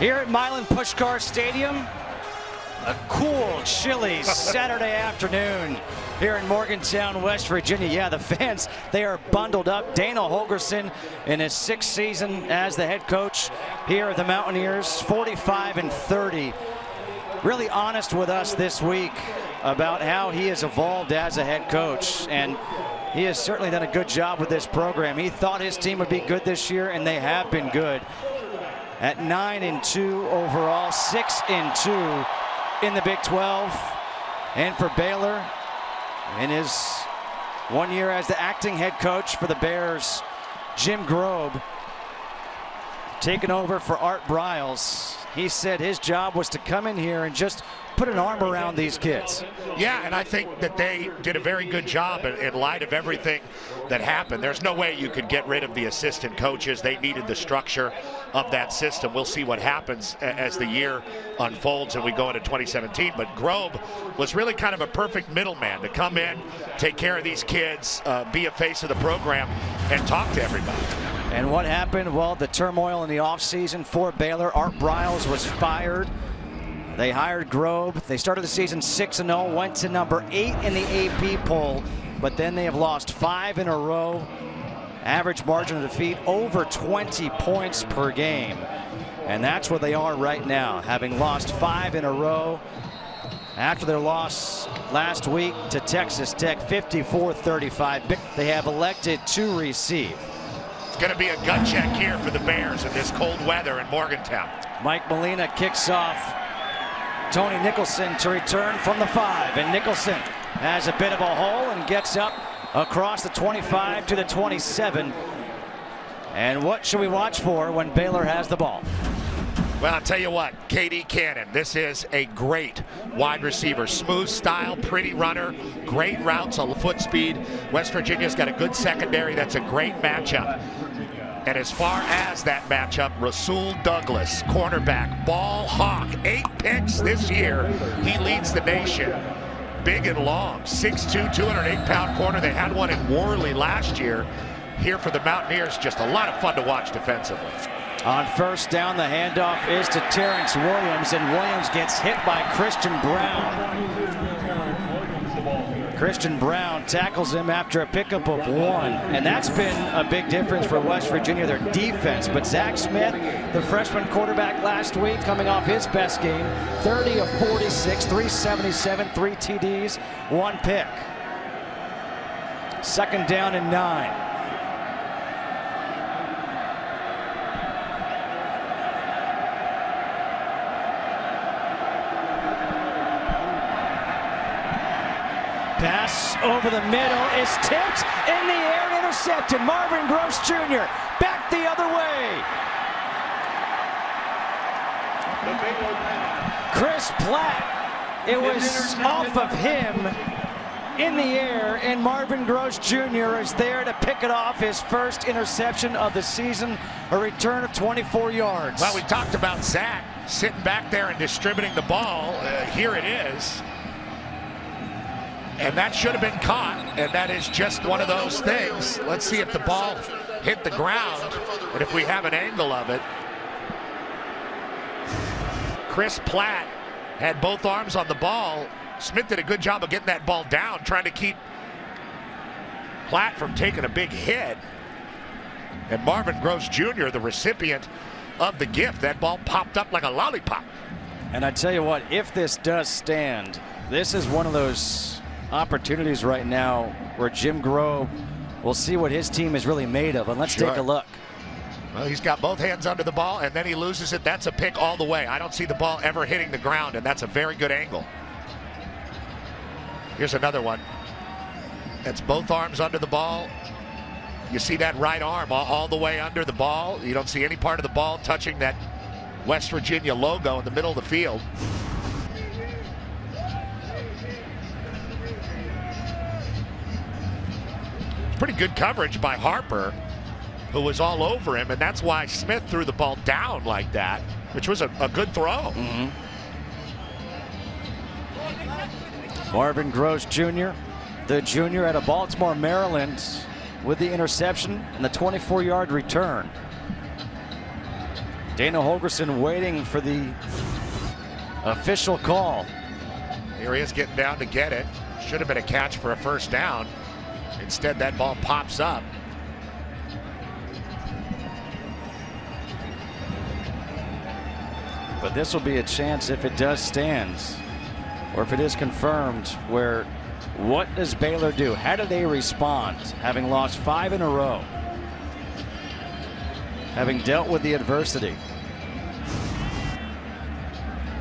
Here at Milan Puskar Stadium, a cool, chilly Saturday afternoon here in Morgantown, West Virginia. Yeah, the fans, they are bundled up. Dana Holgorsen in his sixth season as the head coach here at the Mountaineers, 45 and 30. Really honest with us this week about how he has evolved as a head coach. And he has certainly done a good job with this program. He thought his team would be good this year, and they have been good. At 9 and 2 overall, 6 and 2 in the Big 12. And for Baylor, in his one year as the acting head coach for the Bears, Jim Grobe, taking over for Art Briles. He said his job was to come in here and just put an arm around these kids. Yeah, and I think that they did a very good job in, in, light of everything that happened. There's no way you could get rid of the assistant coaches. They needed the structure of that system. We'll see what happens as the year unfolds and we go into 2017. But Grobe was really kind of a perfect middleman to come in, take care of these kids, uh, be a face of the program, and talk to everybody. And what happened? Well, the turmoil in the offseason for Baylor. Art Briles was fired. They hired Grobe. They started the season 6-0, went to number 8 in the AP poll, but then they have lost five in a row. Average margin of defeat over 20 points per game. And that's where they are right now, having lost five in a row after their loss last week to Texas Tech 54-35. They have elected to receive. It's going to be a gut check here for the Bears in this cold weather in Morgantown. Mike Molina kicks off Tony Nicholson to return from the five. And Nicholson has a bit of a hole and gets up across the 25 to the 27. And what should we watch for when Baylor has the ball? Well, I'll tell you what, KD Cannon, this is a great wide receiver. Smooth style, pretty runner, great routes on foot speed. West Virginia's got a good secondary. That's a great matchup. And as far as that matchup, Rasul Douglas, cornerback, ball hawk, eight picks this year. He leads the nation. Big and long, 6'2", 208-pound corner. They had one in Worley last year. Here for the Mountaineers, just a lot of fun to watch defensively. On first down, the handoff is to Terrence Williams, and Williams gets hit by Christian Brown. Christian Brown tackles him after a pickup of one. And that's been a big difference for West Virginia, their defense. But Zach Smith, the freshman quarterback last week, coming off his best game, 30 of 46, 377, three TDs, one pick. Second down and nine. Pass over the middle is tipped in the air and intercepted. Marvin Gross Jr. back the other way. Chris Platt, it was off of him in the air, and Marvin Gross Jr. is there to pick it off his first interception of the season, a return of 24 yards. Well, we talked about Zach sitting back there and distributing the ball. Uh, here it is. And that should have been caught, and that is just one of those things. Let's see if the ball hit the ground, and if we have an angle of it. Chris Platt had both arms on the ball. Smith did a good job of getting that ball down, trying to keep Platt from taking a big hit. And Marvin Gross Jr., the recipient of the gift, that ball popped up like a lollipop. And I tell you what, if this does stand, this is one of those opportunities right now where Jim Grobe will see what his team is really made of. And let's sure. take a look. Well, he's got both hands under the ball, and then he loses it. That's a pick all the way. I don't see the ball ever hitting the ground, and that's a very good angle. Here's another one. That's both arms under the ball. You see that right arm all, all the way under the ball. You don't see any part of the ball touching that West Virginia logo in the middle of the field. Pretty good coverage by Harper, who was all over him, and that's why Smith threw the ball down like that, which was a, a good throw. Mm -hmm. Marvin Gross Jr., the junior out of Baltimore, Maryland, with the interception and the 24-yard return. Dana Holgorsen waiting for the official call. Here he is getting down to get it. Should have been a catch for a first down. Instead, that ball pops up. But this will be a chance if it does stand, or if it is confirmed, where what does Baylor do? How do they respond, having lost five in a row? Having dealt with the adversity.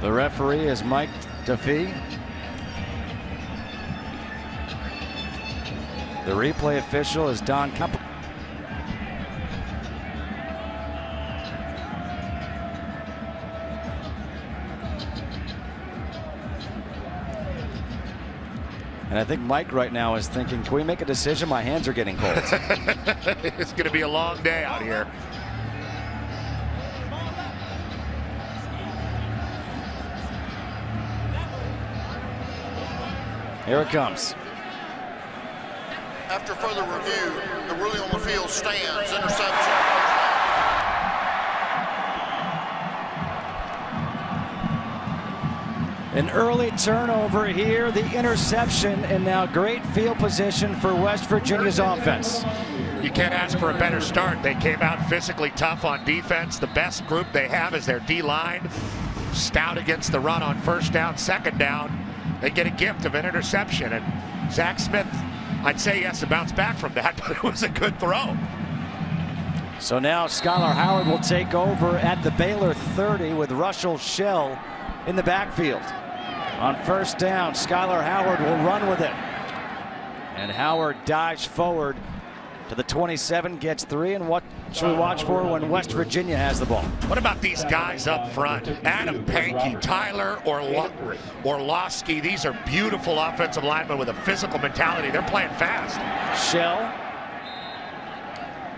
The referee is Mike Defee. The replay official is Don Cup. And I think Mike right now is thinking, can we make a decision? My hands are getting cold. it's going to be a long day out here. Here it comes. After further review, the ruling on the field stands. Interception. An early turnover here, the interception, and now great field position for West Virginia's offense. You can't ask for a better start. They came out physically tough on defense. The best group they have is their D line. Stout against the run on first down, second down. They get a gift of an interception. And Zach Smith, I'd say has to bounce back from that, but it was a good throw. So now Skyler Howard will take over at the Baylor 30 with Russell Shell in the backfield. On first down, Skyler Howard will run with it. And Howard dives forward to the 27, gets three. And what should we watch for when West Virginia has the ball? What about these guys up front? Adam Pankey, Tyler Orlo Orlosky. These are beautiful offensive linemen with a physical mentality. They're playing fast. Shell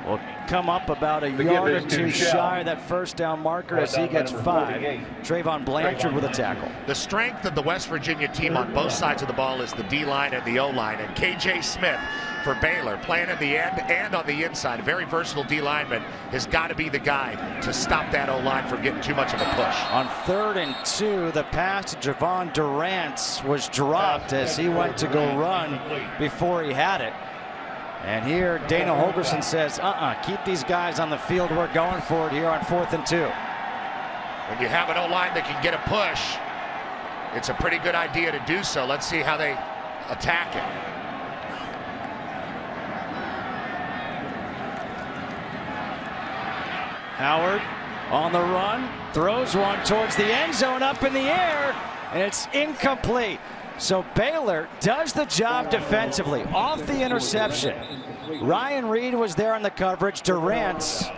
will come up about a yard or two shy of that first down marker as he gets five. Trayvon Blanchard with a tackle. The strength of the West Virginia team on both sides of the ball is the D-line and the O-line. And K.J. Smith for Baylor, playing at the end and on the inside, a very versatile D lineman, has got to be the guy to stop that O-line from getting too much of a push. On third and two, the pass to Javon Durant was dropped as he went to go run before he had it. And here, Dana Holgorsen says, uh-uh, keep these guys on the field. We're going for it here on fourth and two. When you have an O-line that can get a push, it's a pretty good idea to do so. Let's see how they attack it. Howard on the run, throws one towards the end zone up in the air, and it's incomplete. So Baylor does the job defensively off the interception. Ryan Reed was there on the coverage. Durant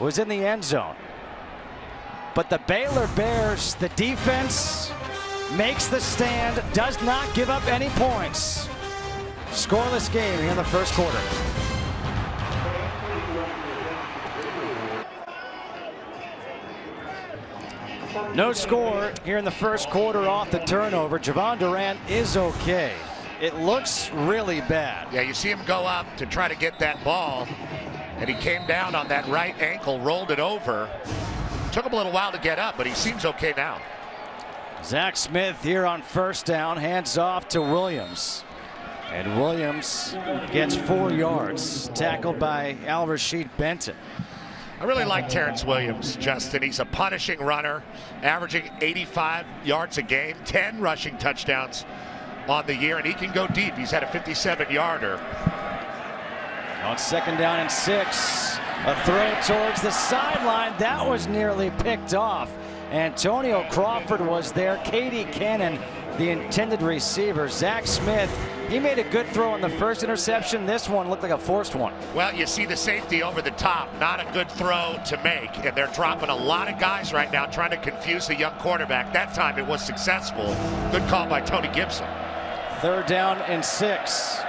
was in the end zone. But the Baylor Bears, the defense makes the stand, does not give up any points. Scoreless game in the first quarter. No score here in the first quarter off the turnover. Javon Durant is okay. It looks really bad. Yeah, you see him go up to try to get that ball, and he came down on that right ankle, rolled it over. Took him a little while to get up, but he seems okay now. Zach Smith here on first down, hands off to Williams. And Williams gets four yards, tackled by Al Rashid Benton. I really like Terrence Williams, Justin. He's a punishing runner, averaging 85 yards a game, 10 rushing touchdowns on the year, and he can go deep. He's had a 57-yarder. On second down and six, a throw towards the sideline. That was nearly picked off. Antonio Crawford was there. KD Cannon, the intended receiver. Zach Smith he made a good throw on the first interception. This one looked like a forced one. Well, you see the safety over the top. Not a good throw to make. And they're dropping a lot of guys right now trying to confuse the young quarterback. That time it was successful. Good call by Tony Gibson. Third down and six.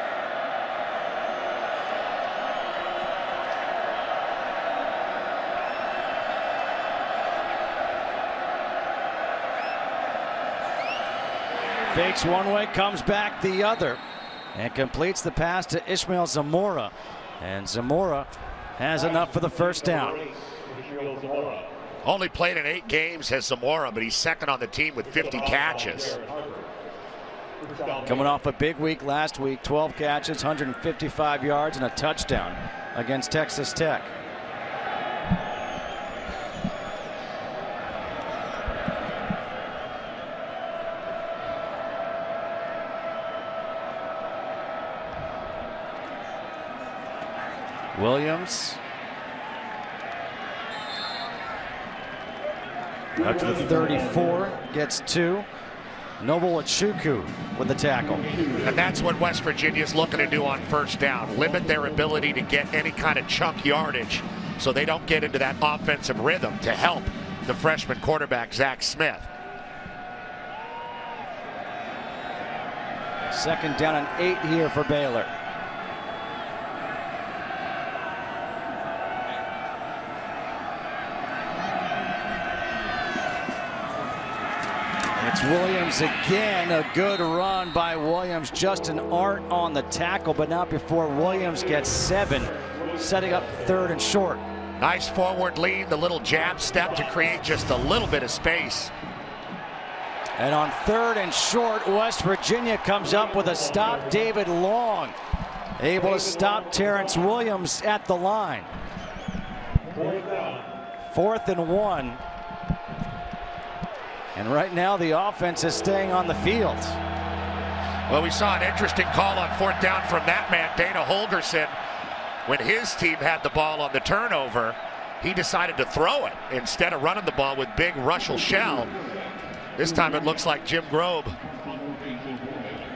Fakes one way, comes back the other, and completes the pass to Ishmael Zamora. And Zamora has enough for the first down. Only played in eight games has Zamora, but he's second on the team with 50 catches. Coming off a big week last week 12 catches, 155 yards, and a touchdown against Texas Tech. Williams. Up to the 34, gets two. Noble Nwachukwu with the tackle. And that's what West Virginia's looking to do on first down. Limit their ability to get any kind of chunk yardage so they don't get into that offensive rhythm to help the freshman quarterback, Zach Smith. Second down and eight here for Baylor. Williams again. A good run by Williams. Justin Arndt on the tackle, but not before Williams gets seven, setting up third and short. Nice forward lead, the little jab step to create just a little bit of space. And on third and short, West Virginia comes up with a stop. David Long able to stop Terrence Williams at the line. Fourth and one. And right now the offense is staying on the field. Well, we saw an interesting call on fourth down from that man, Dana Holgorsen. When his team had the ball on the turnover, he decided to throw it instead of running the ball with big Russell Shell. This time it looks like Jim Grobe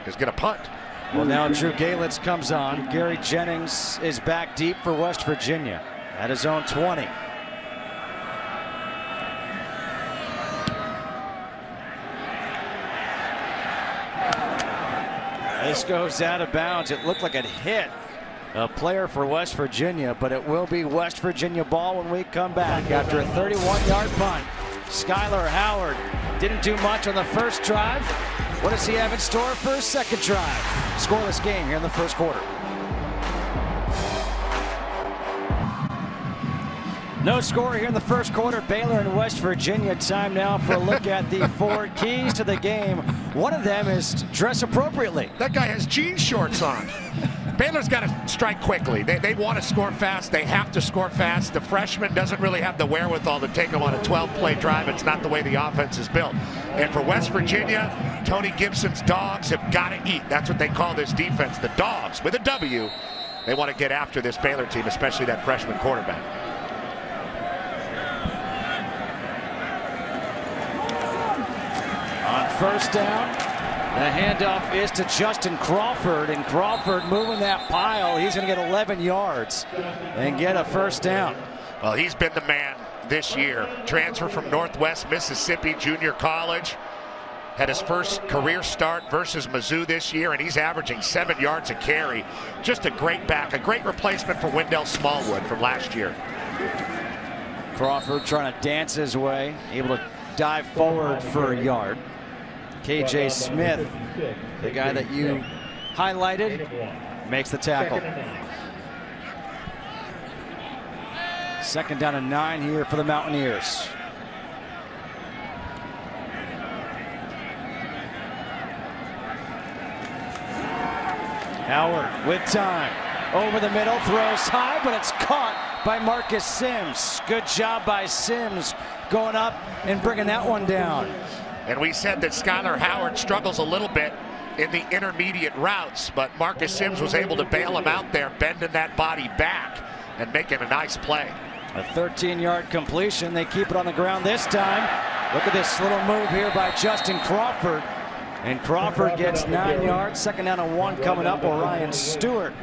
is going to punt. Well, now Drew Galitz comes on. Gary Jennings is back deep for West Virginia at his own 20. This goes out of bounds. It looked like it hit a player for West Virginia, but it will be West Virginia ball when we come back after a 31-yard punt. Skyler Howard didn't do much on the first drive. What does he have in store for his second drive? Scoreless game here in the first quarter. No score here in the first quarter. Baylor and West Virginia. Time now for a look at the four keys to the game. One of them is dress appropriately. That guy has jean shorts on. Baylor's got to strike quickly. They, they want to score fast. They have to score fast. The freshman doesn't really have the wherewithal to take them on a 12-play drive. It's not the way the offense is built. And for West Virginia, Tony Gibson's dogs have got to eat. That's what they call this defense. The dogs with a W. They want to get after this Baylor team, especially that freshman quarterback. On first down, the handoff is to Justin Crawford, and Crawford moving that pile. He's going to get 11 yards and get a first down. Well, he's been the man this year. Transfer from Northwest Mississippi Junior College. Had his first career start versus Mizzou this year, and he's averaging seven yards a carry. Just a great back, a great replacement for Wendell Smallwood from last year. Crawford trying to dance his way, able to dive forward for a yard. KJ Smith, the guy that you highlighted, makes the tackle. Second down and nine here for the Mountaineers. Howard with time. Over the middle, throws high, but it's caught by Marcus Sims. Good job by Sims going up and bringing that one down. And we said that Skyler Howard struggles a little bit in the intermediate routes, but Marcus Sims was able to bail him out there, bending that body back and making a nice play. A 13-yard completion. They keep it on the ground this time. Look at this little move here by Justin Crawford. And Crawford gets nine yards. Second down and one coming up. Orion Stewart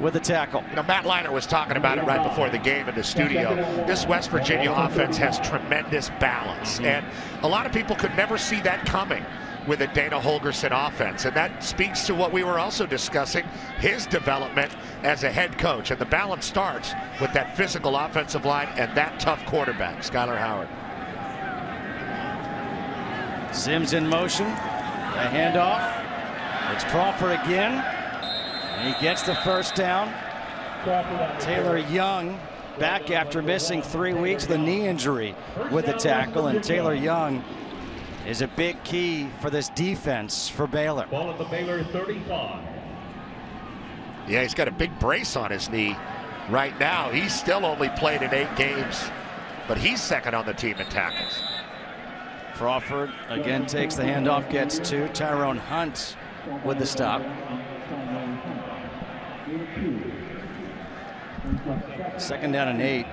with the tackle. You know, Matt Leinart was talking about it right before the game in the studio. This West Virginia offense has tremendous balance. Mm-hmm. And a lot of people could never see that coming with a Dana Holgorsen offense. And that speaks to what we were also discussing, his development as a head coach. And the balance starts with that physical offensive line and that tough quarterback, Skyler Howard. Sims in motion. A handoff. It's Crawford again. And he gets the first down. Taylor Young back after missing three weeks with a knee injury with the tackle. And Taylor Young is a big key for this defense for Baylor. Ball at the Baylor 35. Yeah, he's got a big brace on his knee right now. He's still only played in eight games, but he's second on the team in tackles. Crawford again takes the handoff, gets two. Tyrone Hunt with the stop. Second down and eight.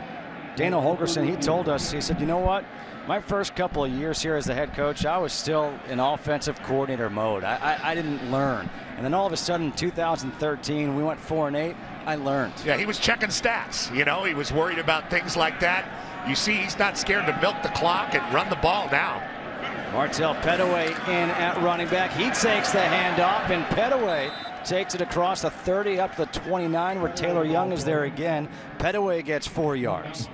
Dana Holgorsen, he told us, he said, you know what? My first couple of years here as the head coach, I was still in offensive coordinator mode. I, I, I didn't learn. And then all of a sudden, in 2013, we went four and eight. I learned. Yeah, he was checking stats. You know, he was worried about things like that. You see, he's not scared to milk the clock and run the ball now. Martell Pettaway in at running back. He takes the handoff, and Pettaway takes it across the 30 up to the 29 where Taylor Young is there again. Pettaway gets four yards.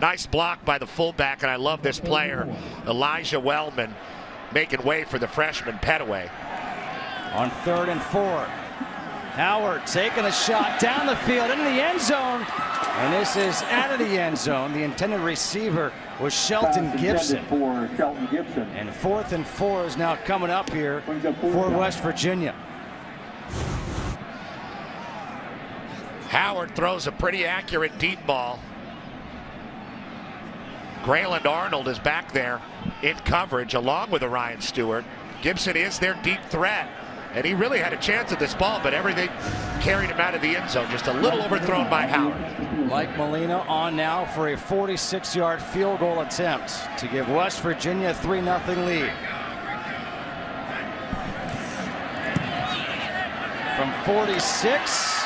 Nice block by the fullback, and I love this player, Elijah Wellman, making way for the freshman Pettaway. On third and four, Howard taking a shot down the field into the end zone. And this is out of the end zone. The intended receiver was Shelton Gibson. For Shelton Gibson. And fourth and four is now coming up here for West Virginia. Howard throws a pretty accurate deep ball. Grayland Arnold is back there in coverage along with Orion Stewart. Gibson is their deep threat. And he really had a chance at this ball, but everything carried him out of the end zone. Just a little overthrown by Howard. Mike Molina on now for a 46-yard field goal attempt to give West Virginia a 3-0 lead. From 46,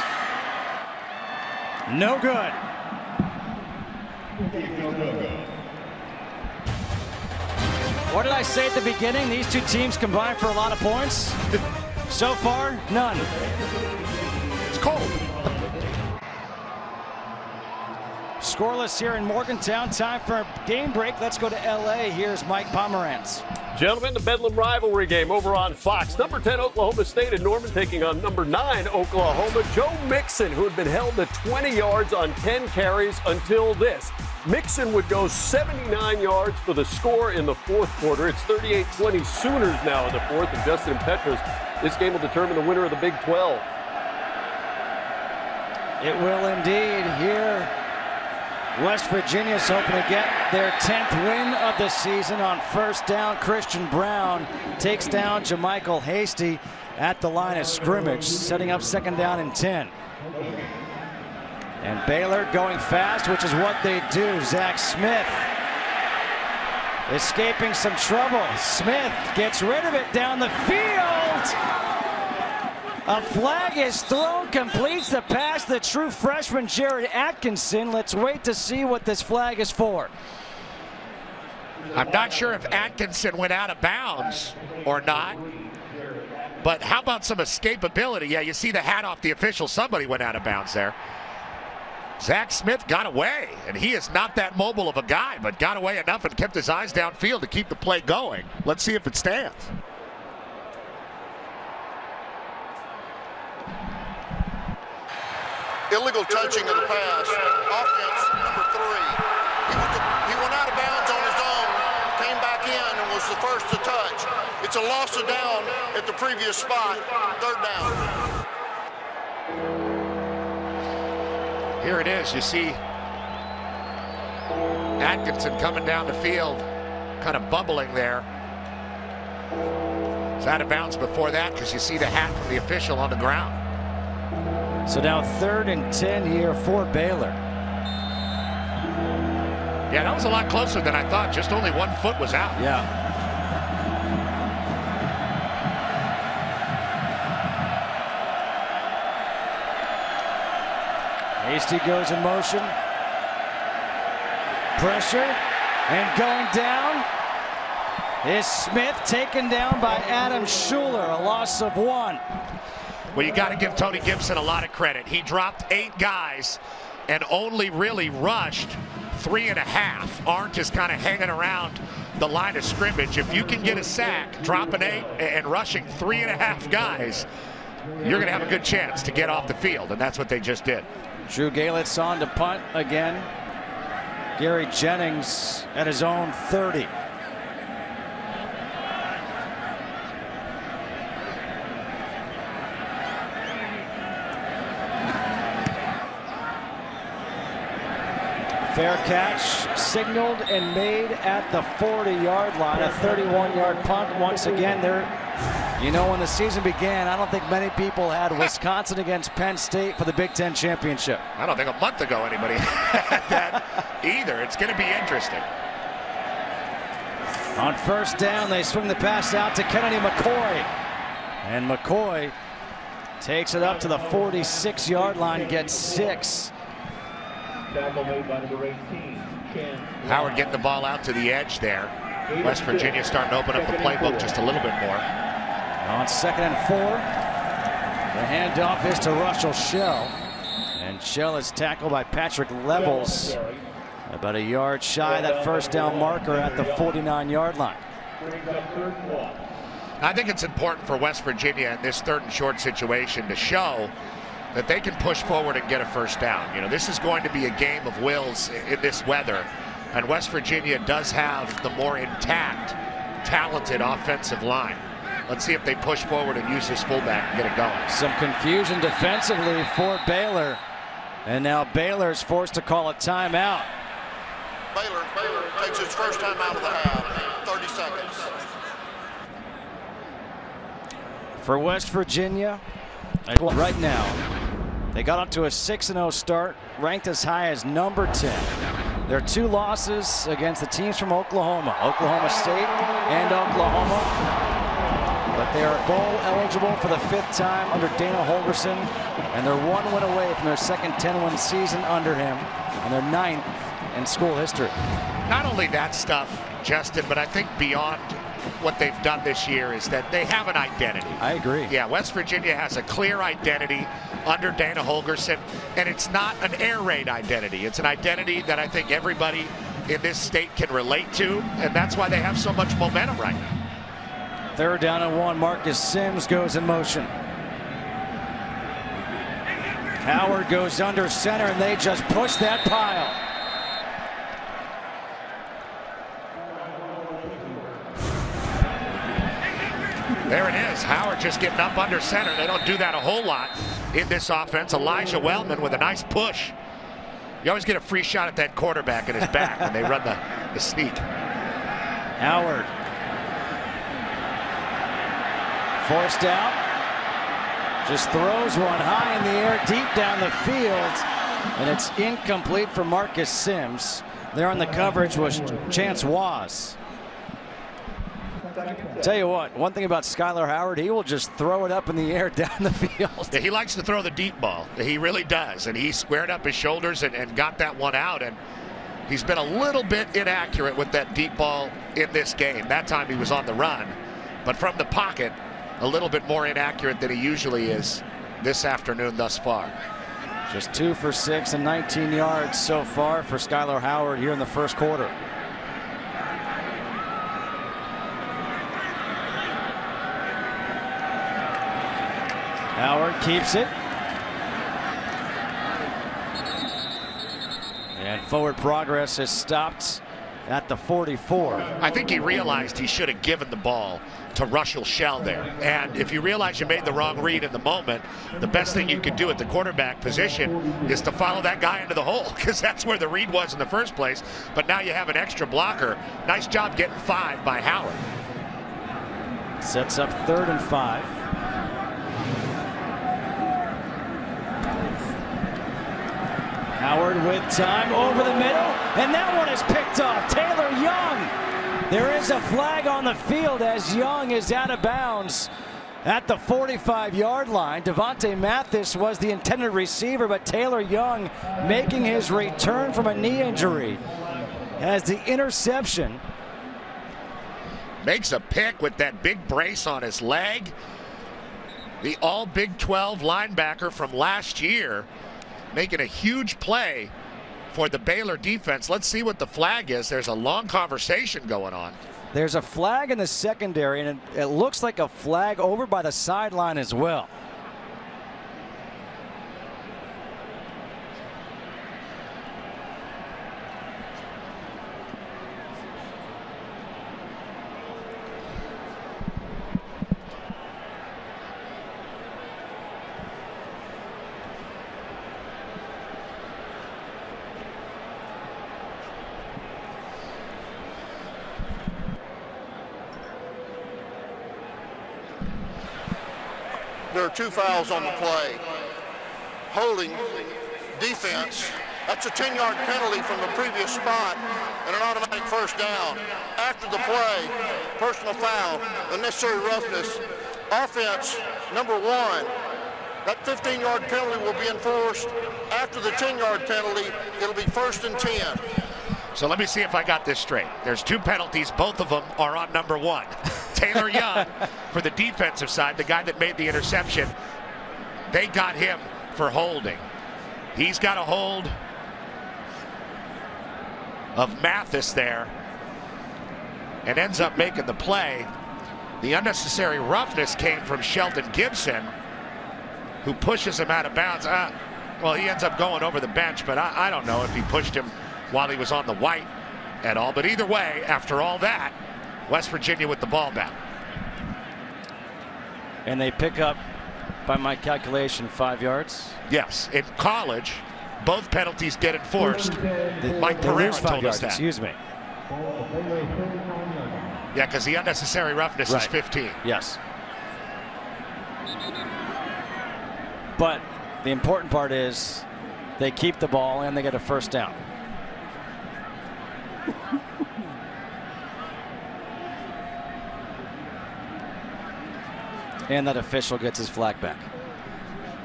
no good. What did I say at the beginning? These two teams combined for a lot of points. So far, none. It's cold. Scoreless here in Morgantown. Time for a game break. Let's go to LA. Here's Mike Pomerantz. Gentlemen, the Bedlam rivalry game over on Fox. Number 10, Oklahoma State and Norman taking on number 9, Oklahoma. Joe Mixon, who had been held to 20 yards on 10 carries until this. Mixon would go 79 yards for the score in the fourth quarter. It's 38-20 Sooners now in the fourth, and Justin Petras. This game will determine the winner of the Big 12. It will indeed. Here, West Virginia's hoping to get their 10th win of the season on first down. Christian Brown takes down Jamichael Hasty at the line of scrimmage, setting up second down and 10. And Baylor going fast, which is what they do. Zach Smith escaping some trouble. Smith gets rid of it down the field. A flag is thrown, completes the pass. The true freshman Jared Atkinson. Let's wait to see what this flag is for. I'm not sure if Atkinson went out of bounds or not. But how about some escapability? Yeah, you see the hat off the official. Somebody went out of bounds there. Zach Smith got away, and he is not that mobile of a guy, but got away enough and kept his eyes downfield to keep the play going. Let's see if it stands. Illegal touching of the pass. Offense number three. He, he went out of bounds on his own, came back in, and was the first to touch. It's a loss of down at the previous spot. Third down. Here it is. You see Atkinson coming down the field, kind of bubbling there. It's out of bounds before that because you see the hat from the official on the ground. So now third and 10 here for Baylor. Yeah, that was a lot closer than I thought. Just only one foot was out. Yeah. Hasty goes in motion. Pressure and going down is Smith taken down by Adam Shuler, a loss of one. Well, you got to give Tony Gibson a lot of credit. He dropped eight guys and only really rushed three and a half. Arndt is kind of hanging around the line of scrimmage. If you can get a sack, dropping eight and rushing three and a half guys, you're going to have a good chance to get off the field, and that's what they just did. Drew Galitz on to punt again. Gary Jennings at his own 30. Fair catch signaled and made at the 40 yard line. A 31 yard punt. Once again, there. You know, when the season began, I don't think many people had Wisconsin against Penn State for the Big Ten championship. I don't think a month ago anybody had that either. It's going to be interesting. On first down, they swing the pass out to Kennedy McCoy. And McCoy takes it up to the 46 yard line, gets six. Howard getting the ball out to the edge there. West Virginia starting to open up the playbook just a little bit more. On second and four, the handoff is to Russell Shell. And Shell is tackled by Patrick Levels. About a yard shy of that first down marker at the 49 yard line. I think it's important for West Virginia in this third and short situation to show that they can push forward and get a first down. You know, this is going to be a game of wills in this weather, and West Virginia does have the more intact, talented offensive line. Let's see if they push forward and use this fullback and get it going. Some confusion defensively for Baylor. And now Baylor's forced to call a timeout. Baylor, Baylor takes his first time out of the half. 30 seconds. For West Virginia, right now, they got up to a 6-0 start, ranked as high as number 10. Their two losses against the teams from Oklahoma, Oklahoma State and Oklahoma. But they are bowl eligible for the fifth time under Dana Holgorsen, and they're one win away from their second 10-win season under him, and their ninth in school history. Not only that stuff, Justin, but I think beyond what they've done this year is that they have an identity. I agree. Yeah, West Virginia has a clear identity under Dana Holgorsen, and it's not an air raid identity. It's an identity that I think everybody in this state can relate to, and that's why they have so much momentum right now. Third down and one. Marcus Sims goes in motion. Howard goes under center, and they just push that pile. There it is. Howard just getting up under center. They don't do that a whole lot in this offense. Elijah Wellman with a nice push. You always get a free shot at that quarterback in his back when they run the, the sneak. Howard. Forced out. Just throws one high in the air, deep down the field. And it's incomplete for Marcus Sims. There on the coverage was Chance Waz. Tell you what, one thing about Skyler Howard, he will just throw it up in the air down the field. Yeah, he likes to throw the deep ball. He really does. And he squared up his shoulders and, and got that one out. And he's been a little bit inaccurate with that deep ball in this game. That time he was on the run. But from the pocket, a little bit more inaccurate than he usually is this afternoon thus far. Just two for six and 19 yards so far for Skyler Howard here in the first quarter. Howard keeps it. And forward progress is stopped at the 44. I think he realized he should have given the ball to Russell Shell there. And if you realize you made the wrong read in the moment, the best thing you could do at the quarterback position is to follow that guy into the hole because that's where the read was in the first place. But now you have an extra blocker. Nice job getting five by Howard. Sets up third and five. Howard with time over the middle, and that one is picked off. Taylor Young. There is a flag on the field as Young is out of bounds at the 45 yard line. Devontae Mathis was the intended receiver, but Taylor Young making his return from a knee injury has the interception. Makes a pick with that big brace on his leg. The all Big 12 linebacker from last year making a huge play for the Baylor defense. Let's see what the flag is. There's a long conversation going on. There's a flag in the secondary, and it, it looks like a flag over by the sideline as well. Two fouls on the play. Holding, defense, that's a 10-yard penalty from the previous spot and an automatic first down. After the play, personal foul, unnecessary roughness. Offense, number one, that 15-yard penalty will be enforced. After the 10-yard penalty, it'll be first and 10. So let me see if I got this straight. There's two penalties. Both of them are on number one. Taylor Young for the defensive side, the guy that made the interception. They got him for holding. He's got a hold of Mathis there and ends up making the play. The unnecessary roughness came from Shelton Gibson, who pushes him out of bounds. Uh, well, he ends up going over the bench, but I, I don't know if he pushed him while he was on the white at all. But either way, after all that, West Virginia with the ball back. And they pick up, by my calculation, five yards. Yes, in college, both penalties get enforced. They, Mike Pereira told yards, us that. Excuse me. Yeah, because the unnecessary roughness is 15. Yes. But the important part is they keep the ball and they get a first down. and that official gets his flag back.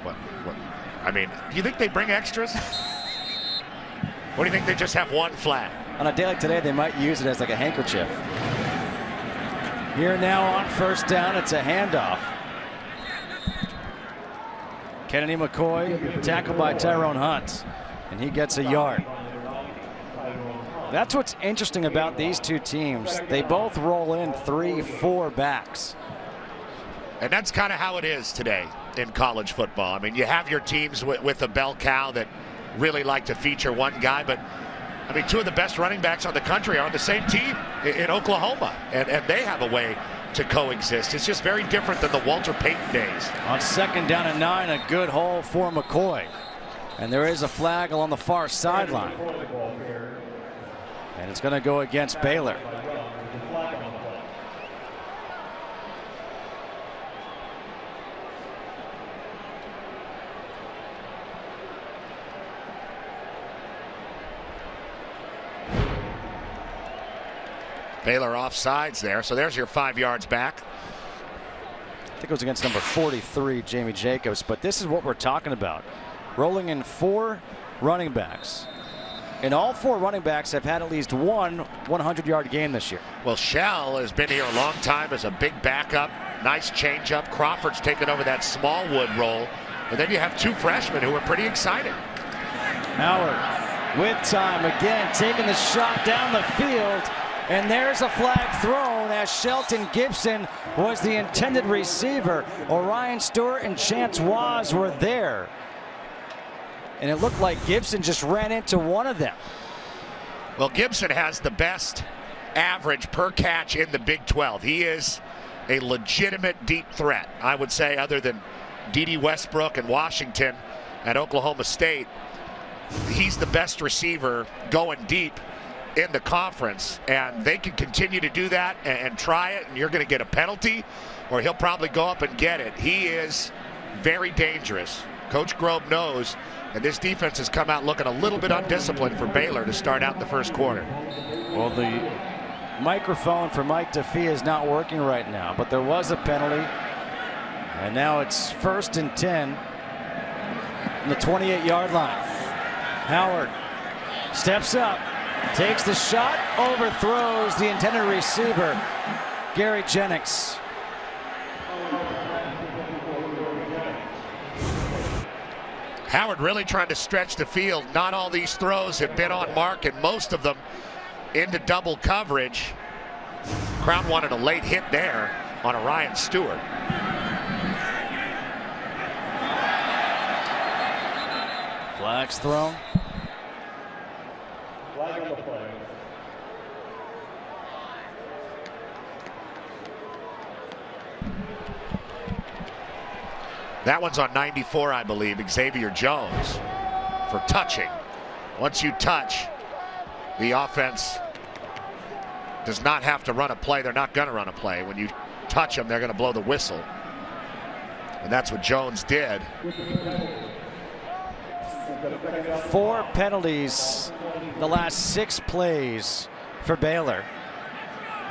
What, what, I mean, do you think they bring extras? What do you think they just have one flag? On a day like today, they might use it as like a handkerchief. Here now on first down, it's a handoff. Kennedy McCoy tackled by Tyrone Hunt, and he gets a yard. That's what's interesting about these two teams. They both roll in three, four backs. And that's kind of how it is today in college football. I mean, you have your teams with, with a bell cow that really like to feature one guy, but I mean, two of the best running backs on the country are on the same team in, in Oklahoma, and, and they have a way to coexist. It's just very different than the Walter Payton days. On second down and nine, a good hole for McCoy. And there is a flag along the far sideline. It's going to go against Baylor. Baylor offsides there, so there's your five yards back. I think it was against number 43, Jamie Jacobs. But this is what we're talking about. Rolling in four running backs. And all four running backs have had at least one 100 yard game this year. Well, Shell has been here a long time as a big backup. Nice changeup. Crawford's taken over that Smallwood role. And then you have two freshmen who are pretty excited. Howard with time again, taking the shot down the field. And there's a flag thrown as Shelton Gibson was the intended receiver. Orion Stewart and Chance Waz were there. And it looked like Gibson just ran into one of them. Well, Gibson has the best average per catch in the Big 12. He is a legitimate deep threat, I would say, other than Dede Westbrook and Washington at Oklahoma State. He's the best receiver going deep in the conference, and they can continue to do that and, and try it, and you're going to get a penalty, or he'll probably go up and get it. He is very dangerous. Coach Grobe knows, and this defense has come out looking a little bit undisciplined for Baylor to start out the first quarter. Well, the microphone for Mike Defee is not working right now, but there was a penalty. And now it's first and 10 from the 28 yard line. Howard steps up, takes the shot, overthrows the intended receiver, Gary Jennings. Howard really trying to stretch the field. Not all these throws have been on mark, and most of them into double coverage. Crown wanted a late hit there on Orion Stewart. Flags thrown. Flag on the play. That one's on 94, I believe, Xavier Jones for touching. Once you touch, the offense does not have to run a play. They're not going to run a play. When you touch them, they're going to blow the whistle. And that's what Jones did. Four penalties the last six plays for Baylor.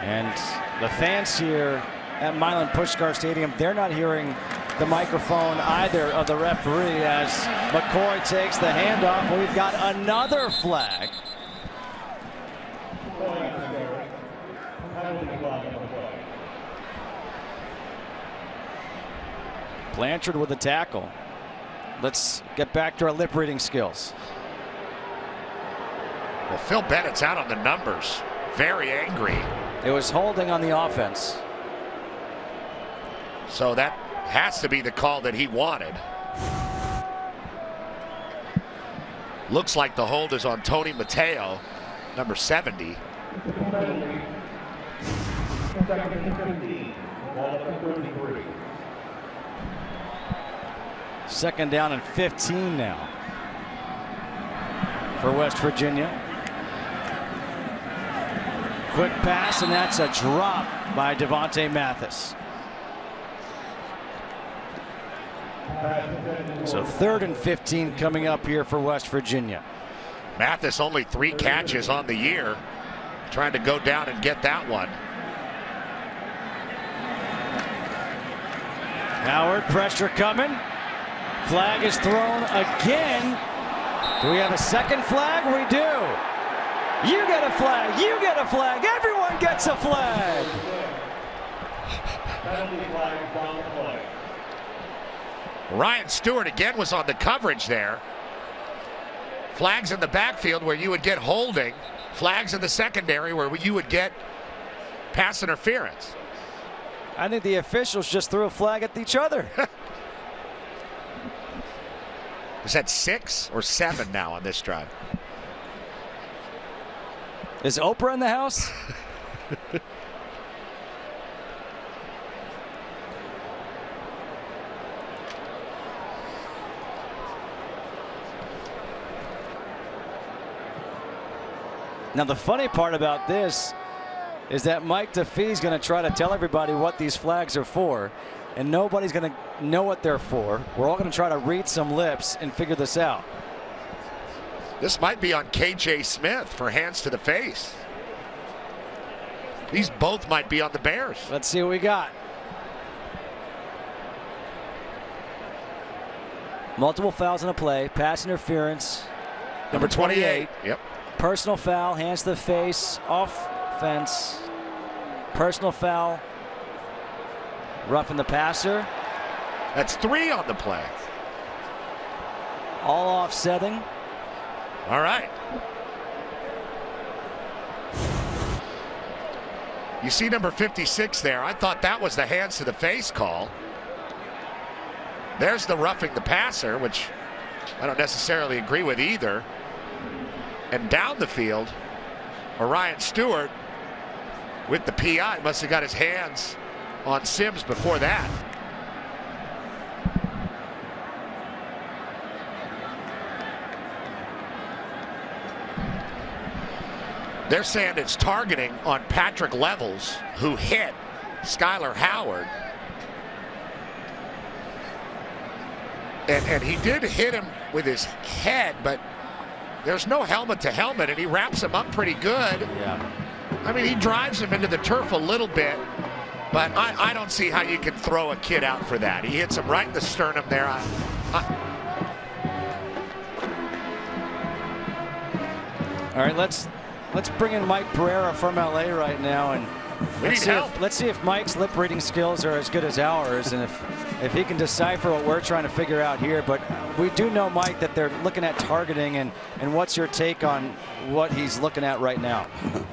And the fans here at Milan Puskar Stadium, they're not hearing the microphone either of the referee as McCoy takes the handoff. We've got another flag. Blanchard with the tackle. Let's get back to our lip reading skills. Well, Phil Bennett's out on the numbers. Very angry. It was holding on the offense. So that has to be the call that he wanted. Looks like the hold is on Tony Matteo, number 70. Second down and 15 now for West Virginia. Quick pass, and that's a drop by Devontae Mathis. So third and 15 coming up here for West Virginia. Mathis only three catches on the year. Trying to go down and get that one. Howard, pressure coming. Flag is thrown again. Do we have a second flag? We do. You get a flag. You get a flag. Everyone gets a flag. Orion Stewart again was on the coverage there. Flags in the backfield where you would get holding. Flags in the secondary where you would get pass interference. I think the officials just threw a flag at each other. Is that six or seven now on this drive? Is Oprah in the house? Now the funny part about this is that Mike DeFee is going to try to tell everybody what these flags are for, and nobody's going to know what they're for. We're all going to try to read some lips and figure this out. This might be on KJ Smith for hands to the face. These both might be on the Bears. Let's see what we got. Multiple fouls in a play, pass interference. Number 28. Yep. Personal foul, hands to the face, offense. Personal foul, roughing the passer. That's three on the play. All offsetting. All right. You see number 56 there. I thought that was the hands to the face call. There's the roughing the passer, which I don't necessarily agree with either. And down the field, Orion Stewart with the PI must have got his hands on Sims before that. They're saying it's targeting on Patrick Levels, who hit Skyler Howard. And, and he did hit him with his head, but there's no helmet to helmet, and he wraps him up pretty good. Yeah. I mean, he drives him into the turf a little bit, but I, I don't see how you can throw a kid out for that. He hits him right in the sternum there. I, I, All right, let's let's bring in Mike Pereira from LA right now, and let's see, if, let's see if Mike's lip reading skills are as good as ours, and if if he can decipher what we're trying to figure out here. But we do know, Mike, that they're looking at targeting, and and what's your take on what he's looking at right now?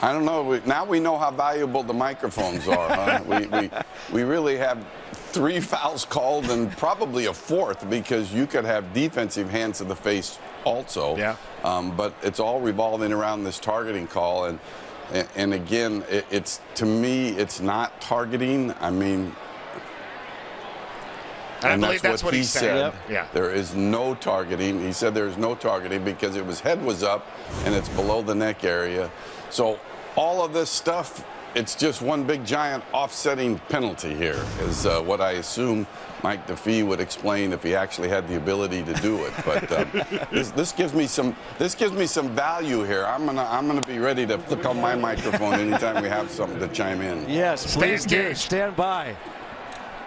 I don't know. Now we know how valuable the microphones are. Huh? we, we, we really have three fouls called and probably a fourth because you could have defensive hands to the face also. Yeah. Um, but it's all revolving around this targeting call. And, and again, it, it's to me, it's not targeting. I mean, and I and believe that's, what he, said. said. Yep. Yeah. There is no targeting. He said there is no targeting because it was head was up and it's below the neck area. So all of this stuff it's just one big giant offsetting penalty here, is uh, what I assume Mike DeFee would explain if he actually had the ability to do it. But uh, this, this, gives me some this gives me some value here. I'm gonna I'm gonna be ready to flick on my microphone anytime we have something to chime in. Yes, please do. Stand by.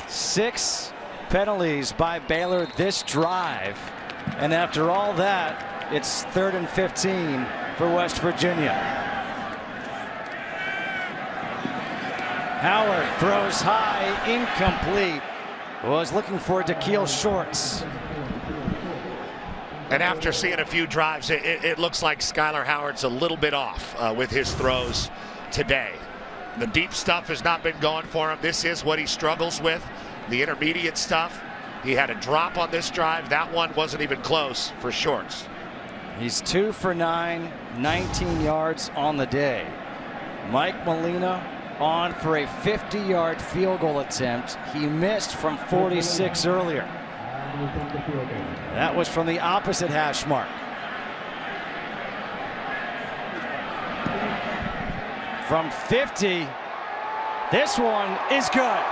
Six penalties by Baylor this drive, and after all that, it's third and 15 for West Virginia. Howard throws high, incomplete. Was looking for Daikiel Shorts. And after seeing a few drives, it, it, looks like Skyler Howard's a little bit off uh, with his throws today. The deep stuff has not been going for him. This is what he struggles with. The intermediate stuff. He had a drop on this drive. That one wasn't even close for Shorts. He's two for nine, 19 yards on the day. Mike Molina on for a 50-yard field goal attempt. He missed from 46 earlier. That was from the opposite hash mark. From 50, this one is good.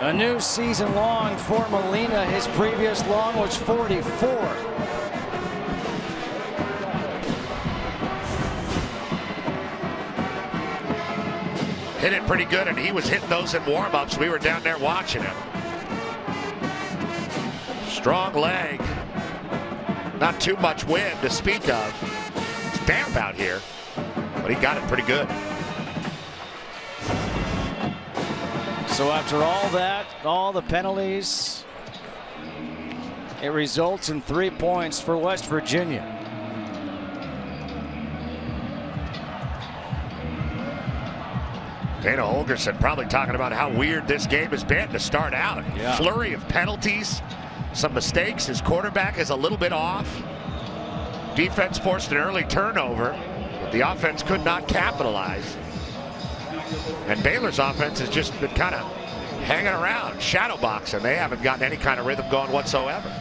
A new season long for Molina. His previous long was 44. Hit it pretty good, and he was hitting those in warm-ups. We were down there watching him. Strong leg. Not too much wind to speak of. It's damp out here, but he got it pretty good. So after all that, all the penalties, it results in three points for West Virginia. Dana Holgorsen probably talking about how weird this game has been to start out. Yeah. Flurry of penalties, some mistakes. His quarterback is a little bit off. Defense forced an early turnover, but the offense could not capitalize. And Baylor's offense has just been kind of hanging around, shadow boxing. They haven't gotten any kind of rhythm going whatsoever.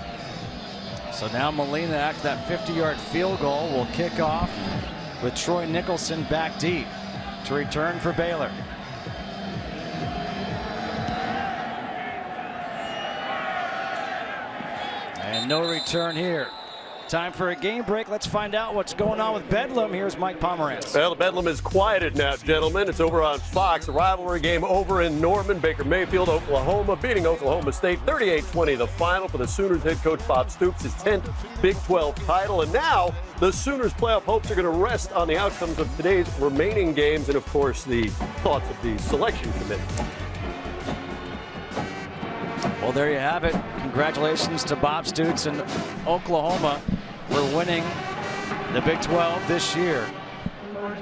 So now Molina, after that 50-yard field goal, will kick off with Troy Nicholson back deep to return for Baylor. No return here. Time for a game break. Let's find out what's going on with Bedlam. Here's Mike Pomerantz. Well, Bedlam is quieted now, gentlemen. It's over on Fox. A rivalry game over in Norman. Baker Mayfield, Oklahoma, beating Oklahoma State 38-20. The final for the Sooners head coach Bob Stoops, his 10th Big 12 title. And now the Sooners playoff hopes are going to rest on the outcomes of today's remaining games and, of course, the thoughts of the selection committee. Well, there you have it. Congratulations to Bob Stoops and Oklahoma for winning the Big 12 this year.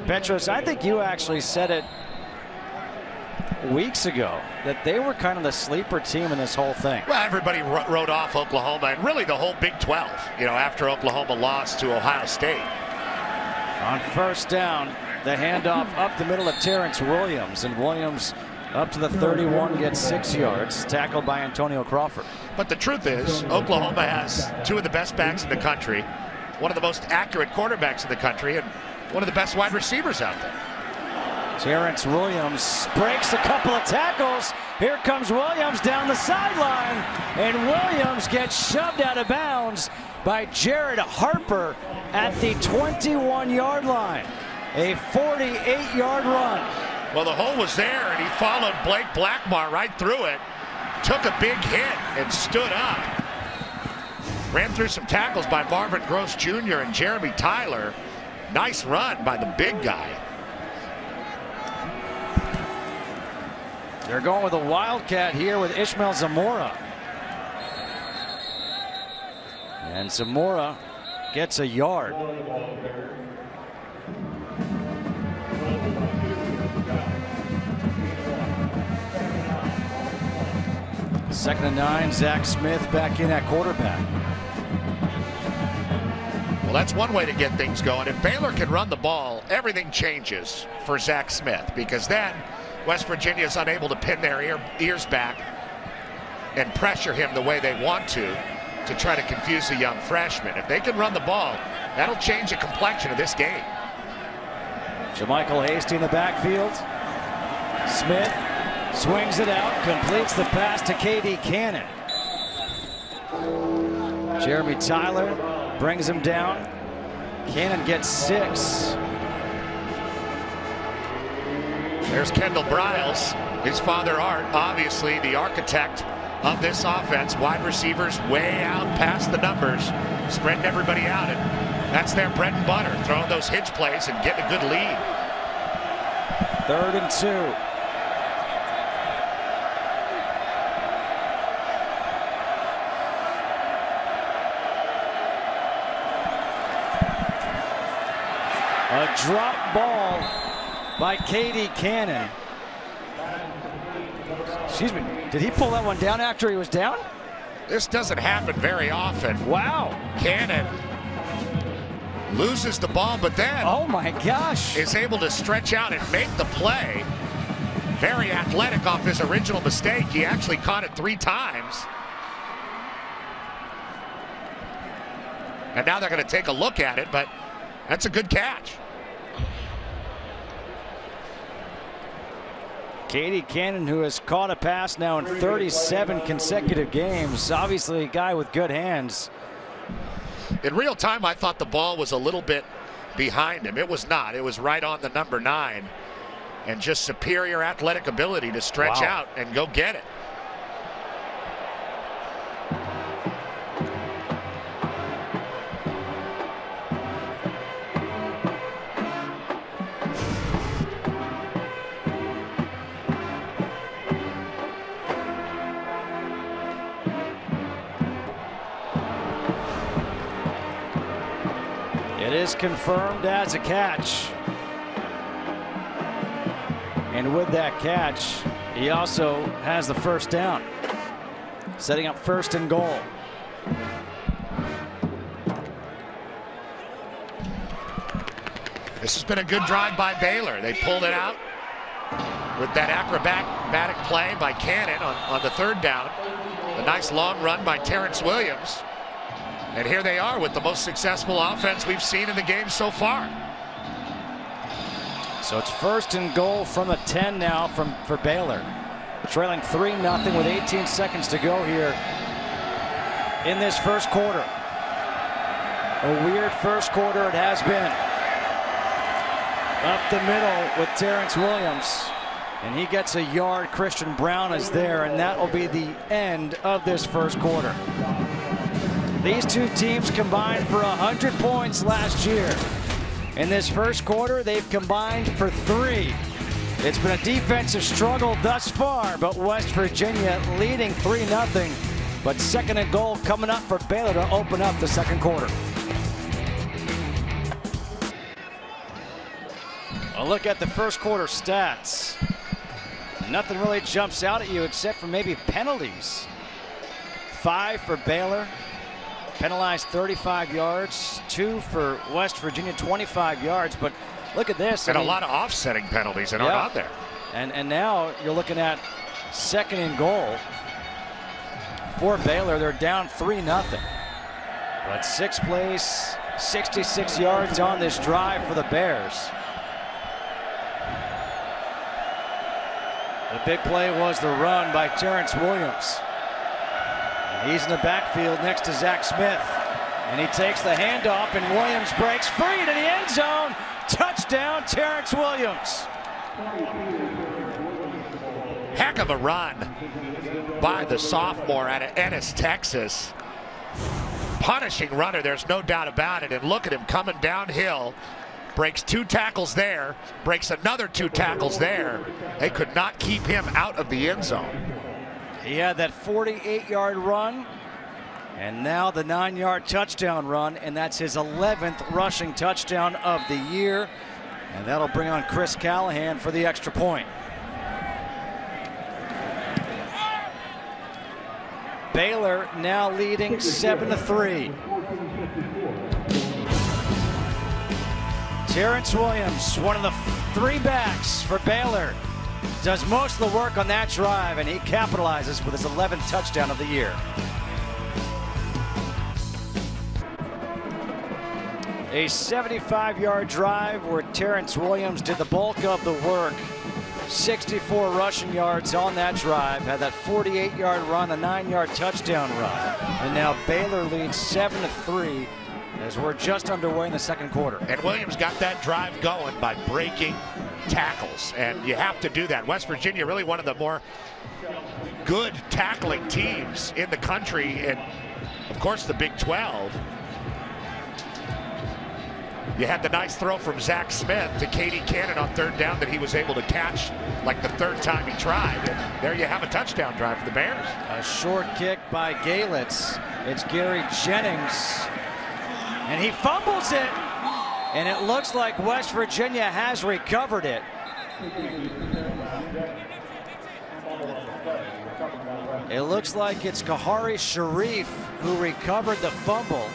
Petros, I think you actually said it weeks ago that they were kind of the sleeper team in this whole thing. Well, everybody wrote off Oklahoma and really the whole Big 12, you know, after Oklahoma lost to Ohio State. On first down, the handoff up the middle of Terrence Williams, and Williams up to the 31, gets six yards, tackled by Antonio Crawford. But the truth is, Oklahoma has two of the best backs in the country, one of the most accurate quarterbacks in the country, and one of the best wide receivers out there. Terrence Williams breaks a couple of tackles. Here comes Williams down the sideline, and Williams gets shoved out of bounds by Jared Harper at the 21-yard line. A 48-yard run. Well, the hole was there, and he followed Blake Blackmar right through it. Took a big hit and stood up. Ran through some tackles by Marvin Gross Jr. and Jeremy Tyler. Nice run by the big guy. They're going with a Wildcat here with Ishmael Zamora. And Zamora gets a yard. Second and nine, Zach Smith back in at quarterback. Well, that's one way to get things going. If Baylor can run the ball, everything changes for Zach Smith because then West Virginia is unable to pin their ear, ears back and pressure him the way they want to to try to confuse the young freshman. If they can run the ball, That'll change the complexion of this game. JaMycal Hasty in the backfield. Smith swings it out, completes the pass to KD Cannon. Jeremy Tyler brings him down. Cannon gets six. There's Kendall Briles, his father Art, obviously the architect of this offense. Wide receivers way out past the numbers, spreading everybody out. And that's their bread and butter, throwing those hitch plays and getting a good lead. Third and two. A drop ball by KD Cannon. Excuse me. Did he pull that one down after he was down? This doesn't happen very often. Wow. Cannon loses the ball, but then Oh my gosh. is able to stretch out and make the play. Very athletic off his original mistake. He actually caught it three times. And now they're going to take a look at it, but that's a good catch. KD Cannon, who has caught a pass now in 37 consecutive games. Obviously a guy with good hands. In real time, I thought the ball was a little bit behind him. It was not. It was right on the number nine. And just superior athletic ability to stretch Wow. out and go get it. Is confirmed as a catch. And with that catch, he also has the first down. Setting up first and goal. This has been a good drive by Baylor. They pulled it out with that acrobatic play by Cannon on, on the third down. A nice long run by Terrence Williams. And here they are with the most successful offense we've seen in the game so far. So it's first and goal from the 10 now from for Baylor. Trailing 3 0 with 18 seconds to go here in this first quarter. A weird first quarter it has been. Up the middle with Terrence Williams. And he gets a yard. Christian Brown is there, and that will be the end of this first quarter. These two teams combined for 100 points last year. In this first quarter, they've combined for three. It's been a defensive struggle thus far, but West Virginia leading 3 0. But second and goal coming up for Baylor to open up the second quarter. A look at the first quarter stats. Nothing really jumps out at you except for maybe penalties. Five for Baylor, penalized 35 yards, two for West Virginia, 25 yards. But look at this. I And a lot of offsetting penalties that aren't out there. and, and now you're looking at second and goal for Baylor. They're down 3 nothing. But sixth place, 66 yards on this drive for the Bears. The big play was the run by Terrence Williams. He's in the backfield next to Zach Smith. And he takes the handoff, and Williams breaks free to the end zone. Touchdown, Terrence Williams. Heck of a run by the sophomore out of Ennis, Texas. Punishing runner, there's no doubt about it. And look at him coming downhill. Breaks two tackles there, breaks another two tackles there. They could not keep him out of the end zone. He had that 48 yard run and now the nine yard touchdown run, and that's his 11th rushing touchdown of the year. And that'll bring on Chris Callahan for the extra point. Baylor now leading 7 to 3. Terrence Williams, one of the three backs for Baylor, does most of the work on that drive, and he capitalizes with his 11th touchdown of the year. A 75 yard drive where Terrence Williams did the bulk of the work. 64 rushing yards on that drive, had that 48 yard run, a 9 yard touchdown run. And now Baylor leads 7 to 3 as we're just underway in the second quarter. And Williams got that drive going by breaking tackles, and you have to do that. West Virginia, really one of the more good tackling teams in the country, and of course the Big 12. You had the nice throw from Zach Smith to KD Cannon on third down that he was able to catch like the third time he tried. And there you have a touchdown drive for the Bears. A short kick by Galitz. It's Gary Jennings. And he fumbles it. And it looks like West Virginia has recovered it. It looks like it's Kahari Sharif who recovered the fumble.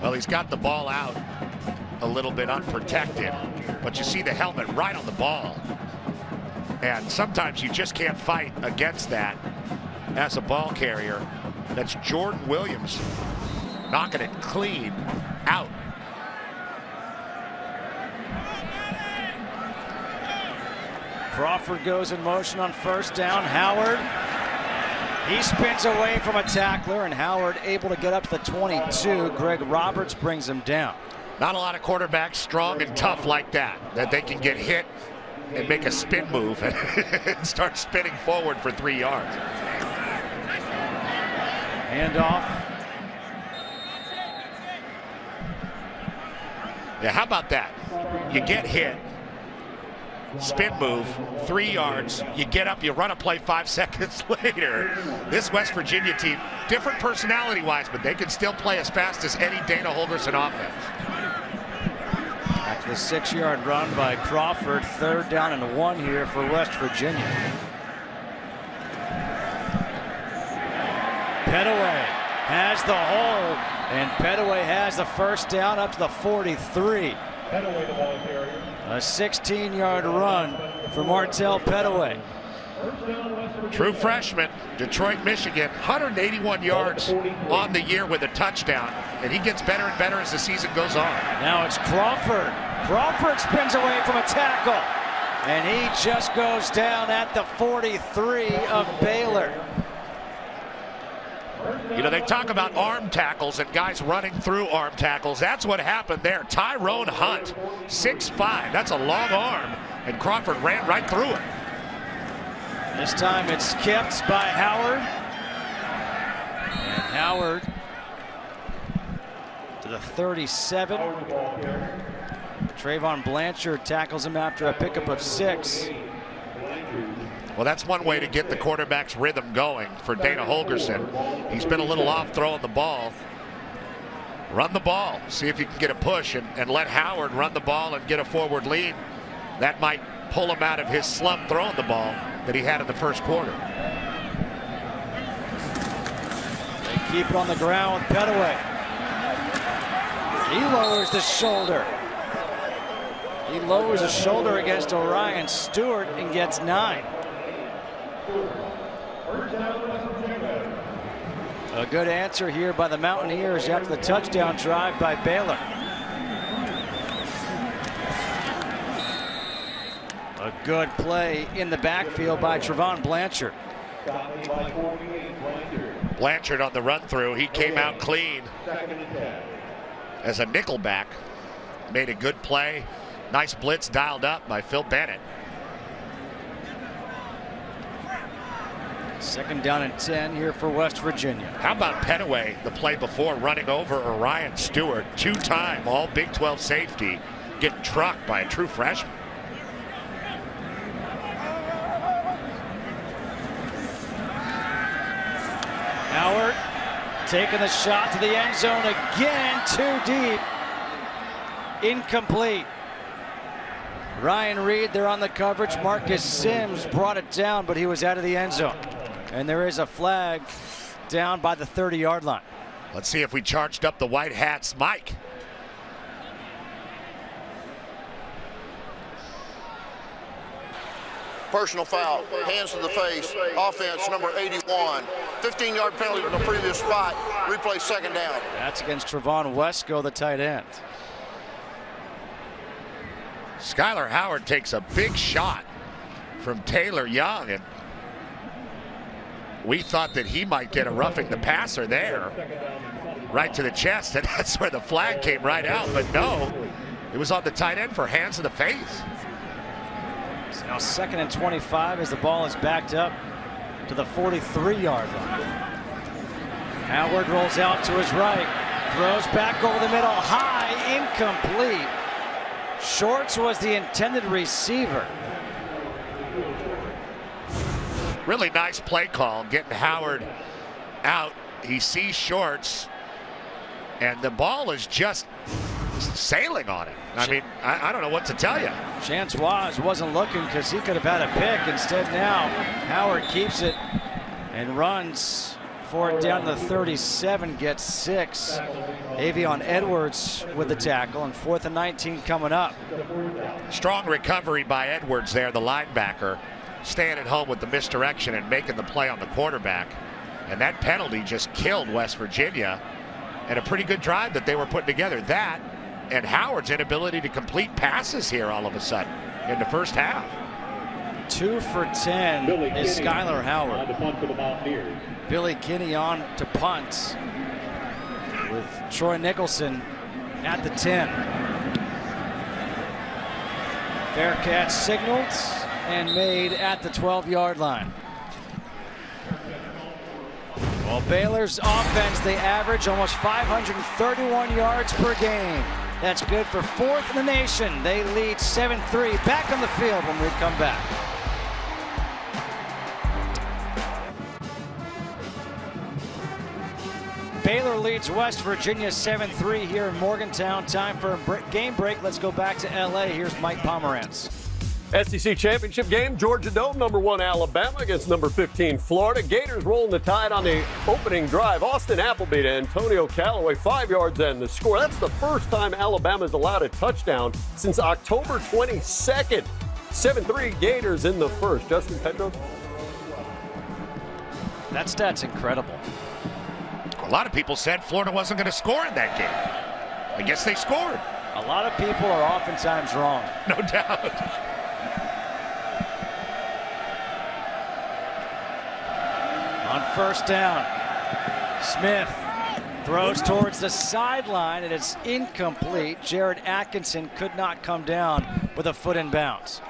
Well, he's got the ball out a little bit unprotected, but you see the helmet right on the ball. And sometimes you just can't fight against that as a ball carrier. That's Jordan Williams knocking it clean out. Crawford goes in motion on first down. Howard he spins away from a tackler, and Howard able to get up to the 22. Greg Roberts brings him down. Not a lot of quarterbacks strong and tough like that, that they can get hit and make a spin move and start spinning forward for three yards. Handoff. Yeah, how about that? You get hit, spin move, three yards. You get up, you run a play five seconds later. This West Virginia team, different personality wise, but they can still play as fast as any Dana Holgorsen offense. After the six yard run by Crawford, third down and one here for West Virginia. Pettaway has the hole, and Pettaway has the first down up to the 43. Pettaway, the ball carrier. A 16 yard run for Martell Pettaway. True freshman, Detroit, Michigan, 181 yards on the year with a touchdown, and he gets better and better as the season goes on. Now it's Crawford. Crawford spins away from a tackle, and he just goes down at the 43 of Baylor. You know, they talk about arm tackles and guys running through arm tackles. That's what happened there. Tyrone Hunt, 6'5". That's a long arm, and Crawford ran right through it. This time it's kept by Howard. And Howard to the 37. Trayvon Blanchard tackles him after a pickup of six. Well, that's one way to get the quarterback's rhythm going for Dana Holgorsen. He's been a little off throwing the ball. Run the ball, see if you can get a push, and, and let Howard run the ball and get a forward lead. That might pull him out of his slump throwing the ball that he had in the first quarter. They keep it on the ground with Pettaway. He lowers the shoulder. He lowers the shoulder against Orion Stewart and gets nine. A good answer here by the Mountaineers after the touchdown drive by Baylor. A good play in the backfield by Trevon Blanchard. Blanchard on the run through. He came out clean as a nickelback. Made a good play. Nice blitz dialed up by Phil Bennett. Second down and 10 here for West Virginia. How about Pettaway, the play before running over Orion Stewart, two-time all Big 12 safety, getting trucked by a true freshman. Howard taking the shot to the end zone again, too deep. Incomplete. Ryan Reed there on the coverage. Marcus Sims brought it down, but he was out of the end zone. And there is a flag down by the 30 yard line. Let's see if we charged up the white hats. Mike. Personal foul, hands to the face, offense number 81. 15-yard penalty from the previous spot, replay second down. That's against Trevon Wesco, the tight end. Skyler Howard takes a big shot from Taylor Young, and we thought that he might get a roughing the passer there, right to the chest, and that's where the flag came right out. But no, it was on the tight end for hands to the face. Now second and 25 as the ball is backed up to the 43-yard line. Howard rolls out to his right, throws back over the middle, high, incomplete. Shorts was the intended receiver. Really nice play call, getting Howard out. He sees Shorts, and the ball is just sailing on it. I mean, I, I don't know what to tell you. Chance Waz wasn't looking because he could have had a pick. Instead now, Howard keeps it and runs for it down to the 37, gets six. Avion Edwards with the tackle, and fourth and 19 coming up. Strong recovery by Edwards there, the linebacker, staying at home with the misdirection and making the play on the quarterback. And that penalty just killed West Virginia and a pretty good drive that they were putting together. That and Howard's inability to complete passes here all of a sudden in the first half. Two for 10 is Skyler Howard. Billy Kinney on to punt with Troy Nicholson at the 10. Fair catch signaled and made at the 12-yard line. Well, Baylor's offense, they average almost 531 yards per game. That's good for fourth in the nation. They lead 7-3. Back on the field when we come back. Baylor leads West Virginia 7-3 here in Morgantown. Time for a game break. Let's go back to L.A. Here's Mike Pomerantz. SEC championship game, Georgia Dome, number one Alabama against number 15 Florida. Gators rolling the tide on the opening drive. Austin Appleby to Antonio Callaway, five yards and the score. That's the first time Alabama's allowed a touchdown since October 22nd. 7-3 Gators in the first. Justin Petros. That stat's incredible. A lot of people said Florida wasn't going to score in that game. I guess they scored. A lot of people are oftentimes wrong. No doubt. First down, Smith throws towards the sideline and it's incomplete. Jared Atkinson could not come down with a foot in bounds.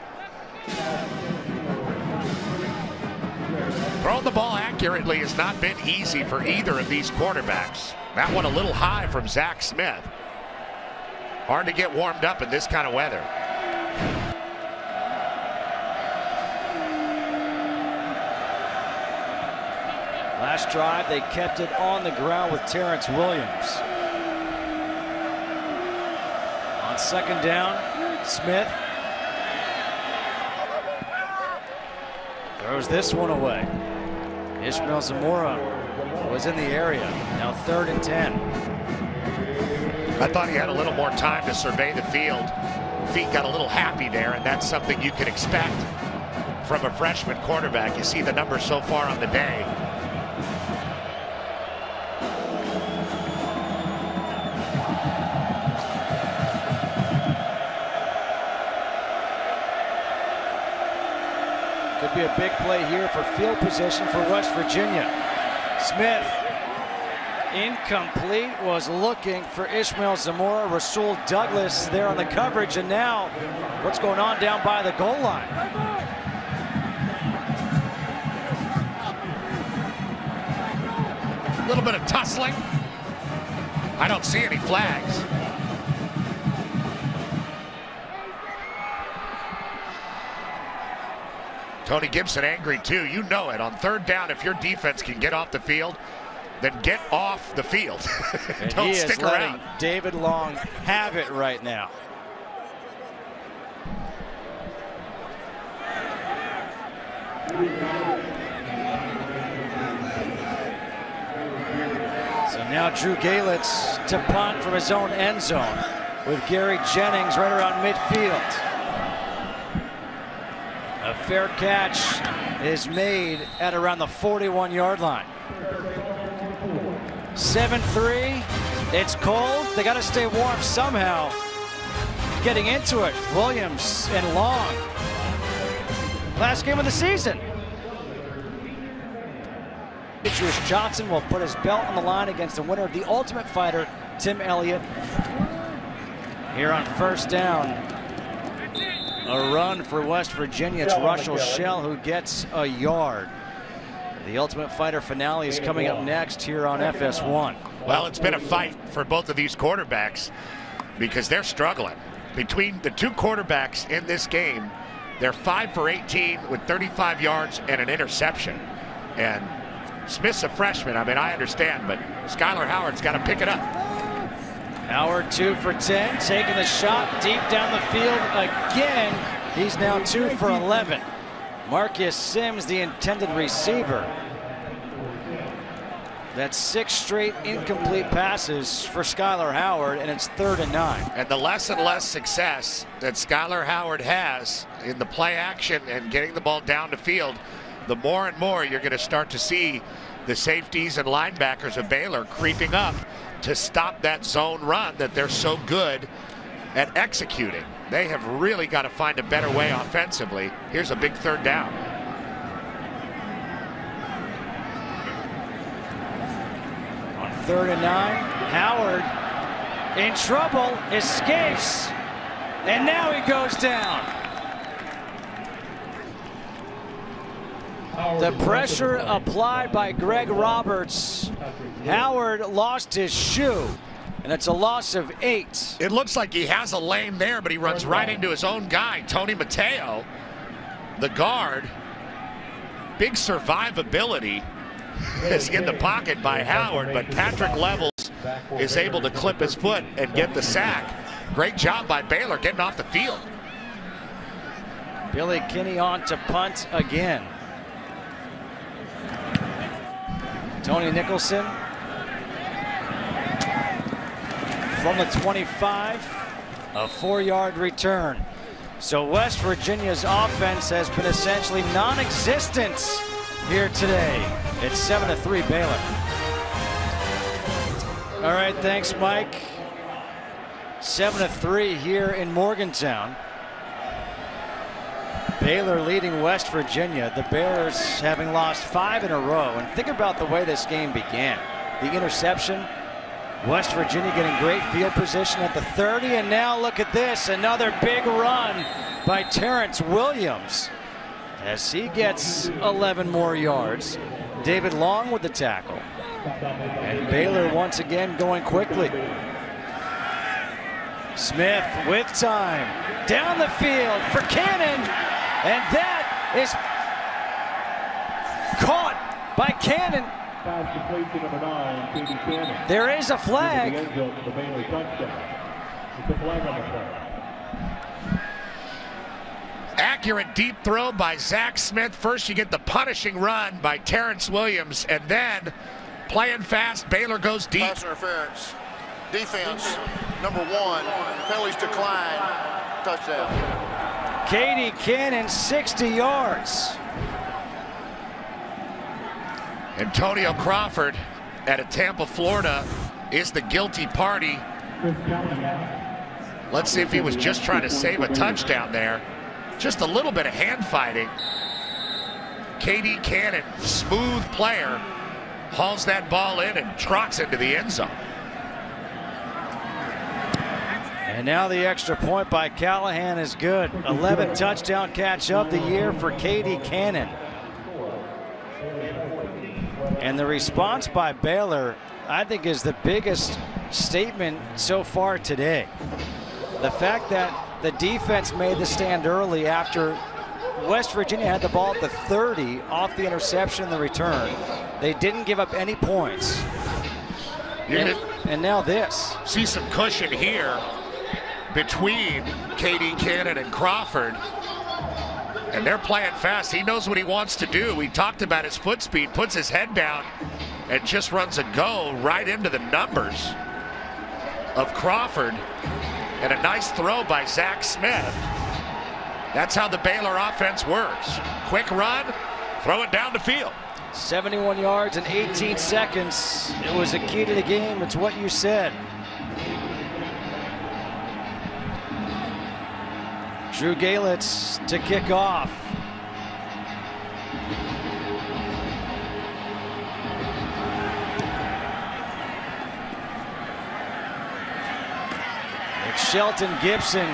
Throwing the ball accurately has not been easy for either of these quarterbacks. That one a little high from Zach Smith. Hard to get warmed up in this kind of weather. Last drive, they kept it on the ground with Terrence Williams. On second down, Smith throws this one away. Ishmael Zamora was in the area. Now third and 10. I thought he had a little more time to survey the field. Feet got a little happy there, and that's something you can expect from a freshman quarterback. You see the numbers so far on the day. Big play here for field position for West Virginia. Smith incomplete was looking for Ishmael Zamora. Rasul Douglas there on the coverage and now what's going on down by the goal line? A little bit of tussling. I don't see any flags. Tony Gibson angry too. You know it. On third down, if your defense can get off the field, then get off the field. Don't stick around. David Long have it right now. So now Drew Galitz to punt from his own end zone with Gary Jennings right around midfield. Fair catch is made at around the 41 yard line. 7 3. It's cold. They got to stay warm somehow. Getting into it. Williams and Long. Last game of the season. Demetrious Johnson will put his belt on the line against the winner of the Ultimate Fighter, Tim Elliott. Here on first down, a run for West Virginia. It's Rushel Shell who gets a yard. The Ultimate Fighter finale is coming up next here on FS1. Well, it's been a fight for both of these quarterbacks because they're struggling. Between the two quarterbacks in this game, they're 5 for 18 with 35 yards and an interception. And Smith's a freshman. I mean, I understand, but Skyler Howard's got to pick it up. Howard two for 10, taking the shot deep down the field again. He's now two for 11. Marcus Sims, the intended receiver. That's six straight incomplete passes for Skyler Howard, and it's third and nine. And the less and less success that Skyler Howard has in the play action and getting the ball down the field, the more and more you're going to start to see the safeties and linebackers of Baylor creeping up to stop that zone run that they're so good at executing. They have really got to find a better way offensively. Here's a big third down. On third and nine, Howard in trouble, escapes, and now he goes down. The pressure applied by Greg Roberts. Howard lost his shoe, and it's a loss of eight. It looks like he has a lane there, but he runs right into his own guy, Tony Matteo, the guard. Big survivability is in the pocket by Howard, but Patrick Levels is able to clip his foot and get the sack. Great job by Baylor getting off the field. Billy Kinney on to punt again. Tony Nicholson from the 25, a four-yard return. So West Virginia's offense has been essentially non-existent here today. It's 7 to 3 Baylor. All right, thanks, Mike. 7 to 3 here in Morgantown. Baylor leading West Virginia. The Bears having lost five in a row. And think about the way this game began. The interception, West Virginia getting great field position at the 30. And now look at this, another big run by Terrence Williams as he gets 11 more yards. David Long with the tackle. And Baylor once again going quickly. Smith with time. Down the field for Cannon. And that is caught by Cannon. There is a flag. Accurate deep throw by Zach Smith. First, you get the punishing run by Terrence Williams, and then playing fast, Baylor goes deep. Pass interference. Defense, number one. Penalties decline. Touchdown. KD Cannon, 60 yards. Antonio Crawford at of Tampa, Florida is the guilty party. Let's see if he was just trying to save a touchdown there. Just a little bit of hand fighting. KD Cannon, smooth player, hauls that ball in and trots into the end zone. And now the extra point by Callahan is good. 11 touchdown catch of the year for KD Cannon. And the response by Baylor, I think, is the biggest statement so far today. The fact that the defense made the stand early after West Virginia had the ball at the 30 off the interception and the return. They didn't give up any points. And, and now this. see some cushion here between KD Cannon and Crawford. And they're playing fast. He knows what he wants to do. We talked about his foot speed, puts his head down, and just runs a go right into the numbers of Crawford. And a nice throw by Zach Smith. That's how the Baylor offense works. Quick run, throw it down the field. 71 yards in 18 seconds. It was a key to the game. It's what you said. Drew Galitz to kick off. It's Shelton Gibson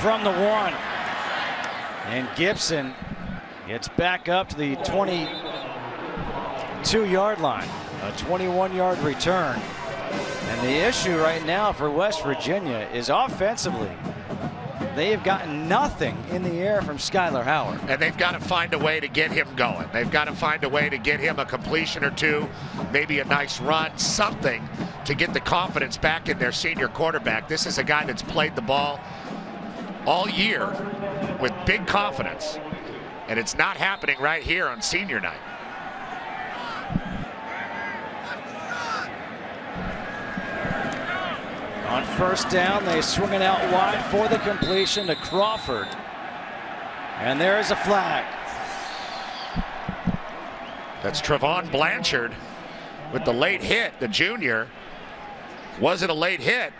from the one. And Gibson gets back up to the 22 yard line. A 21 yard return. And the issue right now for West Virginia is offensively, they have gotten nothing in the air from Skyler Howard. And they've got to find a way to get him going. They've got to find a way to get him a completion or two, maybe a nice run, something to get the confidence back in their senior quarterback. This is a guy that's played the ball all year with big confidence. And it's not happening right here on senior night. On first down, they swing it out wide for the completion to Crawford. And there's a flag. That's Travon Blanchard with the late hit, the junior. Was it a late hit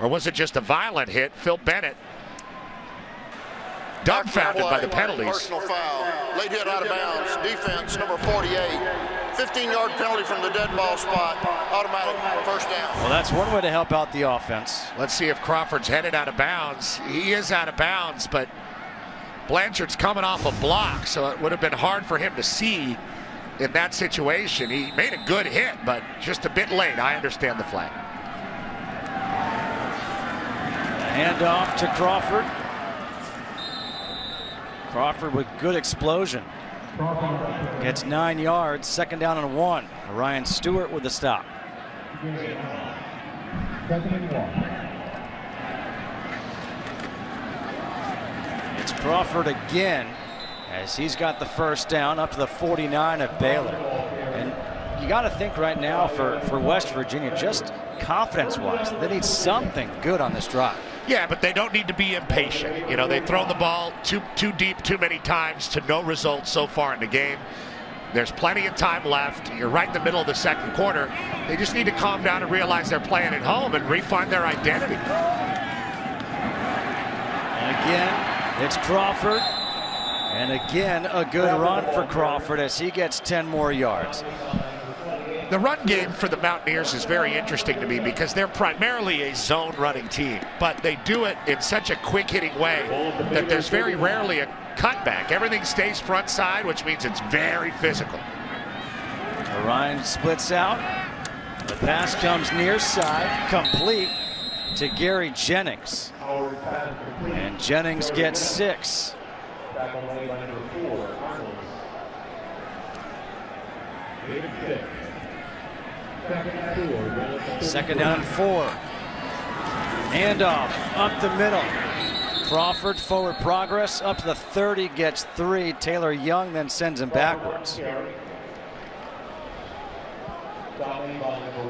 or was it just a violent hit? Phil Bennett dumbfounded by the penalties. Personal foul. Late hit out of bounds. Defense number 48. 15 yard penalty from the dead ball spot. Automatic first down. Well, that's one way to help out the offense. Let's see if Crawford's headed out of bounds. He is out of bounds, but Blanchard's coming off a block, so it would have been hard for him to see in that situation. He made a good hit, but just a bit late. I understand the flag. Hand off to Crawford. Crawford with good explosion. Gets nine yards, second down and one. Orion Stewart with the stop. It's Crawford again as he's got the first down up to the 49 of Baylor. And you got to think right now for, for West Virginia, just confidence-wise, they need something good on this drive. Yeah, but they don't need to be impatient. You know, they've thrown the ball too too deep too many times to no results so far in the game. There's plenty of time left. You're right in the middle of the second quarter. They just need to calm down and realize they're playing at home and refine their identity. And again, it's Crawford. And again, a good run for Crawford as he gets 10 more yards. The run game for the Mountaineers is very interesting to me because they're primarily a zone running team, but they do it in such a quick hitting way that there's very rarely a cutback. Everything stays front side, which means it's very physical. Ryan splits out. The pass comes near side, complete to Gary Jennings. And Jennings gets six. Second down and four. Handoff up the middle. Crawford forward progress up to the 30 gets three. Taylor Young then sends him backwards.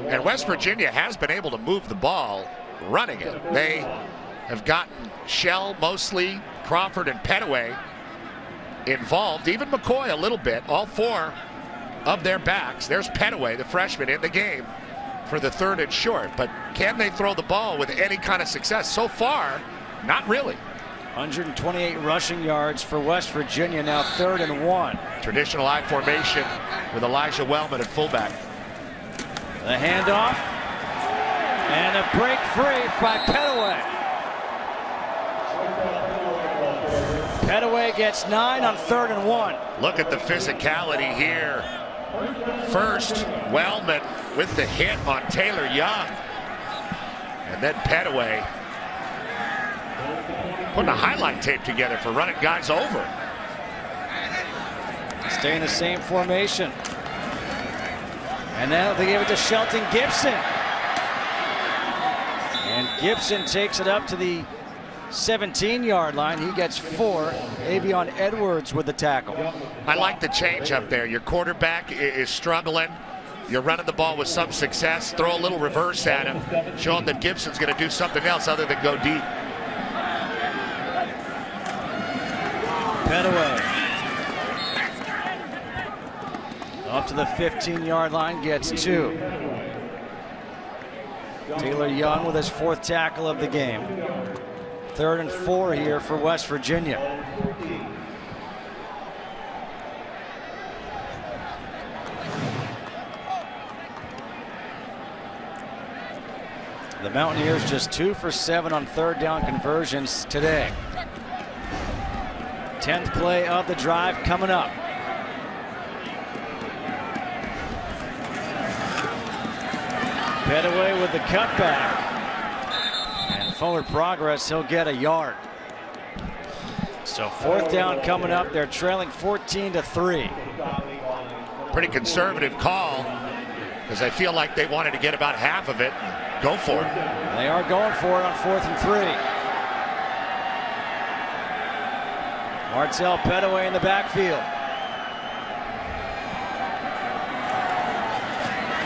And West Virginia has been able to move the ball running it. They have gotten Shell, mostly, Crawford, and Pettaway involved. Even McCoy a little bit. All four of their backs. There's Pettaway, the freshman, in the game for the third and short. But can they throw the ball with any kind of success? So far, not really. 128 rushing yards for West Virginia, now third and one. Traditional I formation with Elijah Wellman at fullback. The handoff. And a break free by Pettaway. Pettaway gets nine on third and one. Look at the physicality here. First, Wellman with the hit on Taylor Young. And then Pettaway putting a highlight tape together for running guys over. Stay in the same formation. And now they give it to Shelton Gibson. And Gibson takes it up to the 17 yard line. He gets four. Avion Edwards with the tackle. I like the change up there. Your quarterback is struggling. You're running the ball with some success. Throw a little reverse at him. Show him that Gibson's going to do something else other than go deep. Pettaway. Up to the 15-yard line, gets two. Taylor Young with his fourth tackle of the game. Third and four here for West Virginia. The Mountaineers just two for seven on third down conversions today. 10th play of the drive coming up. Pettaway with the cutback. Forward progress, he'll get a yard. So fourth down coming up. They're trailing 14 to 3. Pretty conservative call because I feel like they wanted to get about half of it. Go for it. They are going for it on fourth and three. Martell Pettaway in the backfield.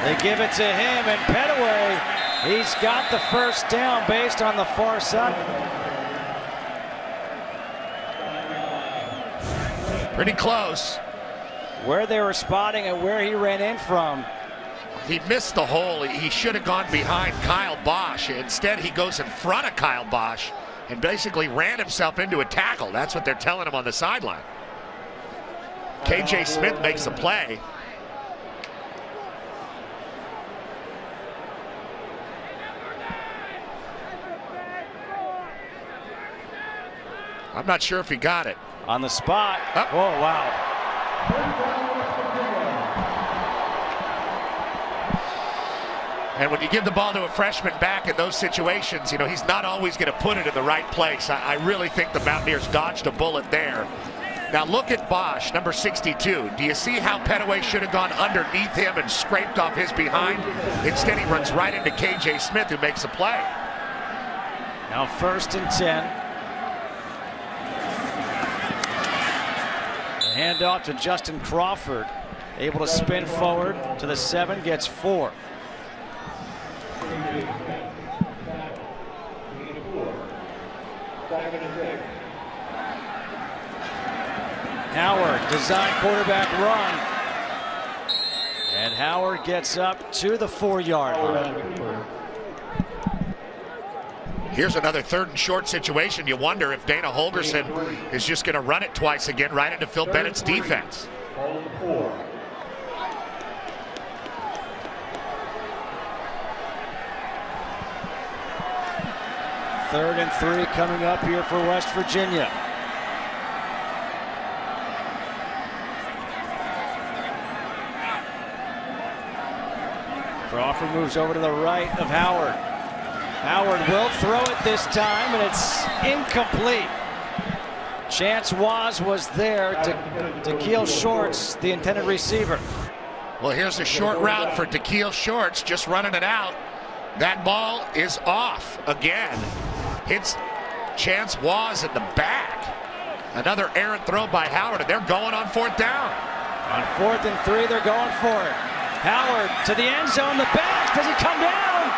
They give it to him, and Pettaway, he's got the first down based on the far side. Pretty close. Where they were spotting and where he ran in from. He missed the hole. He should have gone behind Kyle Bosch. Instead, he goes in front of Kyle Bosch and basically ran himself into a tackle. That's what they're telling him on the sideline. KJ Smith makes a play. I'm not sure if he got it. On the spot. Oh, oh wow. And when you give the ball to a freshman back in those situations, you know, he's not always going to put it in the right place. I, I, really think the Mountaineers dodged a bullet there. Now look at Bosch, number 62. Do you see how Pettaway should have gone underneath him and scraped off his behind? Instead, he runs right into KJ Smith, who makes a play. Now first and 10. Handoff to Justin Crawford. Able to spin forward to the seven, gets four. Howard, design quarterback run. And Howard gets up to the four yard line. Here's another third and short situation. You wonder if Dana Holgorsen is just going to run it twice again right into Phil Bennett's defense. Third and three coming up here for West Virginia. Crawford moves over to the right of Howard. Howard will throw it this time, and it's incomplete. Chance Waz was there to, to Keel Shorts, the intended receiver. Well, here's a short route for Daikiel Shorts, just running it out. That ball is off again. Hits Chance Waz in the back. Another errant throw by Howard, and they're going on fourth down. On fourth and three, they're going for it. Howard to the end zone, the back. Does he come down?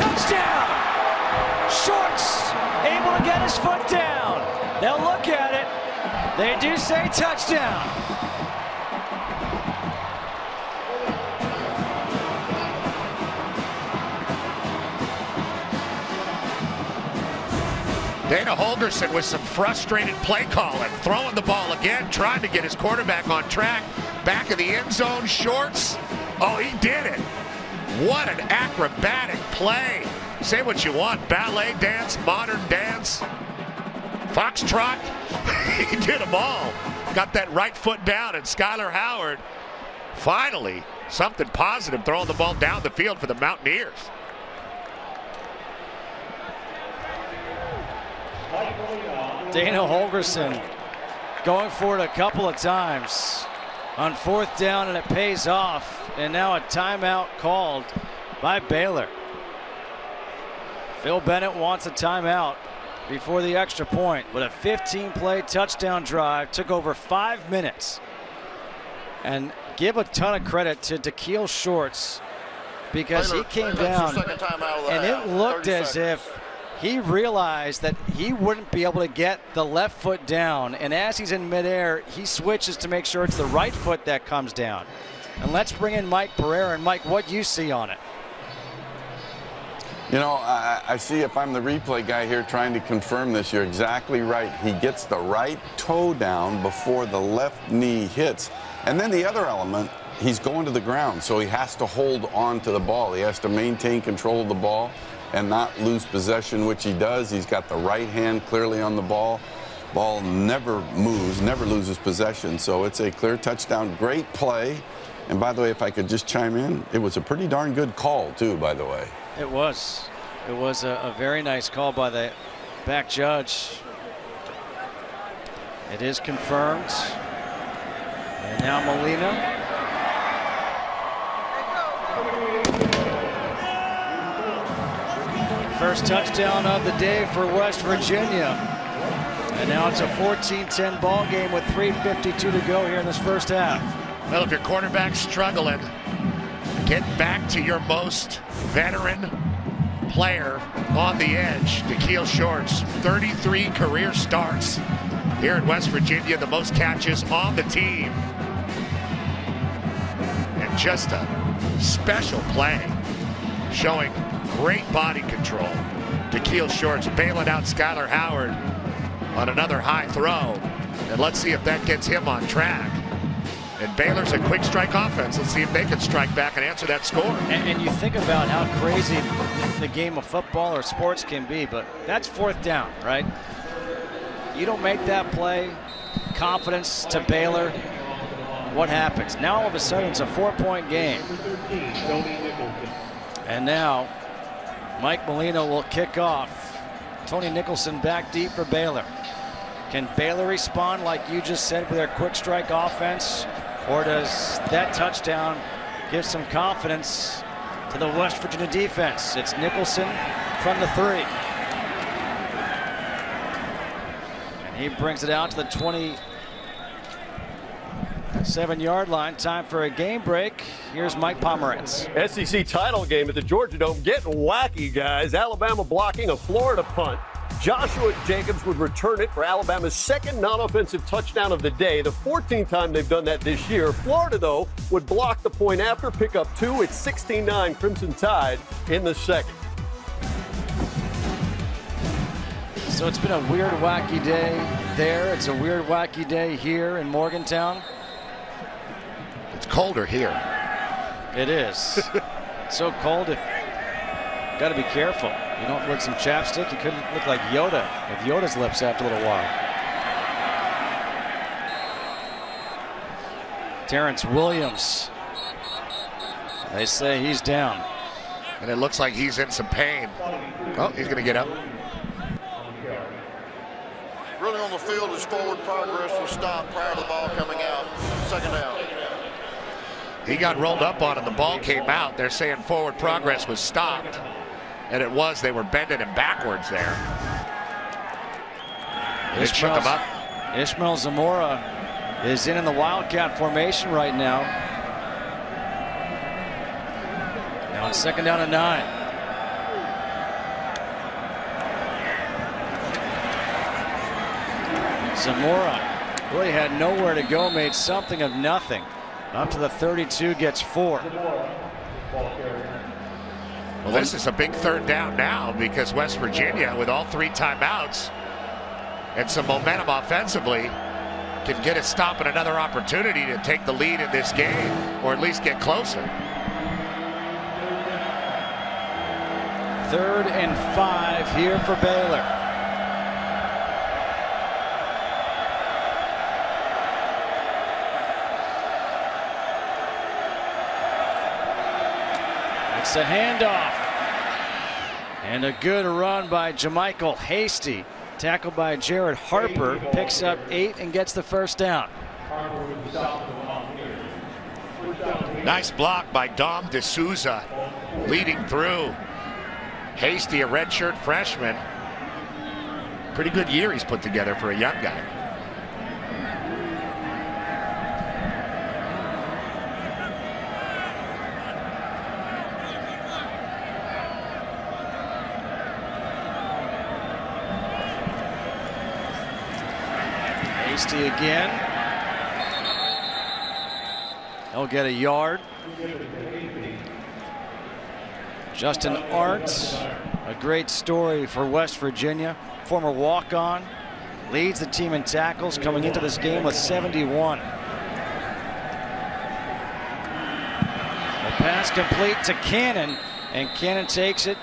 Touchdown! Shorts able to get his foot down. They'll look at it. They do say touchdown. Dana Holgorsen with some frustrated play calling, throwing the ball again, trying to get his quarterback on track. Back of the end zone, shorts. Oh, he did it. What an acrobatic play. Say what you want, ballet dance, modern dance, foxtrot. he did them all. Got that right foot down, and Skyler Howard, finally, something positive throwing the ball down the field for the Mountaineers. Dana Holgorsen going for it a couple of times on fourth down, and it pays off. And now a timeout called by Baylor. Phil Bennett wants a timeout before the extra point, but a 15 play touchdown drive took over five minutes. And give a ton of credit to Daikiel Shorts because Baylor, he came down second time out of the and half. it looked as seconds. if he realized that he wouldn't be able to get the left foot down. And as he's in midair, he switches to make sure it's the right foot that comes down. And let's bring in Mike Pereira. And Mike, what you see on it? You know, I, I, see if I'm the replay guy here trying to confirm this, you're exactly right. He gets the right toe down before the left knee hits. And then the other element, he's going to the ground, so he has to hold on to the ball. He has to maintain control of the ball and not lose possession, which he does. He's got the right hand clearly on the ball. Ball never moves, never loses possession. So it's a clear touchdown. Great play. And by the way, if I could just chime in, it was a pretty darn good call, too, by the way. It was. It was a, a very nice call by the back judge. It is confirmed. And now Molina. First touchdown of the day for West Virginia. And now it's a 14-10 ball game with 3.52 to go here in this first half. Well, if your quarterback's struggling, get back to your most veteran player on the edge, Daikiel Shorts. 33 career starts here in West Virginia, the most catches on the team. And just a special play showing great body control. Daikiel Shorts bailing out Skyler Howard on another high throw. And let's see if that gets him on track. And Baylor's a quick strike offense. Let's see if they can strike back and answer that score. And, and, you think about how crazy the game of football or sports can be, but that's fourth down, right? You don't make that play, confidence to Baylor. What happens? Now all of a sudden it's a four-point game. And now Mike Molina will kick off. Tony Nicholson back deep for Baylor. Can Baylor respond like you just said with their quick strike offense? Or does that touchdown give some confidence to the West Virginia defense? It's Nicholson from the three. And he brings it out to the 20 Seven yard line. Time for a game break. Here's Mike Pomerantz. SEC title game at the Georgia Dome. Getting wacky, guys. Alabama blocking a Florida punt. Joshua Jacobs would return it for Alabama's second non offensive touchdown of the day, the 14th time they've done that this year. Florida, though, would block the point after, pick up two. It's 16 9 Crimson Tide in the second. So it's been a weird, wacky day there. It's a weird, wacky day here in Morgantown. It's colder here. It is. so cold. If got to be careful. You don't put some chapstick. You couldn't look like Yoda with Yoda's lips after a little while. Terrence Williams. They say he's down. And it looks like he's in some pain. Oh, he's going to get up. Really on the field, his forward progress was stopped prior to the ball coming out. Second down. He got rolled up on and the ball came out. They're saying forward progress was stopped. And it was. They were bending him backwards there. They shook him up. Ishmael Zamora is in in the Wildcat formation right now. Now it's second down and nine. Zamora really had nowhere to go, made something of nothing. Up to the 32, gets four. Well, this is a big third down now because West Virginia, with all three timeouts and some momentum offensively, can get a stop and another opportunity to take the lead in this game, or at least get closer. Third and five here for Baylor. It's a handoff. And a good run by JaMycal Hasty. Tackled by Jared Harper. Picks up eight and gets the first down. Nice block by Dom DeSouza. Leading through. Hasty, a redshirt freshman. Pretty good year he's put together for a young guy. Again. He'll get a yard. Justin Arndt, a great story for West Virginia. Former walk-on, leads the team in tackles coming into this game with 71. pass complete to Cannon, and Cannon takes it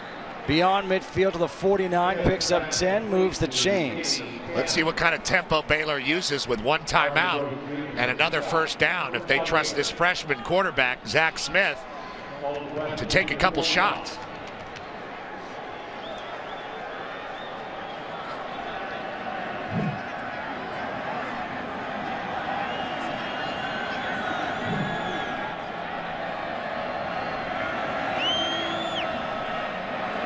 beyond midfield to the 49, picks up 10, moves the chains. Let's see what kind of tempo Baylor uses with one timeout and another first down if they trust this freshman quarterback, Zach Smith, to take a couple shots.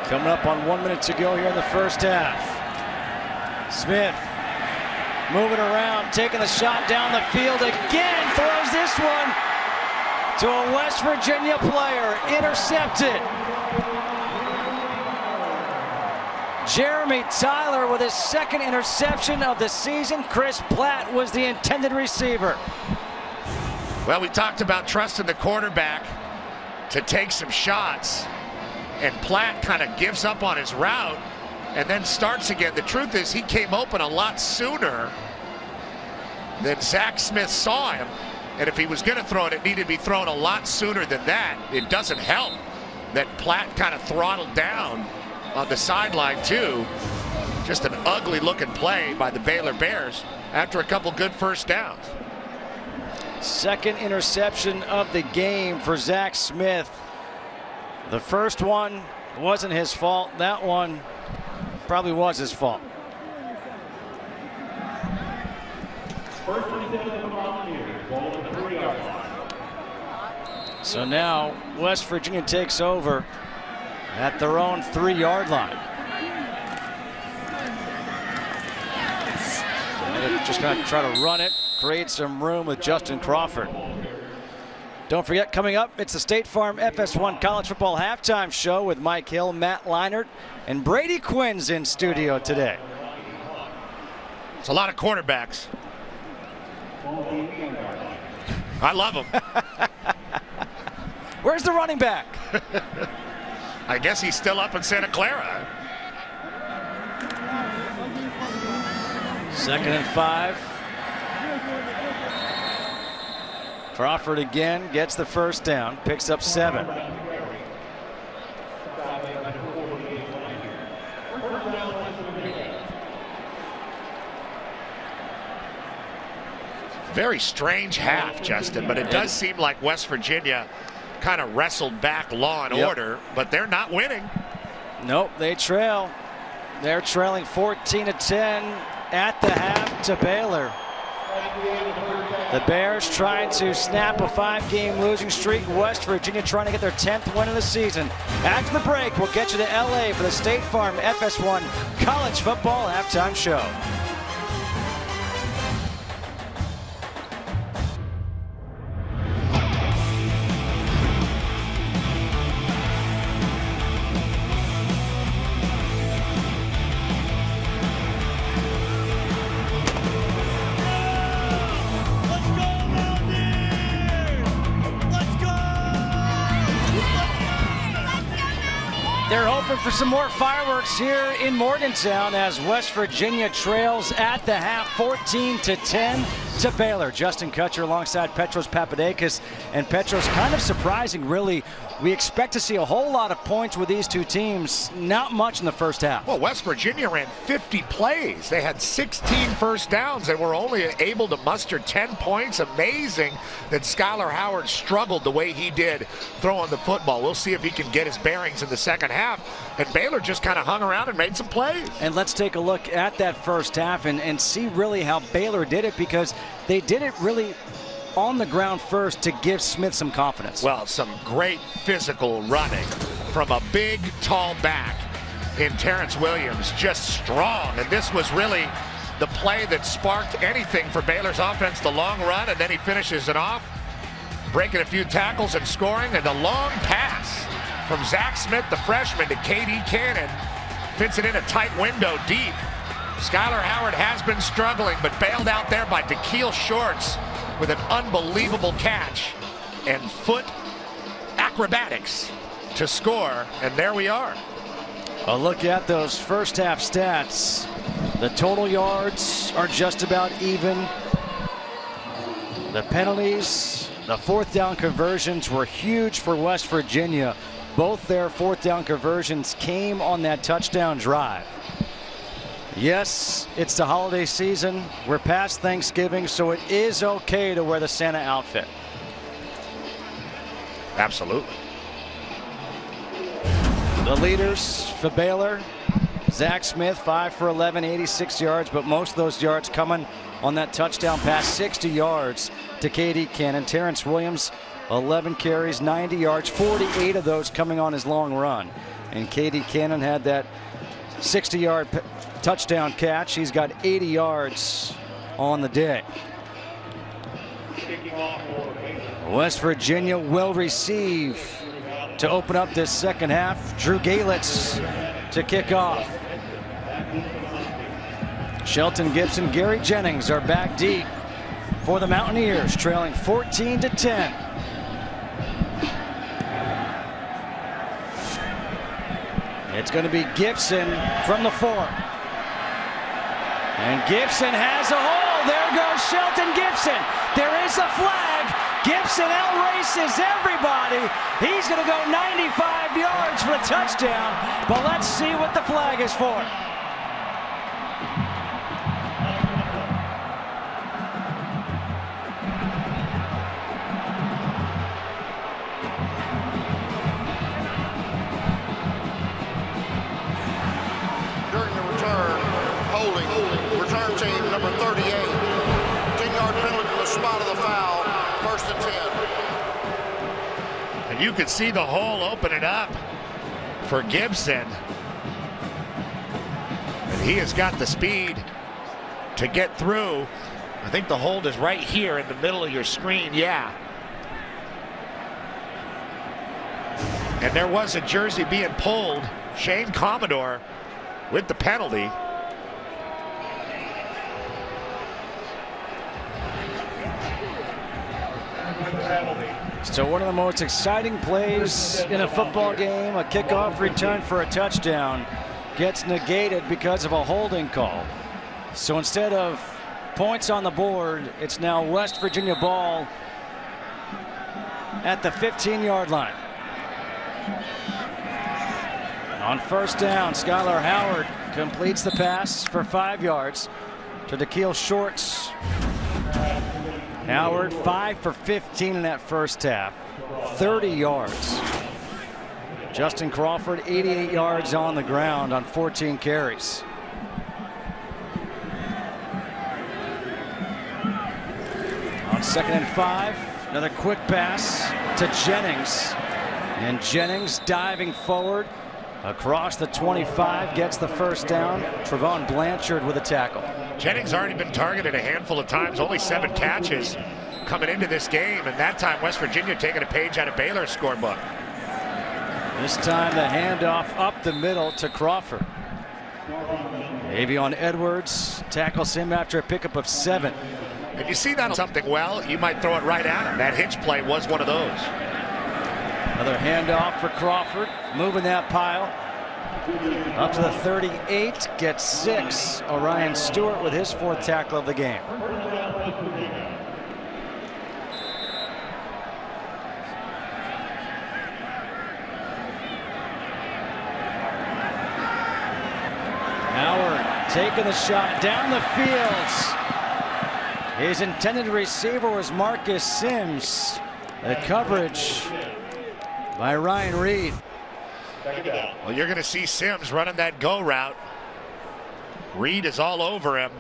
Coming up on one minute to go here in the first half. Smith moving around, taking the shot down the field again, throws this one to a West Virginia player, intercepted. Jeremy Tyler with his second interception of the season. Chris Platt was the intended receiver. Well, we talked about trusting the quarterback to take some shots and Platt kind of gives up on his route and then starts again. The truth is he came open a lot sooner than Zach Smith saw him. And if he was going to throw it, it needed to be thrown a lot sooner than that. It doesn't help that Platt kind of throttled down on the sideline too. Just an ugly looking play by the Baylor Bears after a couple good first downs. Second interception of the game for Zach Smith. The first one wasn't his fault. That one probably was his fault. So now West Virginia takes over at their own three-yard line. just going to try to run it, create some room with Justin Crawford. Don't forget, coming up, it's the State Farm FS1 College Football Halftime Show with Mike Hill, Matt Leinart, and Brady Quinn's in studio today. It's a lot of quarterbacks. I love them. Where's the running back? I guess he's still up in Santa Clara. Second and five. Crawford again gets the first down, picks up seven. Very strange half, Justin, but it does seem like West Virginia kind of wrestled back law and yep. order, but they're not winning. Nope, they trail. They're trailing 14 to 10 at the half to Baylor. The Bears trying to snap a five-game losing streak. West Virginia trying to get their 10th win of the season. After the break, we'll get you to LA for the State Farm FS1 College Football Halftime Show. For some more fireworks here in Morgantown as West Virginia trails at the half 14 to 10 to Baylor. Justin Kutcher alongside Petros Papadakis. And Petros kind of surprising, really. We expect to see a whole lot of points with these two teams. Not much in the first half. Well, West Virginia ran 50 plays. They had 16 first downs and were only able to muster 10 points. Amazing that Skyler Howard struggled the way he did throwing the football. We'll see if he can get his bearings in the second half. And Baylor just kind of hung around and made some plays. And let's take a look at that first half and, and see really how Baylor did it because they did it really on the ground first to give Smith some confidence. Well, some great physical running from a big, tall back in Terrence Williams, just strong. And this was really the play that sparked anything for Baylor's offense, the long run, and then he finishes it off, breaking a few tackles and scoring, and the long pass from Zach Smith, the freshman, to K.D. Cannon. Fits it in a tight window deep. Skyler Howard has been struggling, but bailed out there by Daikiel Shorts with an unbelievable catch and foot acrobatics to score. And there we are. A look at those first half stats. The total yards are just about even. The penalties, the fourth down conversions were huge for West Virginia. Both their fourth down conversions came on that touchdown drive. Yes, it's the holiday season. We're past Thanksgiving, so it is okay to wear the Santa outfit. Absolutely. The leaders for Baylor, Zach Smith, 5 for 11, 86 yards, but most of those yards coming on that touchdown pass, 60 yards to KD Cannon. Terrence Williams, 11 carries, 90 yards, 48 of those coming on his long run. And KD Cannon had that 60 yard touchdown catch. He's got 80 yards on the day. West Virginia will receive to open up this second half. Drew Galitz to kick off. Shelton Gibson, Gary Jennings are back deep for the Mountaineers, trailing 14 to 10. It's going to be Gibson from the four. And Gibson has a hole. There goes Shelton Gibson. There is a flag. Gibson outraces everybody. He's going to go 95 yards for a touchdown. But let's see what the flag is for. You can see the hole opening up for Gibson. And he has got the speed to get through. I think the hold is right here in the middle of your screen. Yeah. And there was a jersey being pulled. Shane Commodore with the penalty. So one of the most exciting plays in a football game, a kickoff return for a touchdown, gets negated because of a holding call. So instead of points on the board, it's now West Virginia ball at the 15-yard line. On first down, Skyler Howard completes the pass for five yards to Daikiel Shorts. Howard, 5 for 15 in that first half, 30 yards. Justin Crawford, 88 yards on the ground on 14 carries. On second and five, another quick pass to Jennings. And Jennings diving forward across the 25, gets the first down. Travon Blanchard with a tackle. Jennings already been targeted a handful of times, only seven catches coming into this game, and that time West Virginia taking a page out of Baylor's scorebook. This time the handoff up the middle to Crawford. Avion Edwards, tackles him after a pickup of seven. If you see that something well, you might throw it right at him. That hitch play was one of those. Another handoff for Crawford, moving that pile. Up to the 38, gets six. Orion Stewart with his fourth tackle of the game. Taking the shot down the field. His intended receiver was Marcus Simms. The coverage by Ryan Reid. Well, you're going to see Simms running that go route. Reid is all over him.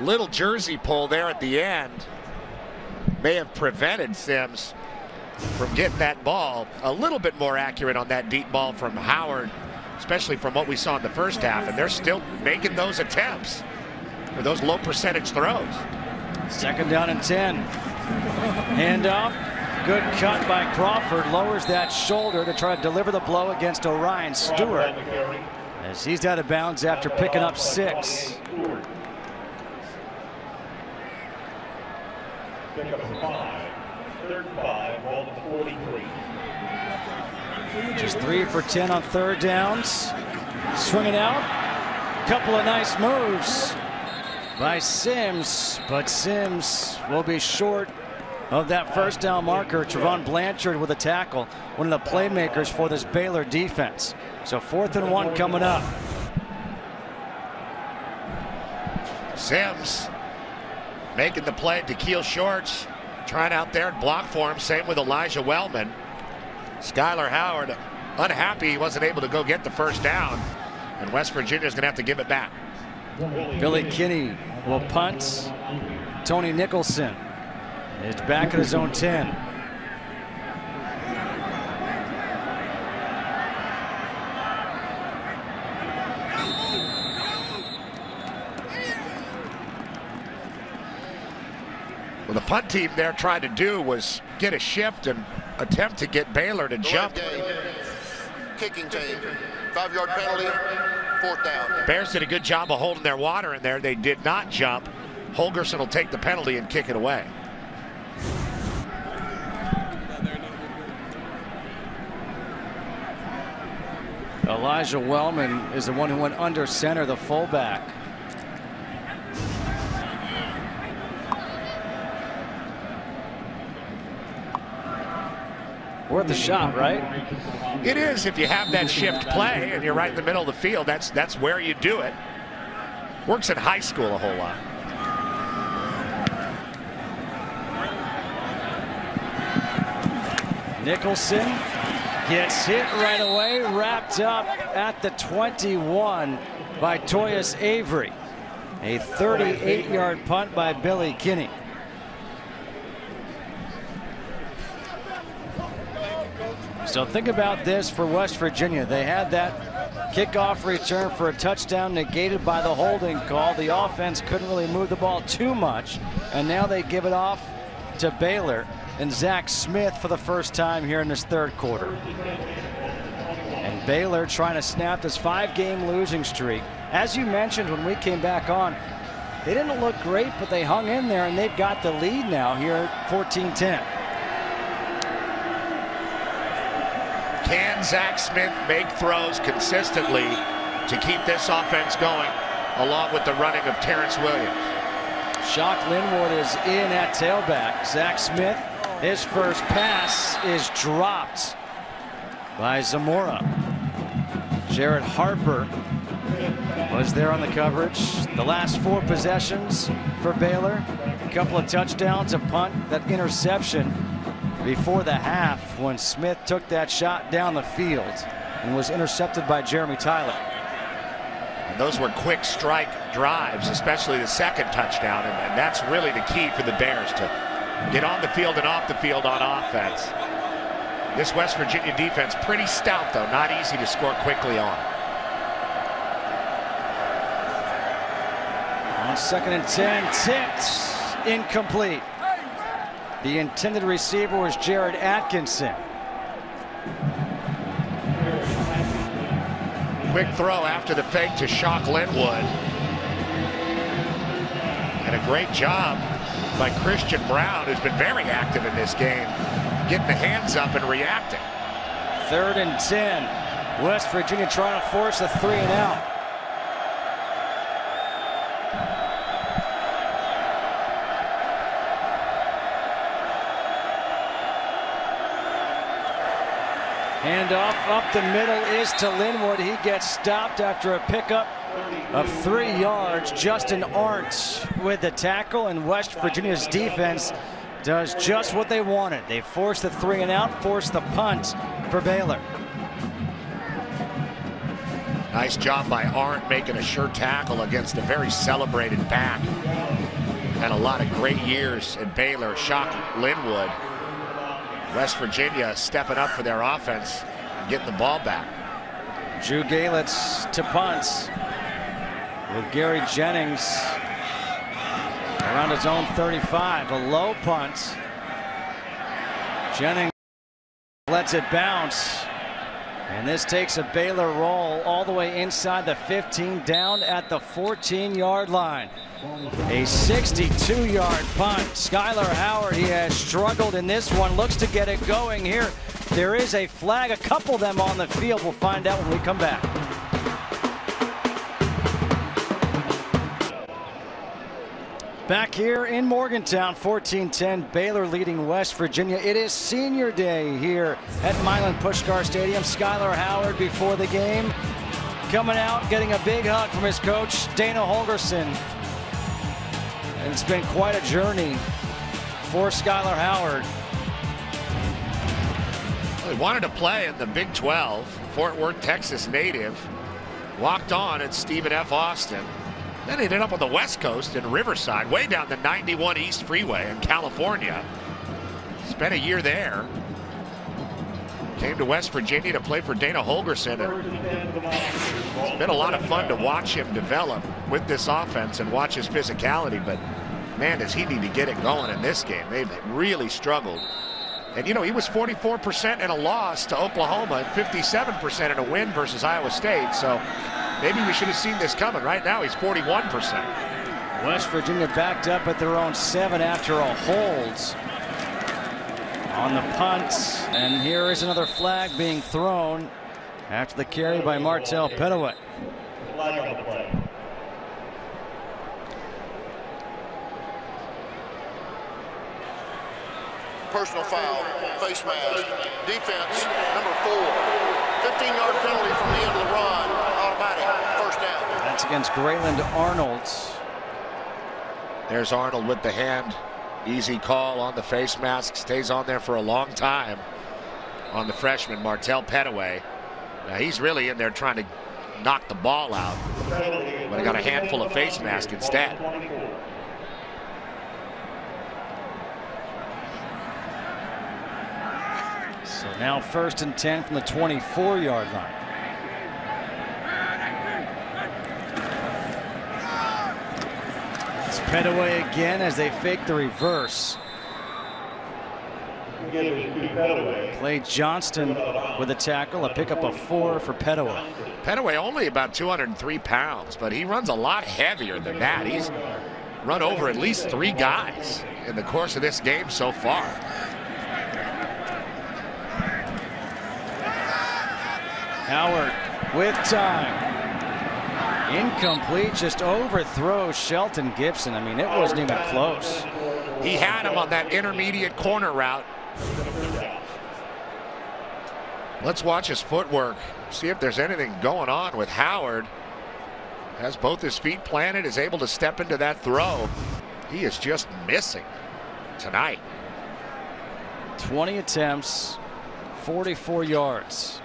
Little jersey pull there at the end may have prevented Simms from getting that ball a little bit more accurate on that deep ball from Howard, especially from what we saw in the first half. And they're still making those attempts for those low percentage throws. Second down and 10. Handoff. Good cut by Crawford. Lowers that shoulder to try to deliver the blow against Orion Stewart. as he's out of bounds after picking up six. Pick up five. Third five, ball to 43. Just three for 10 on third downs. Swinging out. Couple of nice moves by Simms, but Simms will be short of that first down marker. Travon Blanchard with a tackle, one of the playmakers for this Baylor defense. So fourth and one coming up. Simms making the play to Keel Shorts, trying out there and block for him. Same with Elijah Wellman. Skyler Howard unhappy he wasn't able to go get the first down. And West Virginia's going to have to give it back. Billy Kinney will punt. Tony Nicholson is back at his own 10. What the punt team there tried to do was get a shift and attempt to get Baylor to jump. Kicking team. Five yard penalty, fourth down. Bears did a good job of holding their water in there. They did not jump. Holgorsen will take the penalty and kick it away. Elijah Wellman is the one who went under center, the fullback. Worth a shot, right? It is if you have that shift play and you're right in the middle of the field. That's that's where you do it. Works in high school a whole lot. Nicholson gets hit right away, wrapped up at the 21 by Toyous Avery. A 38 yard punt by Billy Kinney. So think about this for West Virginia. They had that kickoff return for a touchdown negated by the holding call. The offense couldn't really move the ball too much, and now they give it off to Baylor and Zach Smith for the first time here in this third quarter. And Baylor trying to snap this five-game losing streak. As you mentioned when we came back on, they didn't look great, but they hung in there, and they've got the lead now here at 14-10. Can Zach Smith make throws consistently to keep this offense going, along with the running of Terrence Williams? Shock Linwood is in at tailback. Zach Smith, his first pass is dropped by Zamora. Jared Harper was there on the coverage. The last four possessions for Baylor, a couple of touchdowns, a punt, that interception before the half when Smith took that shot down the field and was intercepted by Jeremy Tyler. And those were quick strike drives, especially the second touchdown. And, and, that's really the key for the Bears to get on the field and off the field on offense. This West Virginia defense pretty stout, though. Not easy to score quickly on. On second and 10, tipped, incomplete. The intended receiver was Jared Atkinson. Quick throw after the fake to Shock Linwood. And a great job by Christian Brown, who's been very active in this game, getting the hands up and reacting. Third and 10. West Virginia trying to force a three and out. Handoff up the middle is to Linwood. He gets stopped after a pickup of three yards. Justin Arndt with the tackle, and West Virginia's defense does just what they wanted. They force the three and out, force the punt for Baylor. Nice job by Arndt making a sure tackle against a very celebrated back. Had a lot of great years at Baylor. Shock Linwood. West Virginia stepping up for their offense and getting the ball back. Drew Galitz to punts with Gary Jennings around his own 35. A low punt. Jennings lets it bounce. And this takes a Baylor roll all the way inside the 15 down at the 14 yard line. A 62 yard punt. Skyler Howard, he has struggled in this one, looks to get it going here. There is a flag, a couple of them on the field. We'll find out when we come back. Back here in Morgantown, 14-10, Baylor leading West Virginia. It is senior day here at Milan Puskar Stadium. Skyler Howard before the game coming out, getting a big hug from his coach, Dana Holgorsen. And it's been quite a journey for Skyler Howard. Well, he wanted to play in the Big 12, Fort Worth, Texas native. Walked on at Stephen F. Austin. Then he ended up on the West Coast in Riverside, way down the 91 East Freeway in California. Spent a year there. Came to West Virginia to play for Dana Holgorsen. It's been a lot of fun to watch him develop with this offense and watch his physicality, but man, does he need to get it going in this game. They've really struggled. And you know, he was 44% in a loss to Oklahoma and 57% in a win versus Iowa State. So maybe we should have seen this coming. Right now, he's 41%. West Virginia backed up at their own seven after a holds on the punt. And here is another flag being thrown after the carry by Martell Pettaway. Flag on the play. Personal foul, face mask, defense, number four. 15-yard penalty from the end of the run, automatic, first down. That's against Grayland Arnold. There's Arnold with the hand. Easy call on the face mask. Stays on there for a long time on the freshman, Martell Pettaway. Now he's really in there trying to knock the ball out. But he got a handful of face mask instead. So now first and 10 from the 24 yard line. Pettaway again as they fake the reverse. Clay Johnston with a tackle, a pickup of four for Pettaway. Pettaway only about 203 pounds, but he runs a lot heavier than that. He's run over at least three guys in the course of this game so far. Howard with time. Incomplete, just overthrows Shelton Gibson. I mean, it wasn't even close. He had him on that intermediate corner route. Let's watch his footwork, see if there's anything going on with Howard. Has both his feet planted, is able to step into that throw. He is just missing tonight. 20 attempts, 44 yards.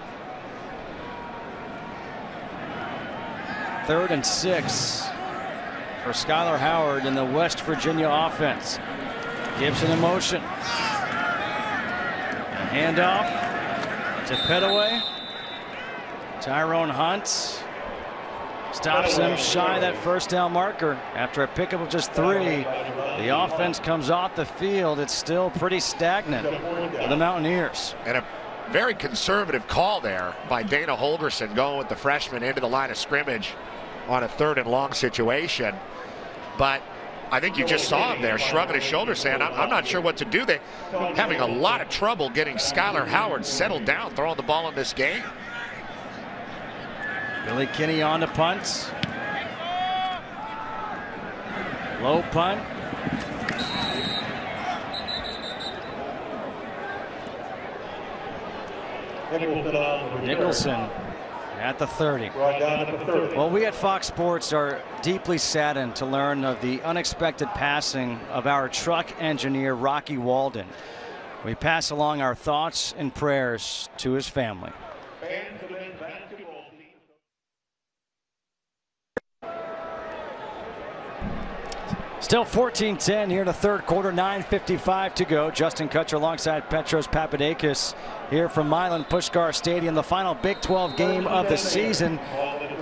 Third and six for Skyler Howard in the West Virginia offense. Gibson in motion. A handoff to Pettaway. Tyrone Hunt stops him shy that first down marker after a pickup of just three. The offense comes off the field. It's still pretty stagnant for the Mountaineers. And a very conservative call there by Dana Holgorsen going with the freshman into the line of scrimmage on a third and long situation. But I think you just saw him there shrugging his shoulders saying, I'm, I'm not sure what to do. They're having a lot of trouble getting Skyler Howard settled down throwing the ball in this game. Billy Kinney on the punt. Low punt. Nicholson on the return. Nicholson at the 30. At the 30. Well, we at Fox Sports are deeply saddened to learn of the unexpected passing of our truck engineer, Rocky Walden. We pass along our thoughts and prayers to his family. Fans of men's basketball team. Still 14-10 here in the third quarter, 9.55 to go. Justin Kutcher alongside Petros Papadakis here from Milan Puskar Stadium, the final Big 12 game of the season.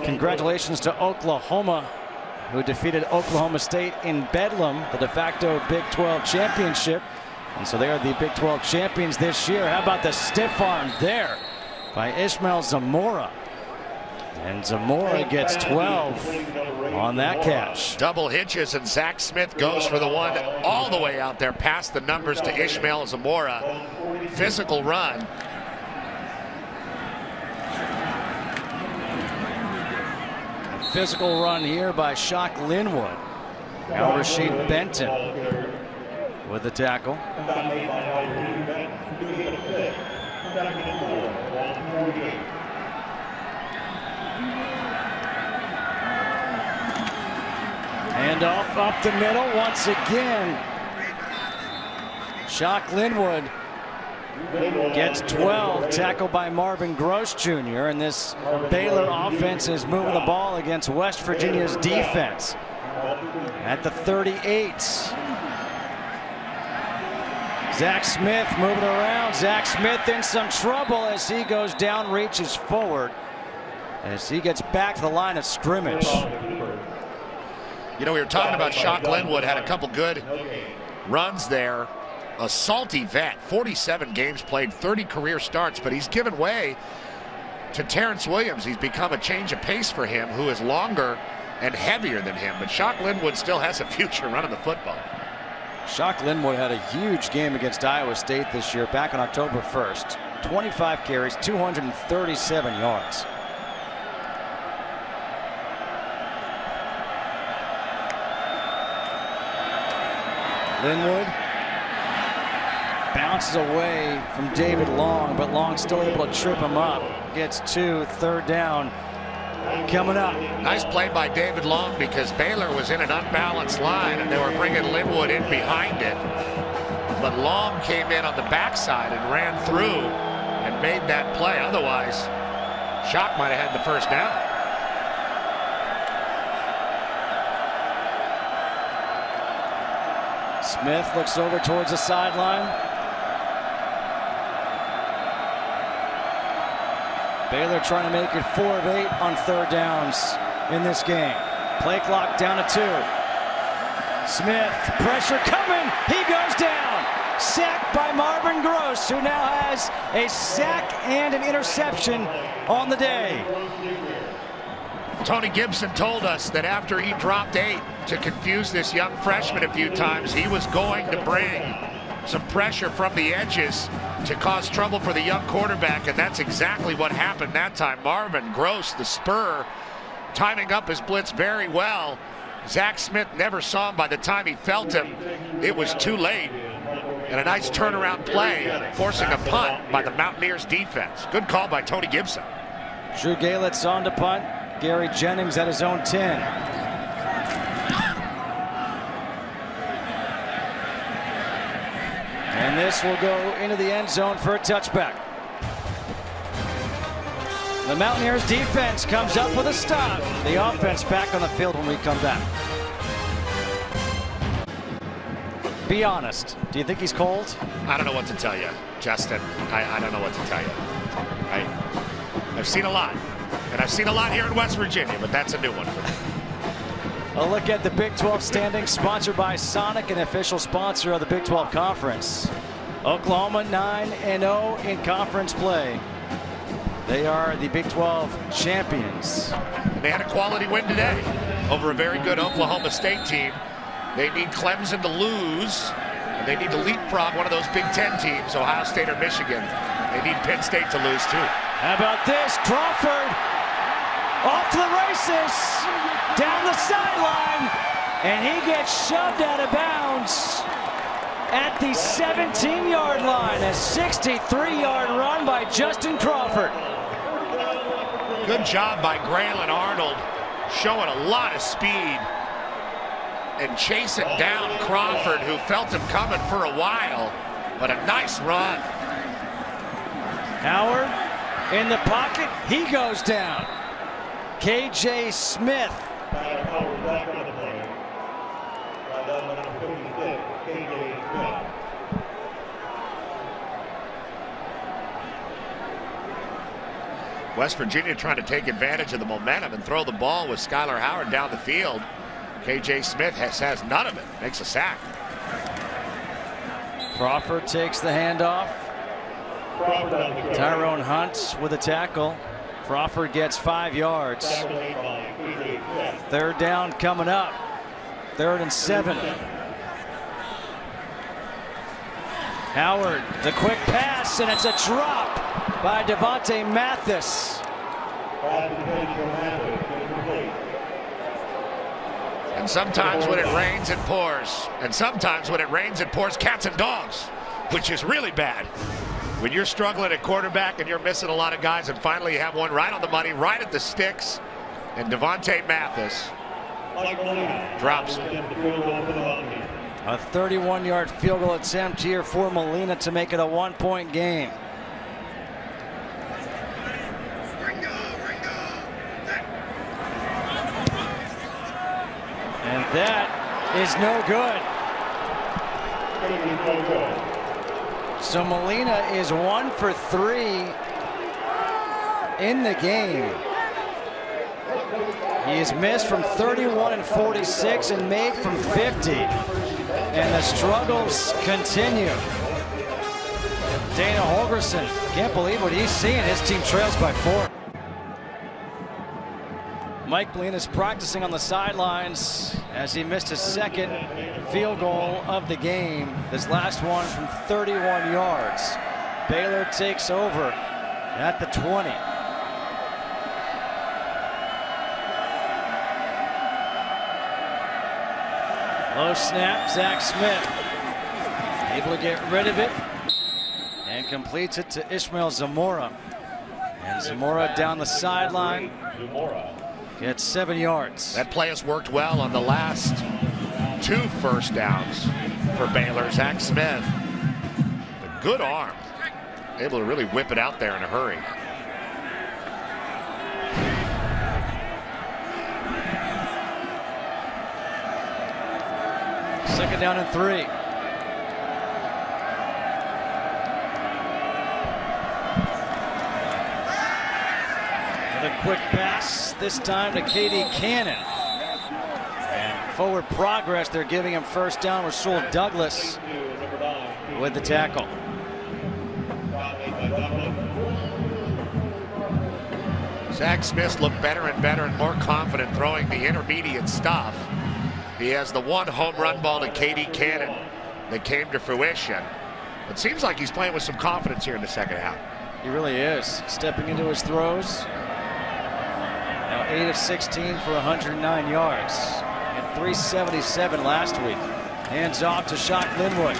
Congratulations to Oklahoma, who defeated Oklahoma State in Bedlam, the de facto Big 12 championship. And so they are the Big 12 champions this year. How about the stiff arm there by Ishmael Zamora. And Zamora gets 12 on that catch. Double hitches, and Zach Smith goes for the one all the way out there past the numbers to Ishmael Zamora. Physical run. Physical run here by Shock Linwood. Now Rashid Benton with the tackle. And off up the middle once again. Shock Linwood gets 12, tackled by Marvin Gross Jr. And this Baylor offense is moving the ball against West Virginia's defense at the 38. Zach Smith moving around. Zach Smith in some trouble as he goes down, reaches forward as he gets back to the line of scrimmage. You know, we were talking about Shock Linwood, had a couple good runs there. A salty vet, 47 games played, 30 career starts, but he's given way to Terrence Williams. He's become a change of pace for him, who is longer and heavier than him. But Shock Linwood still has a future running the football. Shock Linwood had a huge game against Iowa State this year back on October 1st. 25 carries, 237 yards. Linwood bounces away from David Long, but Long still able to trip him up. Gets two, third down coming up. Nice play by David Long because Baylor was in an unbalanced line and they were bringing Linwood in behind it. But Long came in on the backside and ran through and made that play. Otherwise, Shock might have had the first down. Smith looks over towards the sideline. Baylor trying to make it four of eight on third downs in this game. Play clock down to two. Smith, pressure coming. He goes down. Sacked by Marvin Gross, who now has a sack and an interception on the day. Tony Gibson told us that after he dropped eight to confuse this young freshman a few times, he was going to bring some pressure from the edges to cause trouble for the young quarterback, and that's exactly what happened that time. Marvin Gross, the spur, timing up his blitz very well. Zach Smith never saw him by the time he felt him. It was too late. And a nice turnaround play, forcing a punt by the Mountaineers defense. Good call by Tony Gibson. Drew Galitz on to punt. Gary Jennings at his own 10. And this will go into the end zone for a touchback. The Mountaineers defense comes up with a stop. The offense back on the field when we come back. Be honest. Do you think he's cold? I don't know what to tell you, Justin. I, I don't know what to tell you. I, I've seen a lot. And I've seen a lot here in West Virginia, but that's a new one for me. A look at the Big 12 standings, sponsored by Sonic, an official sponsor of the Big 12 Conference. Oklahoma 9 0 in conference play. They are the Big 12 champions. They had a quality win today over a very good Oklahoma State team. They need Clemson to lose, and they need to leapfrog one of those Big Ten teams, Ohio State or Michigan. They need Penn State to lose too. How about this? Crawford off to the races, down the sideline, and he gets shoved out of bounds at the 17-yard line. A 63-yard run by Justin Crawford. Good job by Grayland Arnold, showing a lot of speed and chasing down Crawford, who felt him coming for a while, but a nice run. Howard in the pocket, he goes down. KJ Smith. West Virginia trying to take advantage of the momentum and throw the ball with Skyler Howard down the field. KJ Smith has, has none of it, makes a sack. Crawford takes the handoff. Tyrone Hunt with a tackle. Crawford gets five yards. Third down coming up. Third and seven. Howard, the quick pass, and it's a drop by Devontae Mathis. And sometimes when it rains, it pours. And sometimes when it rains, it pours cats and dogs, which is really bad. When you're struggling at quarterback and you're missing a lot of guys, and finally you have one right on the money, right at the sticks, and Devontae Mathis drops. A 31-yard field goal attempt here for Molina to make it a one-point game. And that is no good. So Molina is one for three in the game. He has missed from 31 and 46 and made from 50. And the struggles continue. Dana Holgorsen can't believe what he's seeing. His team trails by four. Mike Molina is practicing on the sidelines as he missed his second field goal of the game. This last one from 31 yards. Baylor takes over at the 20. Low snap, Zach Smith. Able to get rid of it and completes it to Ishmael Zamora. And Zamora down the sideline. Gets seven yards. That play has worked well on the last two first downs for Baylor. Zach Smith, a good arm, able to really whip it out there in a hurry. Second down and three. Another quick pass, this time to K.D. Cannon. And forward progress, they're giving him first down. Rasul Douglas with the tackle. Zach Smith looked better and better and more confident throwing the intermediate stuff. He has the one home run ball to K.D. Cannon that came to fruition. It seems like he's playing with some confidence here in the second half. He really is. Stepping into his throws. Now 8 of 16 for 109 yards. And 377 last week. Hands off to Shock Linwood.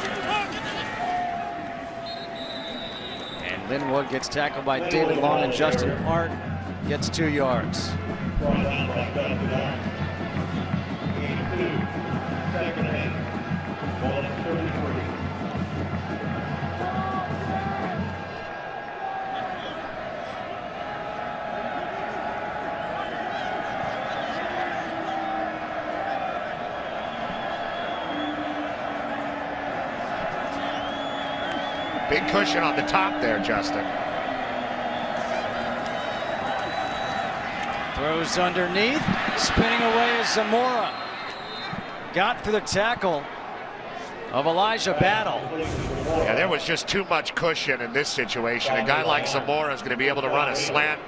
And Linwood gets tackled by David Long and Justin Hart gets two yards. Cushion on the top there, Justin. Throws underneath, spinning away is Zamora. Got through the tackle of Elijah Battle. Yeah, there was just too much cushion in this situation. A guy like Zamora is going to be able to run a slant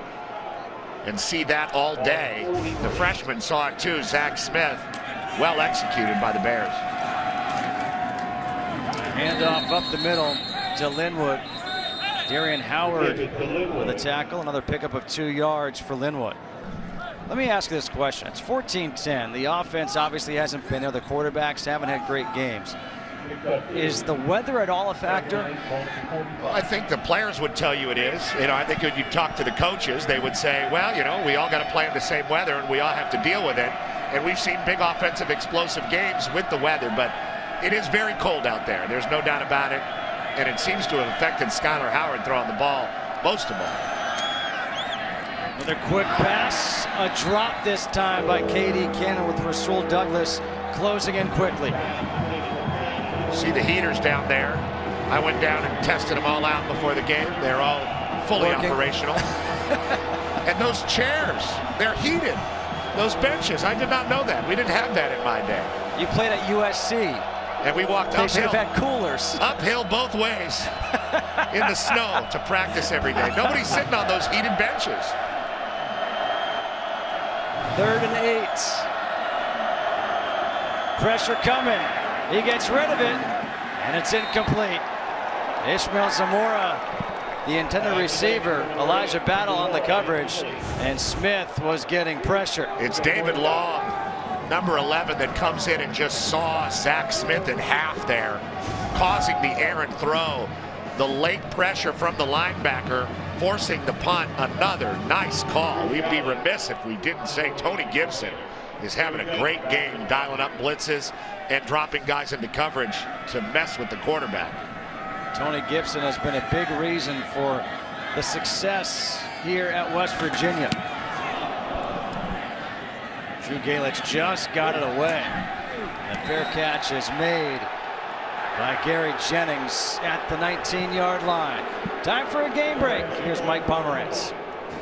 and see that all day. The freshman saw it too, Zach Smith. Well executed by the Bears. Handoff up the middle to Linwood. Darian Howard with a tackle, another pickup of two yards for Linwood. Let me ask this question. It's 14-10. The offense obviously hasn't been there. The quarterbacks haven't had great games. Is the weather at all a factor? Well, I think the players would tell you it is. You know, I think if you talk to the coaches, they would say, well, you know, we all got to play in the same weather and we all have to deal with it. And we've seen big offensive explosive games with the weather, but it is very cold out there. There's no doubt about it. And it seems to have affected Skyler Howard throwing the ball most of all. With a quick pass, a drop this time by K.D. Cannon with Rasul Douglas closing in quickly. See the heaters down there. I went down and tested them all out before the game. They're all fully Working. operational. and those chairs, they're heated. Those benches, I did not know that. We didn't have that in my day. You played at USC. And we walked They should uphill, have had coolers. uphill both ways in the snow to practice every day. Nobody's sitting on those heated benches. Third and eight. Pressure coming. He gets rid of it, and it's incomplete. Ishmael Zamora, the intended receiver. Elijah Battle on the coverage, and Smith was getting pressure. It's David Long, number 11, that comes in and just saw Zach Smith in half there, causing the errant throw. The late pressure from the linebacker, forcing the punt. Another nice call. We'd be remiss if we didn't say Tony Gibson is having a great game, dialing up blitzes and dropping guys into coverage to mess with the quarterback. Tony Gibson has been a big reason for the success here at West Virginia. Drew Galitz just got it away. The fair catch is made by Gary Jennings at the 19-yard line. Time for a game break. Here's Mike Pomerantz.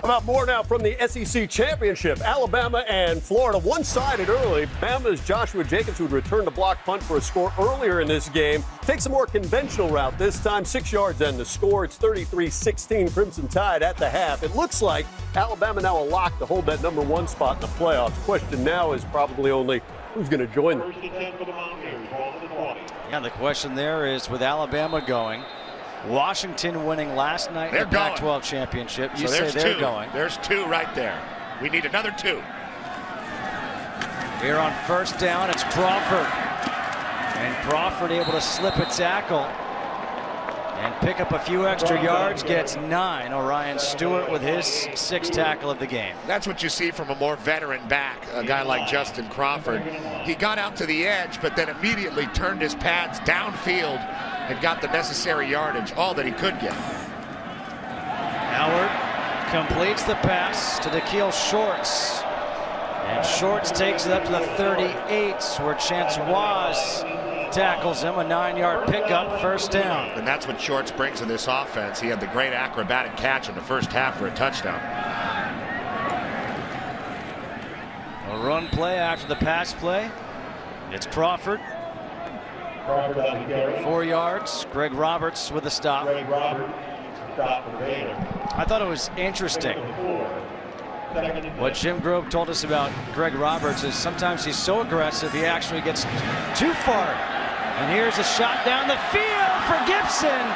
About more now from the SEC Championship. Alabama and Florida one-sided early. Bama's Joshua Jacobs would return to block punt for a score earlier in this game. Takes a more conventional route this time, six yards and the score. It's 33-16 Crimson Tide at the half. It looks like Alabama now a lock to hold that number one spot in the playoffs. Question now is probably only who's going to join them. First and 10 the Mountaineers. Ball to the 20. Yeah, the question there is with Alabama going, Washington winning last night They're in the going. Pac-12 championship. You so say they're two. going. There's two right there. We need another two. Here on first down, it's Crawford. And Crawford able to slip a tackle and pick up a few extra yards, gets nine. Orion Stewart with his sixth tackle of the game. That's what you see from a more veteran back, a guy like Justin Crawford. He got out to the edge, but then immediately turned his pads downfield and got the necessary yardage, all that he could get. Howard completes the pass to Daikiel Shorts. And Shorts takes it up to the 38, where Chance Waz tackles him. A nine-yard pickup, first down. And that's what Shorts brings to this offense. He had the great acrobatic catch in the first half for a touchdown. A run play after the pass play. It's Crawford, Crawford on the carry. Four yards. Greg Roberts with a stop. Greg Roberts. Stop for I thought it was interesting. Four. Second and What Jim Grobe told us about Greg Roberts is sometimes he's so aggressive he actually gets too far. And here's a shot down the field for Gibson,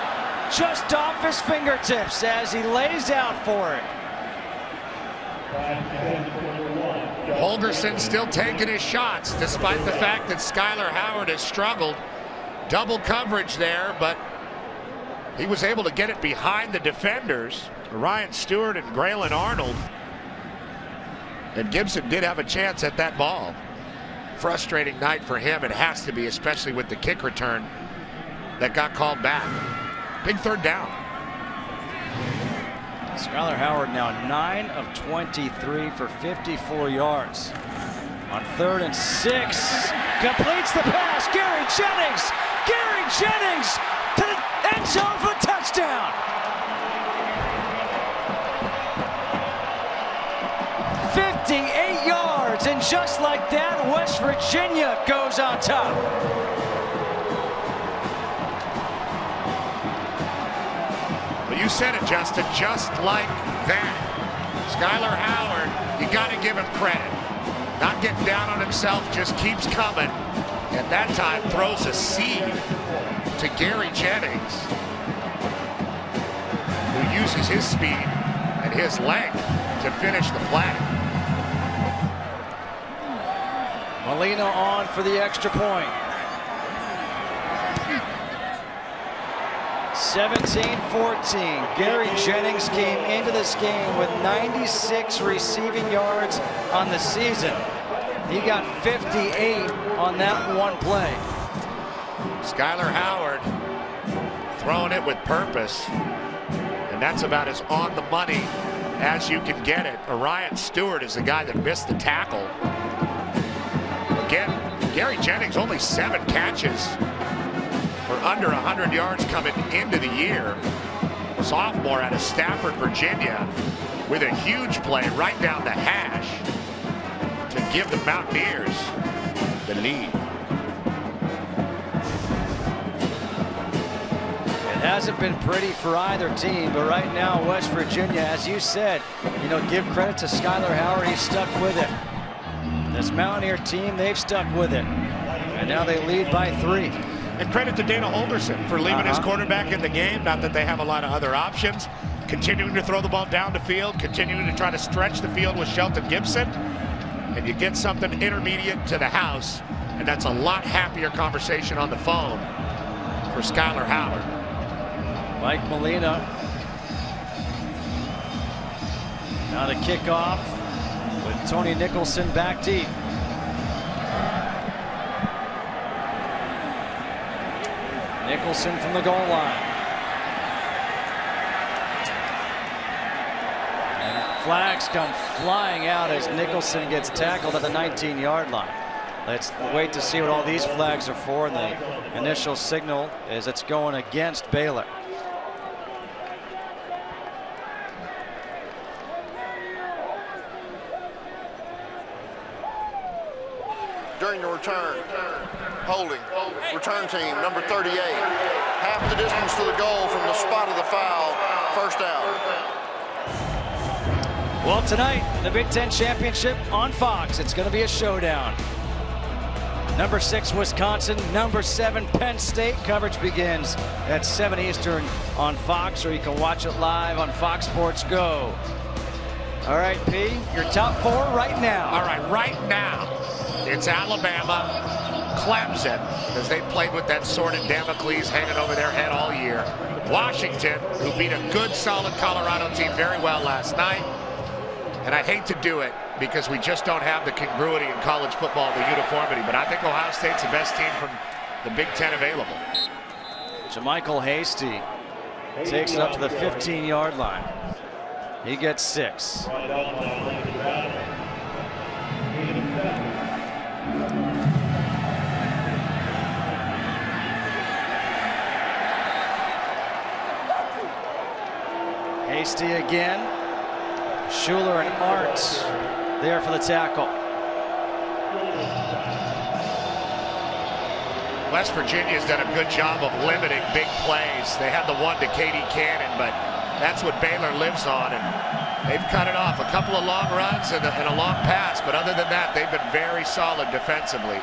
just off his fingertips as he lays out for it. Holgorsen still taking his shots, despite the fact that Skyler Howard has struggled. Double coverage there, but he was able to get it behind the defenders, Orion Stewart and Grayland Arnold. And Gibson did have a chance at that ball. Frustrating night for him. It has to be, especially with the kick return that got called back. Big third down. Skyler Howard now 9 of 23 for 54 yards. On third and six, completes the pass. Gary Jennings, Gary Jennings to the end zone for touchdown. Fifty-eight yards, and just like that, West Virginia goes on top. Well, you said it, Justin, just like that. Skyler Howard, you got to give him credit. Not getting down on himself, just keeps coming. And that time throws a seed to Gary Jennings, who uses his speed and his length to finish the play. Molina on for the extra point. 17-14. Gary Jennings came into this game with 96 receiving yards on the season. He got 58 on that one play. Skyler Howard throwing it with purpose. And that's about as on the money as you can get it. Orion Stewart is the guy that missed the tackle. Again, Gary Jennings only seven catches for under 100 yards coming into the year. Sophomore out of Stafford, Virginia, with a huge play right down the hash to give the Mountaineers the lead. It hasn't been pretty for either team, but right now West Virginia, as you said, you know, give credit to Skyler Howard, he's stuck with it. This Mountaineer team, they've stuck with it. And now they lead by three. And credit to Dana Holgorsen for leaving uh -huh. his uh-huh. quarterback in the game. Not that they have a lot of other options. Continuing to throw the ball down the field, continuing to try to stretch the field with Shelton Gibson. And you get something intermediate to the house. And that's a lot happier conversation on the phone for Skyler Howard. Mike Molina. Now the kickoff with Tony Nicholson back deep. Nicholson from the goal line. And flags come flying out as Nicholson gets tackled at the 19 yard line. Let's wait to see what all these flags are for. And the initial signal is it's going against Baylor. during the return. Holding. Return team, number 38. Half the distance to the goal from the spot of the foul. First down. Well, tonight, the Big Ten Championship on Fox. It's going to be a showdown. Number six, Wisconsin. Number seven, Penn State. Coverage begins at 7 Eastern on Fox, or you can watch it live on Fox Sports Go. All right, P, your top four right now. All right, right now. It's Alabama, Clemson, because they played with that sword of Damocles hanging over their head all year. Washington, who beat a good, solid Colorado team very well last night. And I hate to do it because we just don't have the congruity in college football, the uniformity. But I think Ohio State's the best team from the Big Ten available. JaMycal Hasty takes it up to the 15-yard line. He gets six. Hasty again. Shuler and Arndt there for the tackle. West Virginia's done a good job of limiting big plays. They had the one to K.D. Cannon, but that's what Baylor lives on, and they've cut it off. A couple of long runs and a, and a long pass, but other than that, they've been very solid defensively.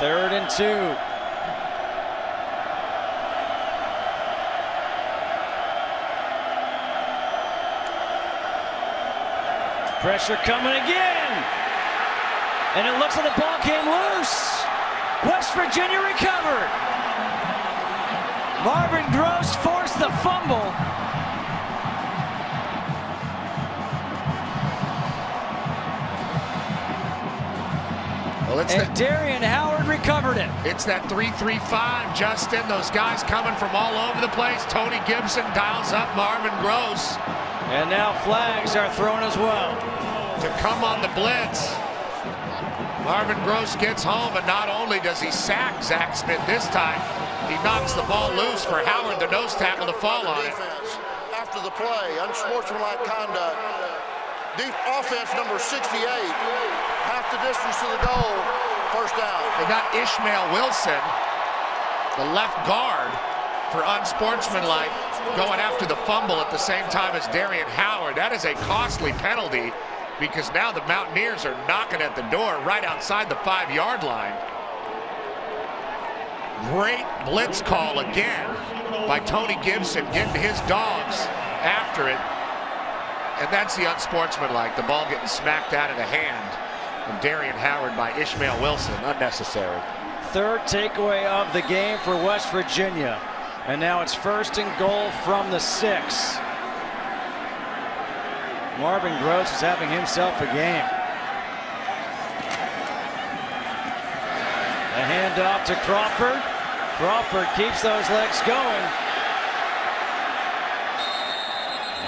Third and two. Pressure coming again. And it looks like the ball came loose. West Virginia recovered. Marvin Gross forced the fumble. Well, it's and Darian Howard recovered it. It's that 3-3-5, Justin. Those guys coming from all over the place. Tony Gibson dials up Marvin Gross. And now flags are thrown as well. To come on the blitz. Marvin Gross gets home, and not only does he sack Zach Smith this time, he knocks the ball loose for Howard, the nose tackle, to fall on it. After the play, unsportsmanlike conduct. Deep offense number 68, half the distance to the goal, first down. They got Ishmael Wilson, the left guard, for unsportsmanlike going after the fumble at the same time as Darian Howard. That is a costly penalty because now the Mountaineers are knocking at the door right outside the five-yard line. Great blitz call again by Tony Gibson getting his dogs after it. And that's the unsportsmanlike, the ball getting smacked out of the hand of Darian Howard by Ishmael Wilson, unnecessary. Third takeaway of the game for West Virginia. And now it's first and goal from the six. Marvin Gross is having himself a game. A handoff to Crawford. Crawford keeps those legs going.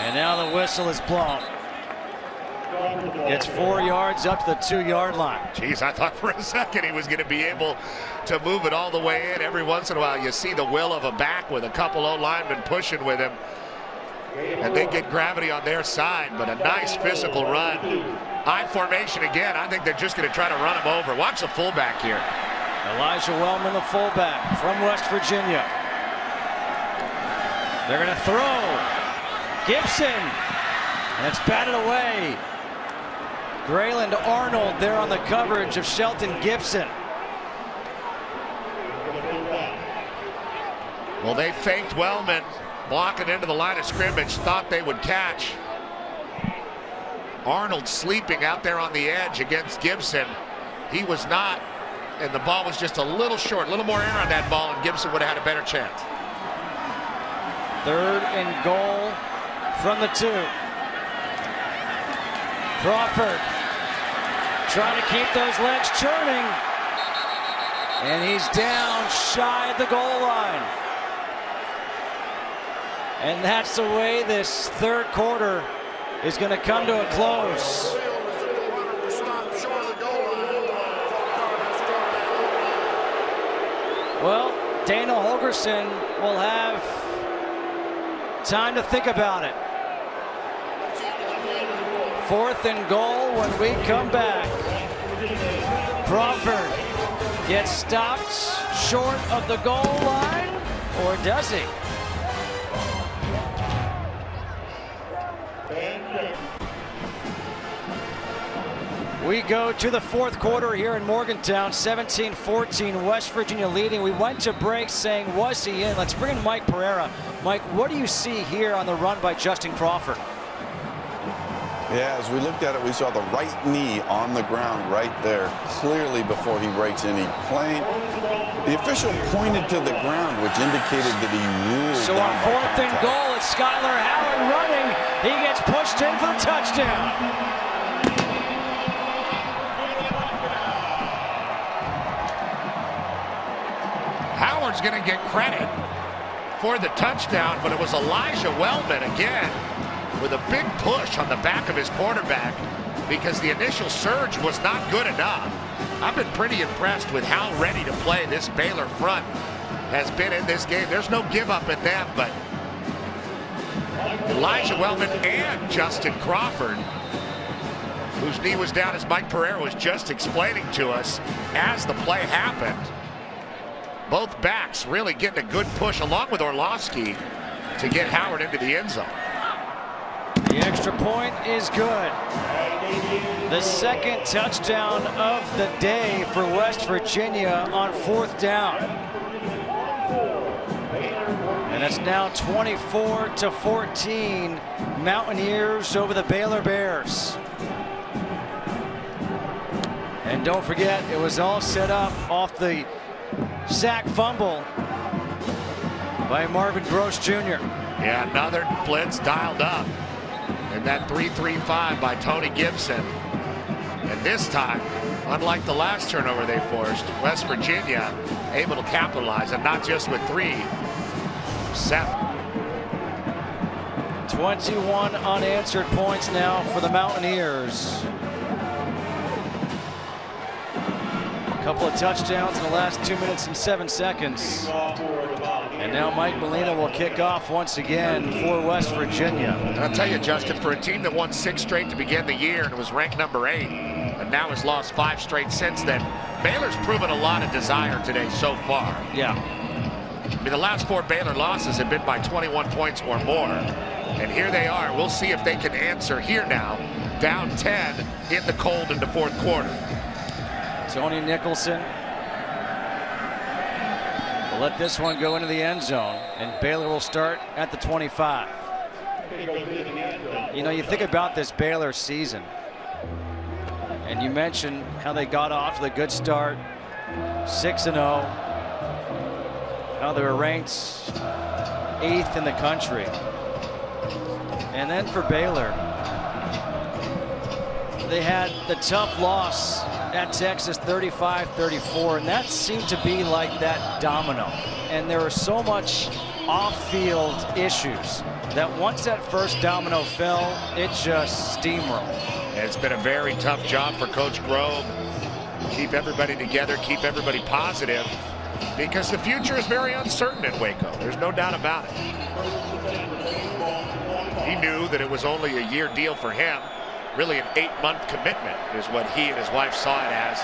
And now the whistle is blown. It's four yards up to the two-yard line. Jeez, I thought for a second he was going to be able to move it all the way in. Every once in a while, you see the will of a back with a couple of linemen pushing with him. And they get gravity on their side, but a nice physical run. I formation again. I think they're just going to try to run him over. Watch the fullback here. Elijah Wellman, the fullback from West Virginia. They're going to throw. Gibson. And it's batted away. Grayland Arnold there on the coverage of Shelton Gibson. Well, they faked Wellman blocking into the line of scrimmage, thought they would catch. Arnold sleeping out there on the edge against Gibson. He was not, and the ball was just a little short, a little more air on that ball, and Gibson would have had a better chance. Third and goal from the two. Crawford trying to keep those legs churning. And he's down shy of the goal line. And that's the way this third quarter is going to come to a close. Well, Dana Holgorsen will have time to think about it. Fourth and goal when we come back. Crawford gets stopped short of the goal line, or does he? We go to the fourth quarter here in Morgantown, 17-14, West Virginia leading. We went to break saying, was he in? Let's bring in Mike Pereira. Mike, what do you see here on the run by Justin Crawford? Yeah, as we looked at it, we saw the right knee on the ground right there, clearly before he breaks any plane. The official pointed to the ground, which indicated that he ruled. So on fourth and goal, it's Skyler Howard running. He gets pushed in for the touchdown. Howard's going to get credit for the touchdown, but it was Elijah Wellman again with a big push on the back of his quarterback because the initial surge was not good enough. I've been pretty impressed with how ready to play this Baylor front has been in this game. There's no give up in them, but Elijah Wellman and Justin Crawford, whose knee was down as Mike Pereira was just explaining to us as the play happened. Both backs really getting a good push along with Orlosky to get Howard into the end zone. The extra point is good. The second touchdown of the day for West Virginia on fourth down. And it's now 24 to 14 Mountaineers over the Baylor Bears. And don't forget, it was all set up off the sack fumble by Marvin Gross Jr. Yeah, another blitz dialed up. And that 3-3-5 by Tony Gibson. And this time, unlike the last turnover they forced, West Virginia able to capitalize, and not just with three, seven. 21 unanswered points now for the Mountaineers. Couple of touchdowns in the last two minutes and seven seconds. And now Mike Molina will kick off once again for West Virginia. And I'll tell you, Justin, for a team that won six straight to begin the year and was ranked number eight, and now has lost five straight since then, Baylor's proven a lot of desire today so far. Yeah. I mean, the last four Baylor losses have been by 21 points or more. And here they are. We'll see if they can answer here now, down 10 in the cold in the fourth quarter. Tony Nicholson will let this one go into the end zone, and Baylor will start at the 25. You know, you think about this Baylor season, and you mentioned how they got off to the good start, 6 and 0, how they were ranked eighth in the country. And then for Baylor, they had the tough loss at Texas 35-34 and that seemed to be like that domino and there were so much off-field issues that once that first domino fell it just steamrolled. It's been a very tough job for Coach Grobe. Keep everybody together, keep everybody positive because the future is very uncertain in Waco. There's no doubt about it. He knew that it was only a year deal for him really an eight-month commitment is what he and his wife saw it as.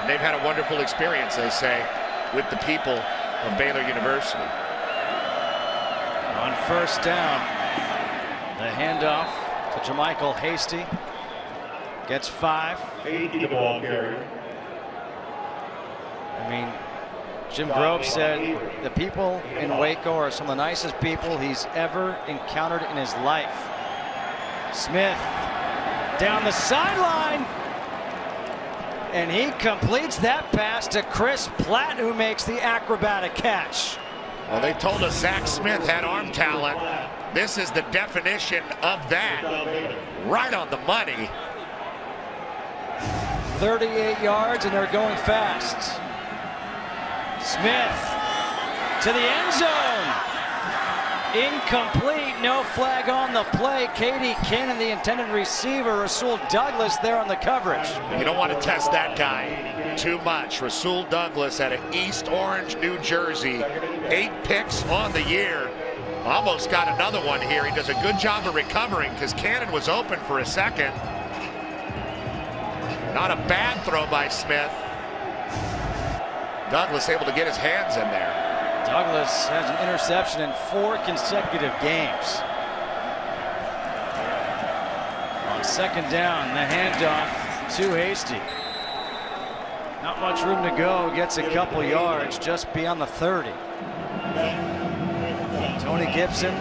And they've had a wonderful experience, they say, with the people of Baylor University. On first down. The handoff to JaMycal Hasty. Gets five. the ball carrier. I mean, Jim Grobe said the people in Waco are some of the nicest people he's ever encountered in his life. Smith down the sideline. And he completes that pass to Chris Platt, who makes the acrobatic catch. Well, they told us Zach Smith had arm talent. This is the definition of that. Right on the money. 38 yards, and they're going fast. Smith to the end zone. Incomplete, no flag on the play. KD Cannon, the intended receiver. Rasul Douglas there on the coverage. You don't want to test that guy too much. Rasul Douglas out of East Orange, New Jersey. Eight picks on the year. Almost got another one here. He does a good job of recovering because Cannon was open for a second. Not a bad throw by Smith. Douglas able to get his hands in there. Douglas has an interception in four consecutive games. On second down, the handoff to Hasty. Not much room to go, gets a couple yards just beyond the 30. Tony Gibson,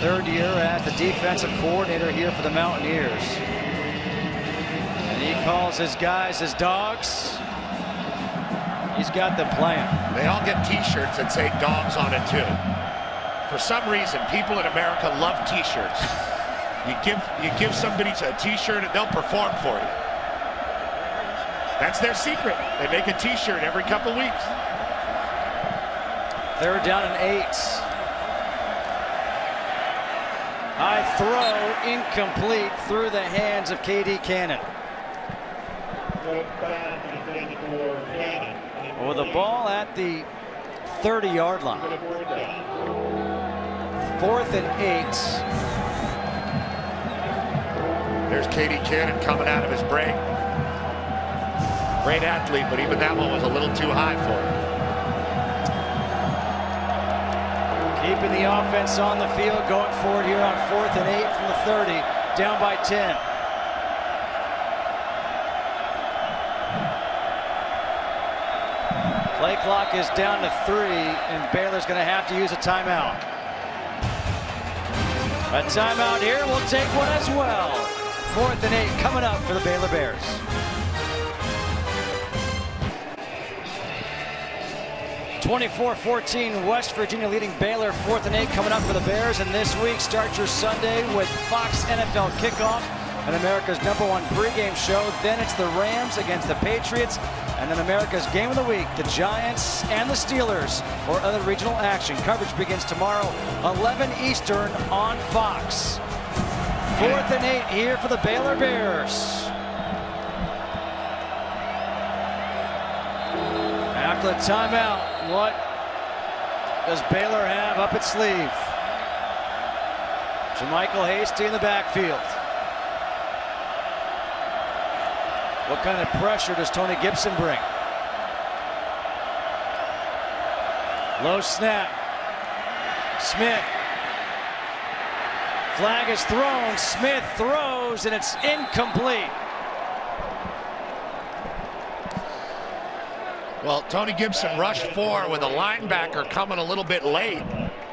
third year as the defensive coordinator here for the Mountaineers. And he calls his guys his dogs. He's got the playing. They all get t-shirts that say dogs on it too. For some reason, people in America love t-shirts. You give you give somebody a t-shirt and they'll perform for you. That's their secret. They make a t-shirt every couple weeks. Third down and eight. High throw, incomplete through the hands of KD Cannon. With the ball at the 30 yard line. Fourth and eight. There's KD Cannon coming out of his break. Great athlete, but even that one was a little too high for him. Keeping the offense on the field, going forward here on fourth and eight from the 30, down by 10. Is down to three, and Baylor's going to have to use a timeout. A timeout here, we'll take one as well. Fourth and eight coming up for the Baylor Bears. Twenty-four 14 West Virginia leading Baylor. Fourth and eight coming up for the Bears. And this week, start your Sunday with Fox NFL Kickoff and America's number one pregame show. Then it's the Rams against the Patriots. And then America's Game of the Week, the Giants and the Steelers or other regional action. Coverage begins tomorrow, 11 Eastern on Fox. Fourth and eight here for the Baylor Bears. After the timeout, what does Baylor have up its sleeve? JaMycal Hasty in the backfield. What kind of pressure does Tony Gibson bring? Low snap. Smith. Flag is thrown. Smith throws, and it's incomplete. Well, Tony Gibson rushed four with a linebacker coming a little bit late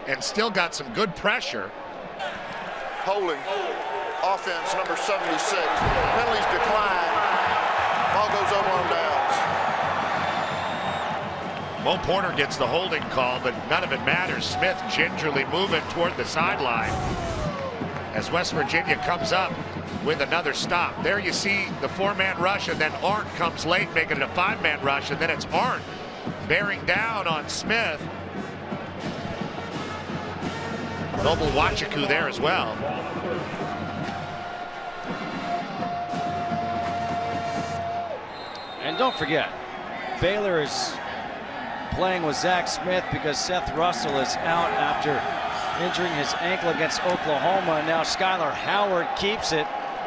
and still got some good pressure. Holding. Offense number 76. Penalties decline. Ball goes over on downs. Mo Porter gets the holding call, but none of it matters. Smith gingerly moving toward the sideline as West Virginia comes up with another stop. There you see the four-man rush, and then Arndt comes late, making it a five-man rush, and then it's Arndt bearing down on Smith. Noble Nwachukwu there as well. And don't forget, Baylor is playing with Zach Smith because Seth Russell is out after injuring his ankle against Oklahoma. And now Skyler Howard keeps it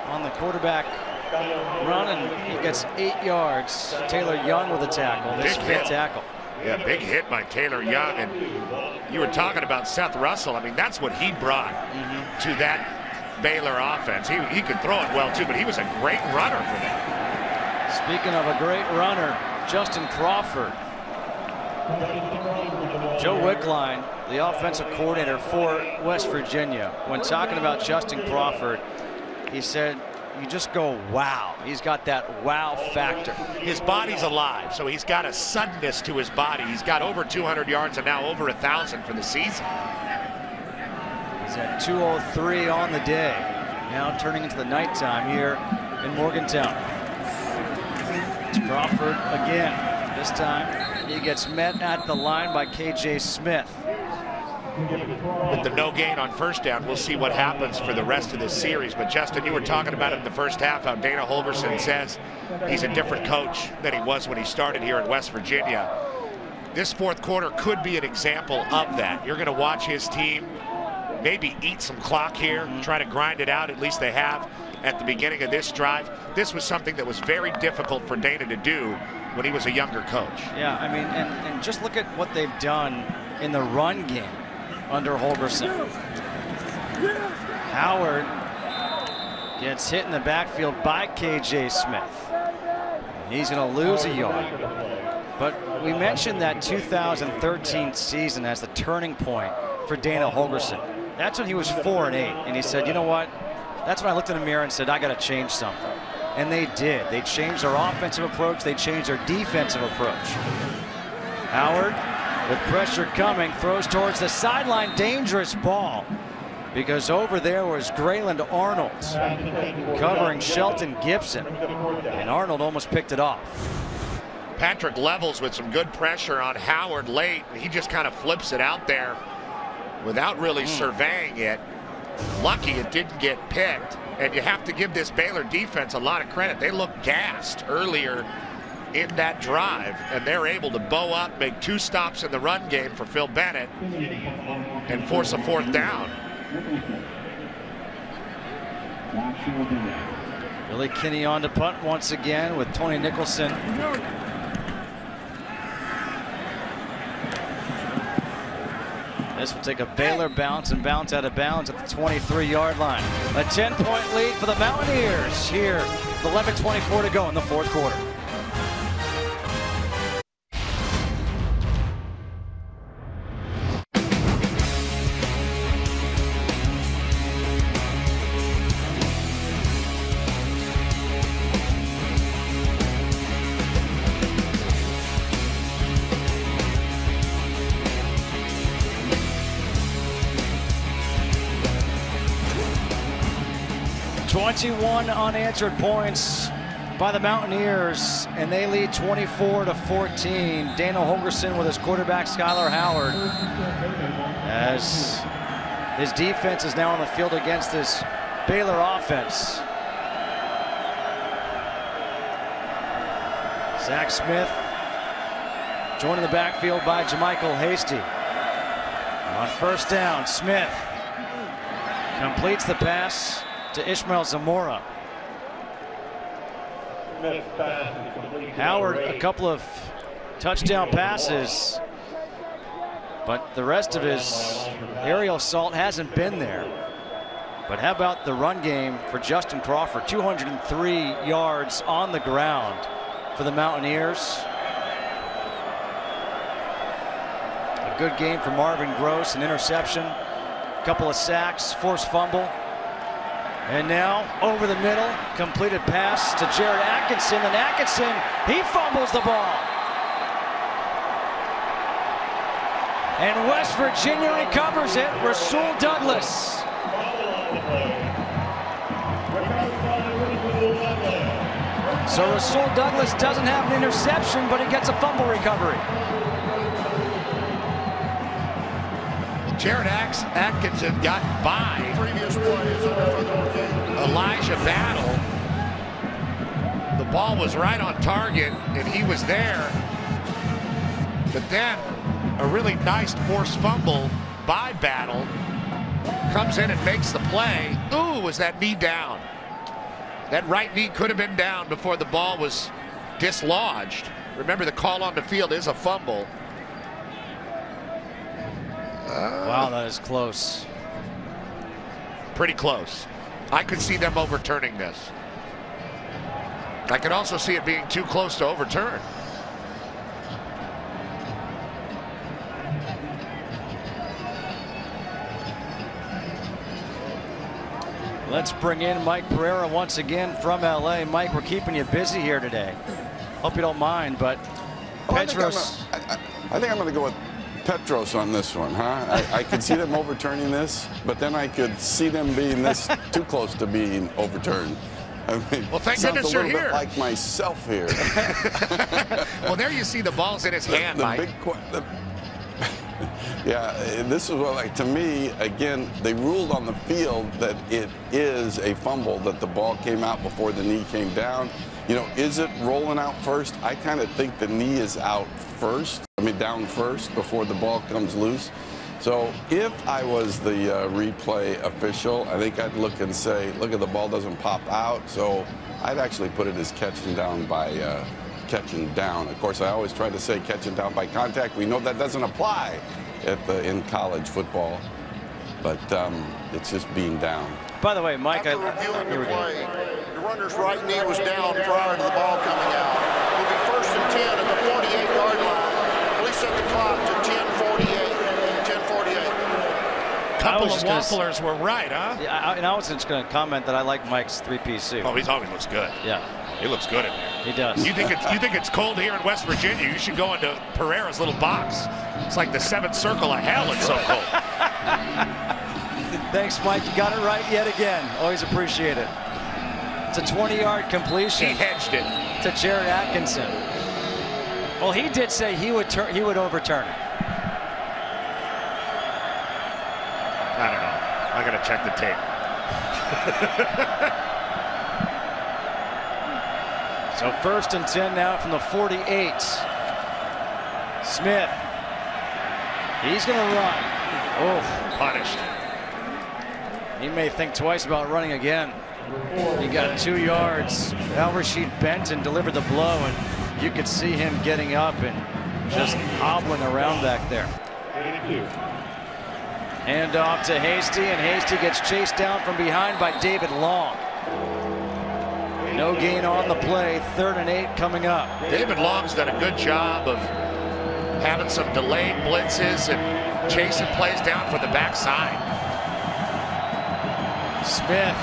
on the quarterback run, and he gets eight yards. Taylor Young with a tackle. This Big hit. tackle. Yeah, big hit by Taylor Young. And you were talking about Seth Russell. I mean, that's what he brought mm-hmm. to that Baylor offense. He, he could throw it well, too, but he was a great runner for them. Speaking of a great runner, Justin Crawford. Joe Wickline, the offensive coordinator for West Virginia, when talking about Justin Crawford, he said you just go, wow. He's got that wow factor. His body's alive, so he's got a suddenness to his body. He's got over 200 yards and now over 1,000 for the season. He's at 203 on the day. Now turning into the nighttime here in Morgantown. It's Crawford again. This time he gets met at the line by KJ Smith. With the no gain on first down, we'll see what happens for the rest of this series. But Justin, you were talking about it in the first half, how Dana Holgorsen says he's a different coach than he was when he started here in West Virginia. This fourth quarter could be an example of that. You're going to watch his team maybe eat some clock here, try to grind it out. At least they have at the beginning of this drive. This was something that was very difficult for Dana to do when he was a younger coach. Yeah, I mean, and, and just look at what they've done in the run game under Holgorsen. Howard gets hit in the backfield by KJ Smith. He's going to lose a yard. But we mentioned that 2013 season as the turning point for Dana Holgorsen. That's when he was 4 and 8. And he said, you know what? That's when I looked in the mirror and said, I got to change something. And they did. They changed their offensive approach. They changed their defensive approach. Howard with pressure coming, throws towards the sideline, dangerous ball. Because over there was Grayland Arnold covering Shelton Gibson. And Arnold almost picked it off. Patrick Levels with some good pressure on Howard late. He just kind of flips it out there without really mm. surveying it. Lucky it didn't get picked. And you have to give this Baylor defense a lot of credit. They looked gassed earlier in that drive, and they're able to bow up, make two stops in the run game for Phil Bennett, and force a fourth down. Billy Kinney on to punt once again with Tony Nicholson. This will take a Baylor bounce and bounce out of bounds at the 23-yard line. A 10-point lead for the Mountaineers here. 11-24 to go in the fourth quarter. 21 unanswered points by the Mountaineers, and they lead 24 to 14. Dana Holgorsen with his quarterback Skyler Howard, as his defense is now on the field against this Baylor offense. Zach Smith joining in the backfield by JaMycal Hasty. On first down, Smith completes the pass to Ishmael Zamora. Howard, a couple of touchdown passes, but the rest of his aerial assault hasn't been there. But how about the run game for Justin Crawford? 203 yards on the ground for the Mountaineers. A good game for Marvin Gross, an interception, a couple of sacks, forced fumble. And now over the middle, completed pass to Jared Atkinson, and Atkinson, he fumbles the ball. And West Virginia recovers it, Rasul Douglas. So Rasul Douglas doesn't have an interception, but he gets a fumble recovery. Jared Atkinson got by Elijah Battle. The ball was right on target, and he was there. But then a really nice forced fumble by Battle. Comes in and makes the play. Ooh, was that knee down? That right knee could have been down before the ball was dislodged. Remember, the call on the field is a fumble. wow, that is close. Pretty close. I could see them overturning this. I could also see it being too close to overturn. Let's bring in Mike Pereira once again from LA. Mike, we're keeping you busy here today. Hope you don't mind, but Oh, I think I'm Petros. a- I- I- I think I'm going to go with Petros on this one, huh? I, I could see them overturning this, but then I could see them being this too close to being overturned. I mean, Well, thank goodness a you're here. bit like myself here. Well, there you see the balls in his hand, the Mike. big the, yeah, this is what like to me again. They ruled on the field that it is a fumble that the ball came out before the knee came down. You know, is it rolling out first? I kind of think the knee is out first. I mean, down first before the ball comes loose. So if I was the uh, replay official, I think I'd look and say, look at the ball doesn't pop out. So I'd actually put it as catching down by uh, catching down. Of course, I always try to say catching down by contact. We know that doesn't apply at the, in college football, but um, it's just being down. By the way, Mike, After I, reviewing here the play, the runner's right knee was down prior to the ball coming out. It'll be first and 10 at the 48-yard line. Police set the clock to 10:48. 10:48. Couple of just gonna wafflers were right, huh? Yeah, I, and I was just going to comment that I like Mike's three-piece suit. Oh, he always looks good. Yeah, He looks good in there. he does. You think it's you think it's cold here in West Virginia? You should go into Pereira's little box. It's like the seventh circle of hell. It's so cold. Thanks, Mike. You got it right yet again. Always appreciate it. It's a 20-yard completion. He completion hedged it. to Jared Atkinson. Well, he did say he would turn, he would overturn it. I don't know. I gotta check the tape. So first and 10 now from the 48. Smith. He's going to run. Oh, Punished. he may think twice about running again. He got two yards. Al-Rasheed Benton delivered the blow, and you could see him getting up and just hobbling around back there. 82. Hand off to Hasty, and Hasty gets chased down from behind by David Long. No gain on the play. Third and eight coming up. David Long's done a good job of having some delayed blitzes and chasing plays down for the backside. Smith,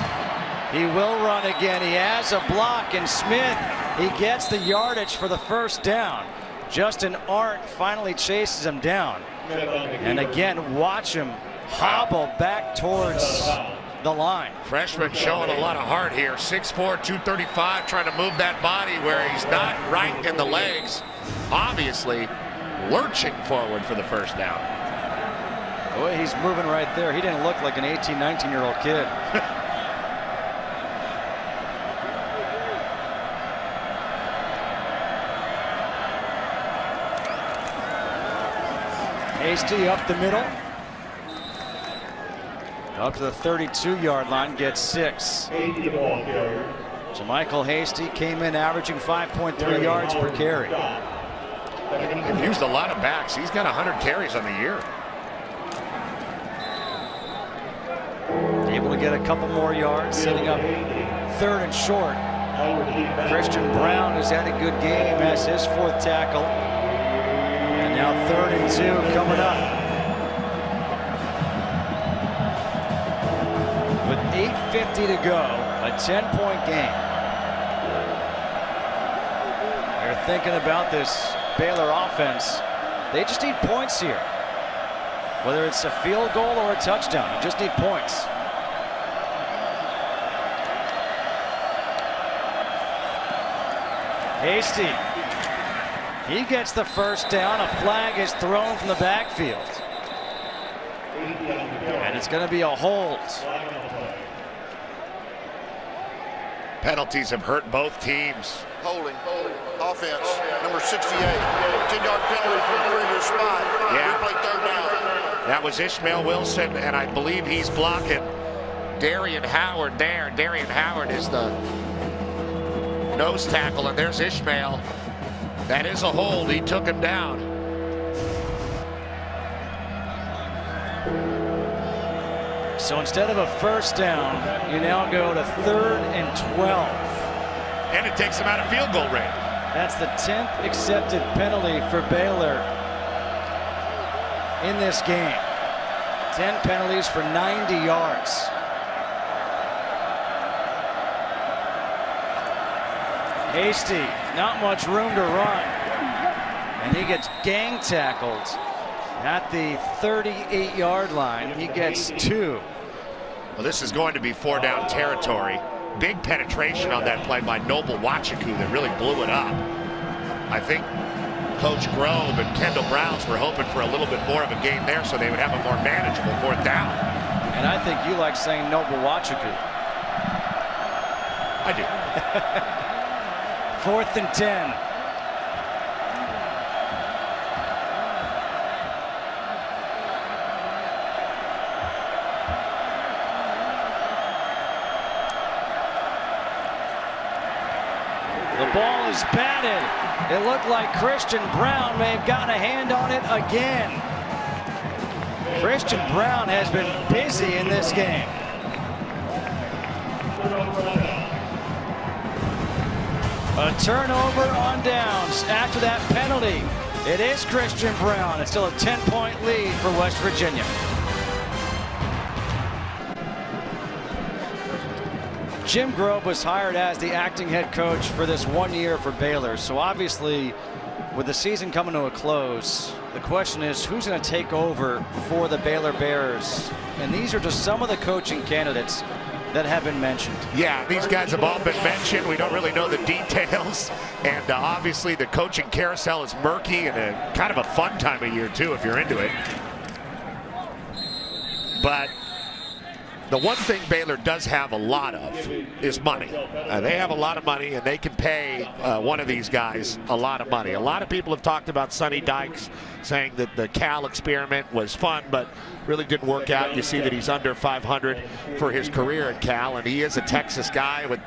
he will run again. He has a block, and Smith, he gets the yardage for the first down. Justin Arndt finally chases him down. And again, watch him hobble back towards the line. Freshman showing a lot of heart here. 6'4", 235, trying to move that body where he's not right in the legs. Obviously, lurching forward for the first down. The way he's moving right there, he didn't look like an 18, 19 year old kid. Hasty up the middle. Up to the 32 yard line, gets six. 80. JaMycal Hasty came in averaging 5.3 yards per carry. They've used a lot of backs. He's got 100 carries on the year. Able to get a couple more yards, setting up third and short. Christian Brown has had a good game as his fourth tackle. And now third and two coming up. 8.50 to go, a 10-point game. They're thinking about this Baylor offense. They just need points here. Whether it's a field goal or a touchdown, you just need points. Hasty. He gets the first down. A flag is thrown from the backfield. And it's going to be a hold. Penalties have hurt both teams. Holding. Offense. Number 68. 10-yard penalty for the previous spot. Yeah. Replay third down. That was Ishmael Wilson, and I believe he's blocking Darian Howard there. Darian Howard is the nose tackle, and there's Ishmael. That is a hold. He took him down. So instead of a first down, you now go to third and 12. And it takes them out of field goal range. That's the 10th accepted penalty for Baylor in this game. 10 penalties for 90 yards. Hasty, not much room to run. And he gets gang tackled at the 38 yard line. He gets two. Well, this is going to be four down territory. Big penetration on that play by Noble Nwachukwu that really blew it up. I think Coach Grobe and Kendal Briles were hoping for a little bit more of a game there so they would have a more manageable fourth down. And I think you like saying Noble Nwachukwu. I do. Fourth and 10. Ball is batted. It looked like Christian Brown may have gotten a hand on it again. Christian Brown has been busy in this game. A turnover on downs after that penalty. It is Christian Brown. It's still a 10-point lead for West Virginia. Jim Grobe was hired as the acting head coach for this one year for Baylor. So obviously, with the season coming to a close, the question is who's going to take over for the Baylor Bears? And these are just some of the coaching candidates that have been mentioned. Yeah, these guys have all been mentioned. We don't really know the details. And uh, obviously, the coaching carousel is murky and a kind of a fun time of year, too, if you're into it. But the one thing Baylor does have a lot of is money. Uh, they have a lot of money, and they can pay uh, one of these guys a lot of money. A lot of people have talked about Sonny Dykes, saying that the Cal experiment was fun, but really didn't work out. You see that he's under 500 for his career at Cal, and he is a Texas guy with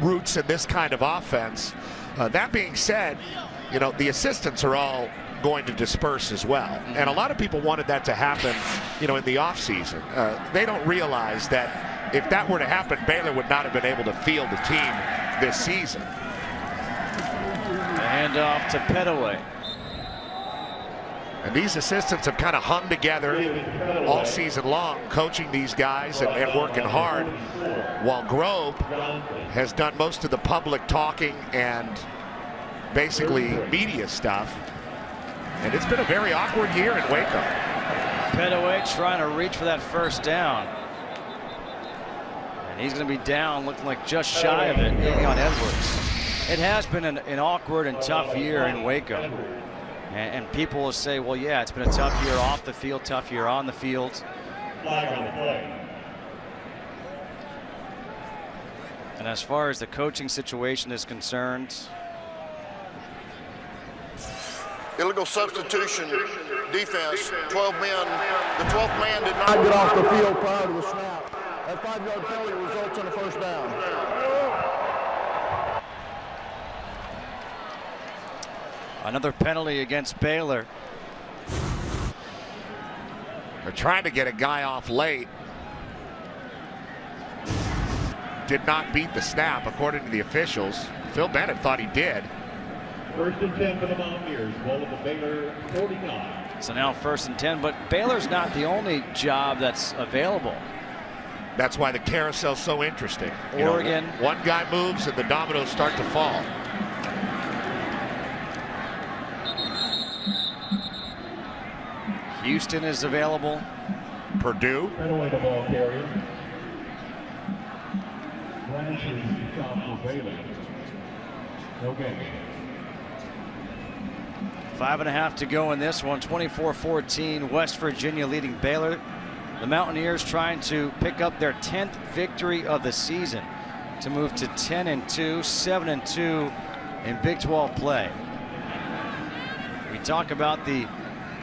roots in this kind of offense. Uh, that being said, you know, the assistants are all going to disperse as well. And a lot of people wanted that to happen, you know, in the offseason. Uh, they don't realize that if that were to happen, Baylor would not have been able to field a team this season. Hand off to Pettaway. And these assistants have kind of hung together all season long, coaching these guys and, and, working hard, while Grobe has done most of the public talking and basically media stuff. And it's been a very awkward year in Waco. Pettaway trying to reach for that first down. And he's going to be down, looking like just shy of it, on Edwards. It has been an, an awkward and tough year in Waco. And, and, people will say, well, yeah, it's been a tough year off the field, tough year on the field. And as far as the coaching situation is concerned, illegal substitution defense, 12 men. The 12th man did not get off the field prior to the snap. That five-yard penalty results in a first down. Another penalty against Baylor. They're trying to get a guy off late. Did not beat the snap, according to the officials. Phil Bennett thought he did. First and 10 for the Mountaineers. Ball at the Baylor 49. So now first and 10, but Baylor's not the only job that's available. That's why the carousel's so interesting. You Oregon. Know, one guy moves and the dominoes start to fall. Houston is available. Purdue. Right away the ball carrier. Blanchard stop for Baylor. No game. Five and a half to go in this one. 24-14, West Virginia leading Baylor. The Mountaineers trying to pick up their 10th victory of the season to move to 10 and 2, 7 and 2 in Big 12 play. We talk about the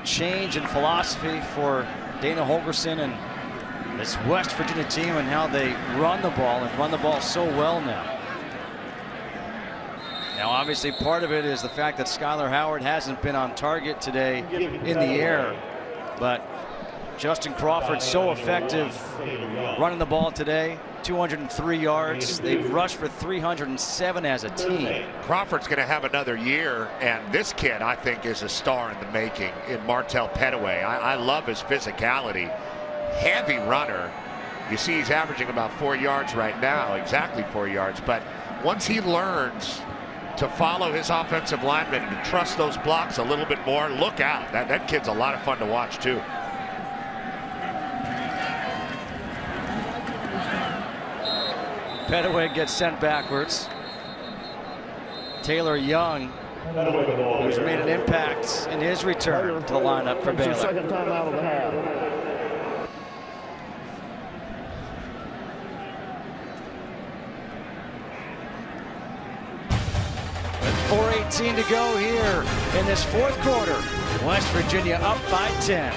change in philosophy for Dana Holgorsen and this West Virginia team and how they run the ball and run the ball so well now. Now, obviously, part of it is the fact that Skyler Howard hasn't been on target today in the air, but Justin Crawford so effective running the ball today. 203 yards. They've rushed for 307 as a team. Crawford's going to have another year, and this kid, I think, is a star in the making in Martell Pettaway. I, I love his physicality. Heavy runner. You see he's averaging about four yards right now, exactly four yards. But once he learns to follow his offensive lineman and trust those blocks a little bit more, look out. That, that kid's a lot of fun to watch, too. Pettaway gets sent backwards. Taylor Young, who's made an impact in his return to the lineup for Baylor. Second time out of the half. 4.18 to go here in this fourth quarter. West Virginia up by 10.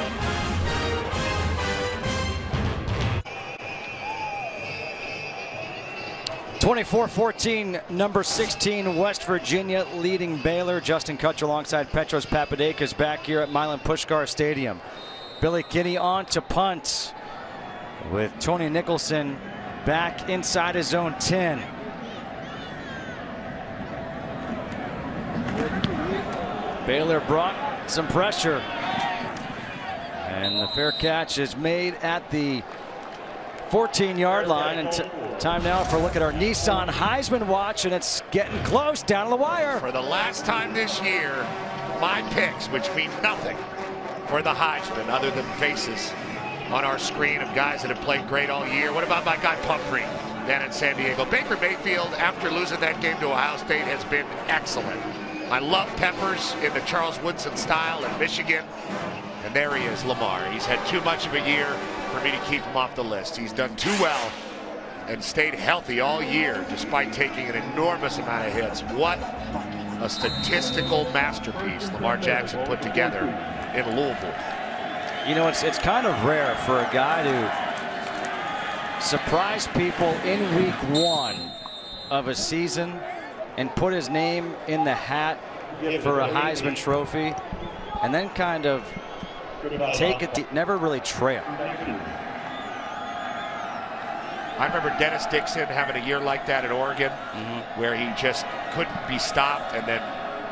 Twenty-four fourteen, number 16, West Virginia leading Baylor. Justin Kutcher alongside Petros Papadakis back here at Milan Puskar Stadium. Billy Kinney on to punt with Tony Nicholson back inside his own 10. Baylor brought some pressure. And the fair catch is made at the 14 yard line. And time now for a look at our Nissan Heisman watch. And it's getting close down the wire. For the last time this year, my picks, which mean nothing for the Heisman other than faces on our screen of guys that have played great all year. What about my guy Pumphrey down in San Diego? Baker Mayfield, after losing that game to Ohio State, has been excellent. I love Peppers in the Charles Woodson style in Michigan. And there he is, Lamar. He's had too much of a year for me to keep him off the list. He's done too well and stayed healthy all year despite taking an enormous amount of hits. What a statistical masterpiece Lamar Jackson put together in Louisville. You know, it's it's kind of rare for a guy to surprise people in week one of a season and put his name in the hat for a Heisman Trophy and then kind of take it, never really trail. I remember Dennis Dixon having a year like that at Oregon mm -hmm. where he just couldn't be stopped and then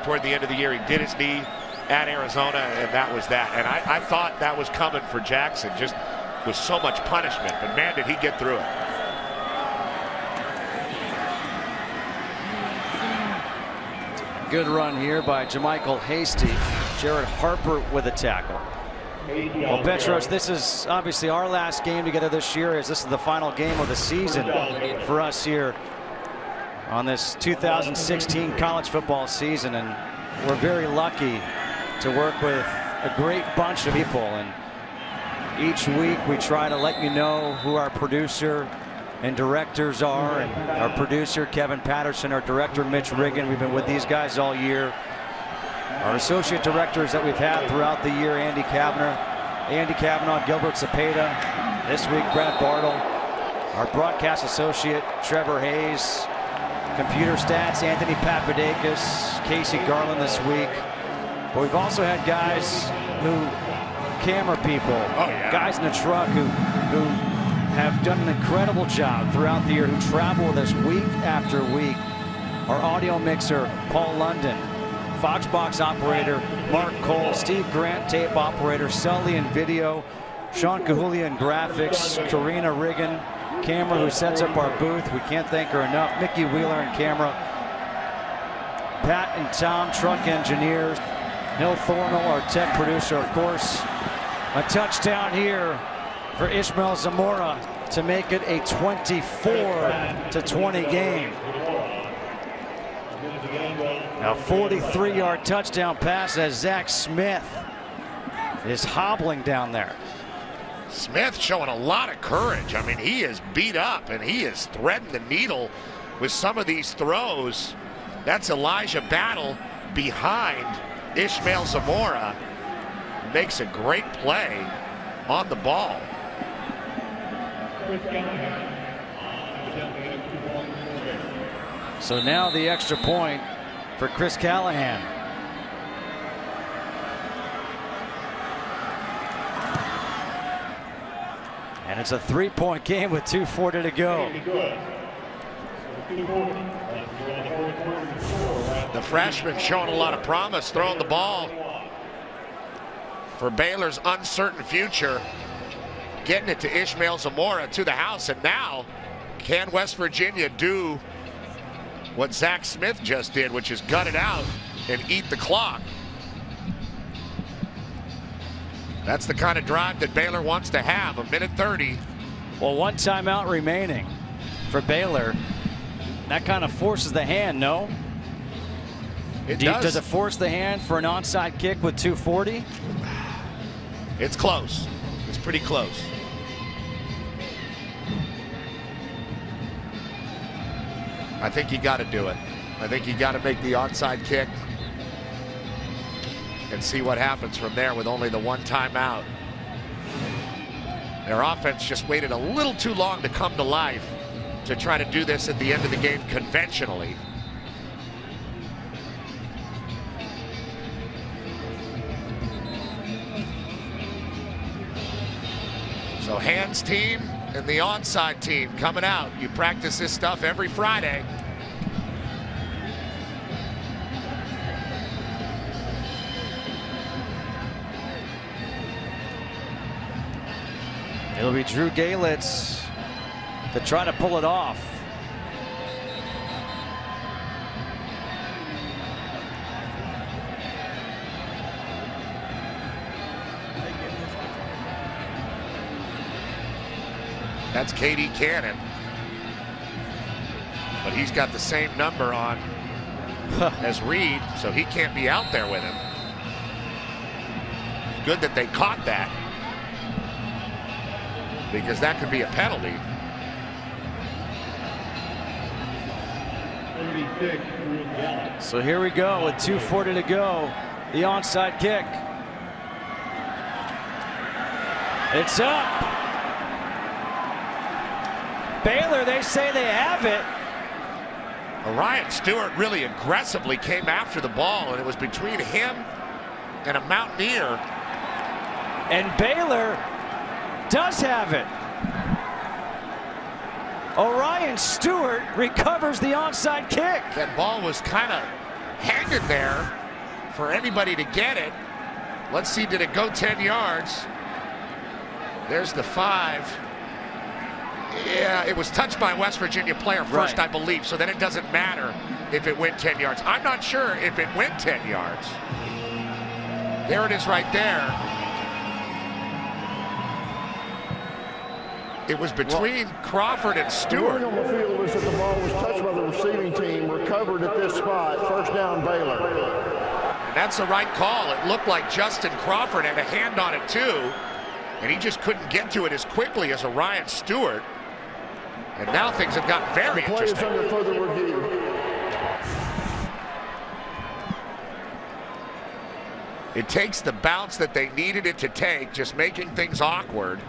toward the end of the year he did his knee at Arizona and that was that and I, I thought that was coming for Jackson just with so much punishment but man did he get through it. Good run here by JaMycal Hasty. Jared Harper with a tackle. Well, Petros, this is obviously our last game together this year as this is the final game of the season for us here on this 2016 college football season. And we're very lucky to work with a great bunch of people. And each week we try to let you know who our producer and directors are. And our producer, Kevin Patterson, our director, Mitch Riggin. We've been with these guys all year. Our associate directors that we've had throughout the year, Andy Kavner, Andy Kavanaugh, Gilbert Cepeda. This week, Brad Bartle. Our broadcast associate, Trevor Hayes. Computer stats, Anthony Papadakis, Casey Garland this week. But we've also had guys who, camera people, oh, yeah. guys in the truck who, who have done an incredible job throughout the year who travel with us week after week. Our audio mixer, Paul London, Foxbox operator, Mark Cole, Steve Grant, tape operator, Sully in video, Sean Cahulia in graphics, Karina Riggin, camera who sets up our booth. We can't thank her enough. Mickey Wheeler in camera. Pat and Tom, truck engineers. Hill Thornell, our tech producer, of course. A touchdown here for Ishmael Zamora to make it a 24 to 20 game. Now 43 yard touchdown pass as Zach Smith is hobbling down there. Smith showing a lot of courage. I mean, he is beat up and he is threading the needle with some of these throws. That's Elijah Battle behind Ishmael Zamora. Makes a great play on the ball. So now the extra point for Chris Callahan. And it's a three-point game with 2.40 to go. The freshman showing a lot of promise, throwing the ball for Baylor's uncertain future, getting it to Ishmael Zamora to the house. And now, can West Virginia do what Zach Smith just did, which is gut it out and eat the clock? That's the kind of drive that Baylor wants to have. A minute 30. Well, one timeout remaining for Baylor. That kind of forces the hand, no? It Do does. does it force the hand for an onside kick with 240? It's close. It's pretty close. I think you got to do it. I think you got to make the onside kick and see what happens from there with only the one timeout. Their offense just waited a little too long to come to life to try to do this at the end of the game conventionally. So hands team and the onside team coming out. You practice this stuff every Friday. It'll be Drew Galitz to try to pull it off. That's KD Cannon. But he's got the same number on as Reid, so he can't be out there with him. Good that they caught that. Because that could be a penalty. 36, Drew Galitz. So here we go with 2.40 to go. The onside kick. It's up. Baylor, they say they have it. Orion Stewart really aggressively came after the ball, and it was between him and a Mountaineer. And Baylor does have it. Orion Stewart recovers the onside kick. That ball was kind of hanging there for anybody to get it. Let's see, did it go 10 yards? There's the five. Yeah, it was touched by a West Virginia player first, Right. I believe, so then it doesn't matter if it went 10 yards. I'm not sure if it went 10 yards. There it is right there. It was between Crawford and Stewart. ruling on the field was that the ball was touched by the receiving team, recovered at this spot, first down Baylor. And that's the right call. It looked like Justin Crawford had a hand on it too, and he just couldn't get to it as quickly as Orion Stewart. And now things have gotten very The play is interesting. under further review. It takes the bounce that they needed it to take, just making things awkward.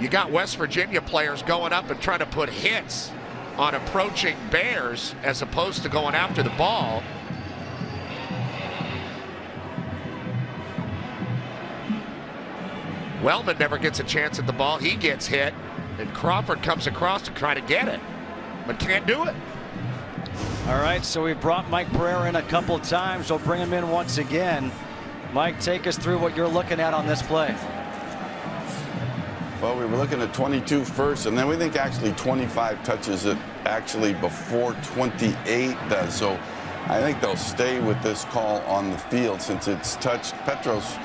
You got West Virginia players going up and trying to put hits on approaching Bears as opposed to going after the ball. Wellman never gets a chance at the ball. He gets hit, and Crawford comes across to try to get it, but can't do it. All right, so we brought Mike Pereira in a couple times. We'll bring him in once again. Mike, take us through what you're looking at on this play. Well, we were looking at 22 first, and then we think actually 25 touches it actually before 28 does. So I think they'll stay with this call on the field since it's touched. Petros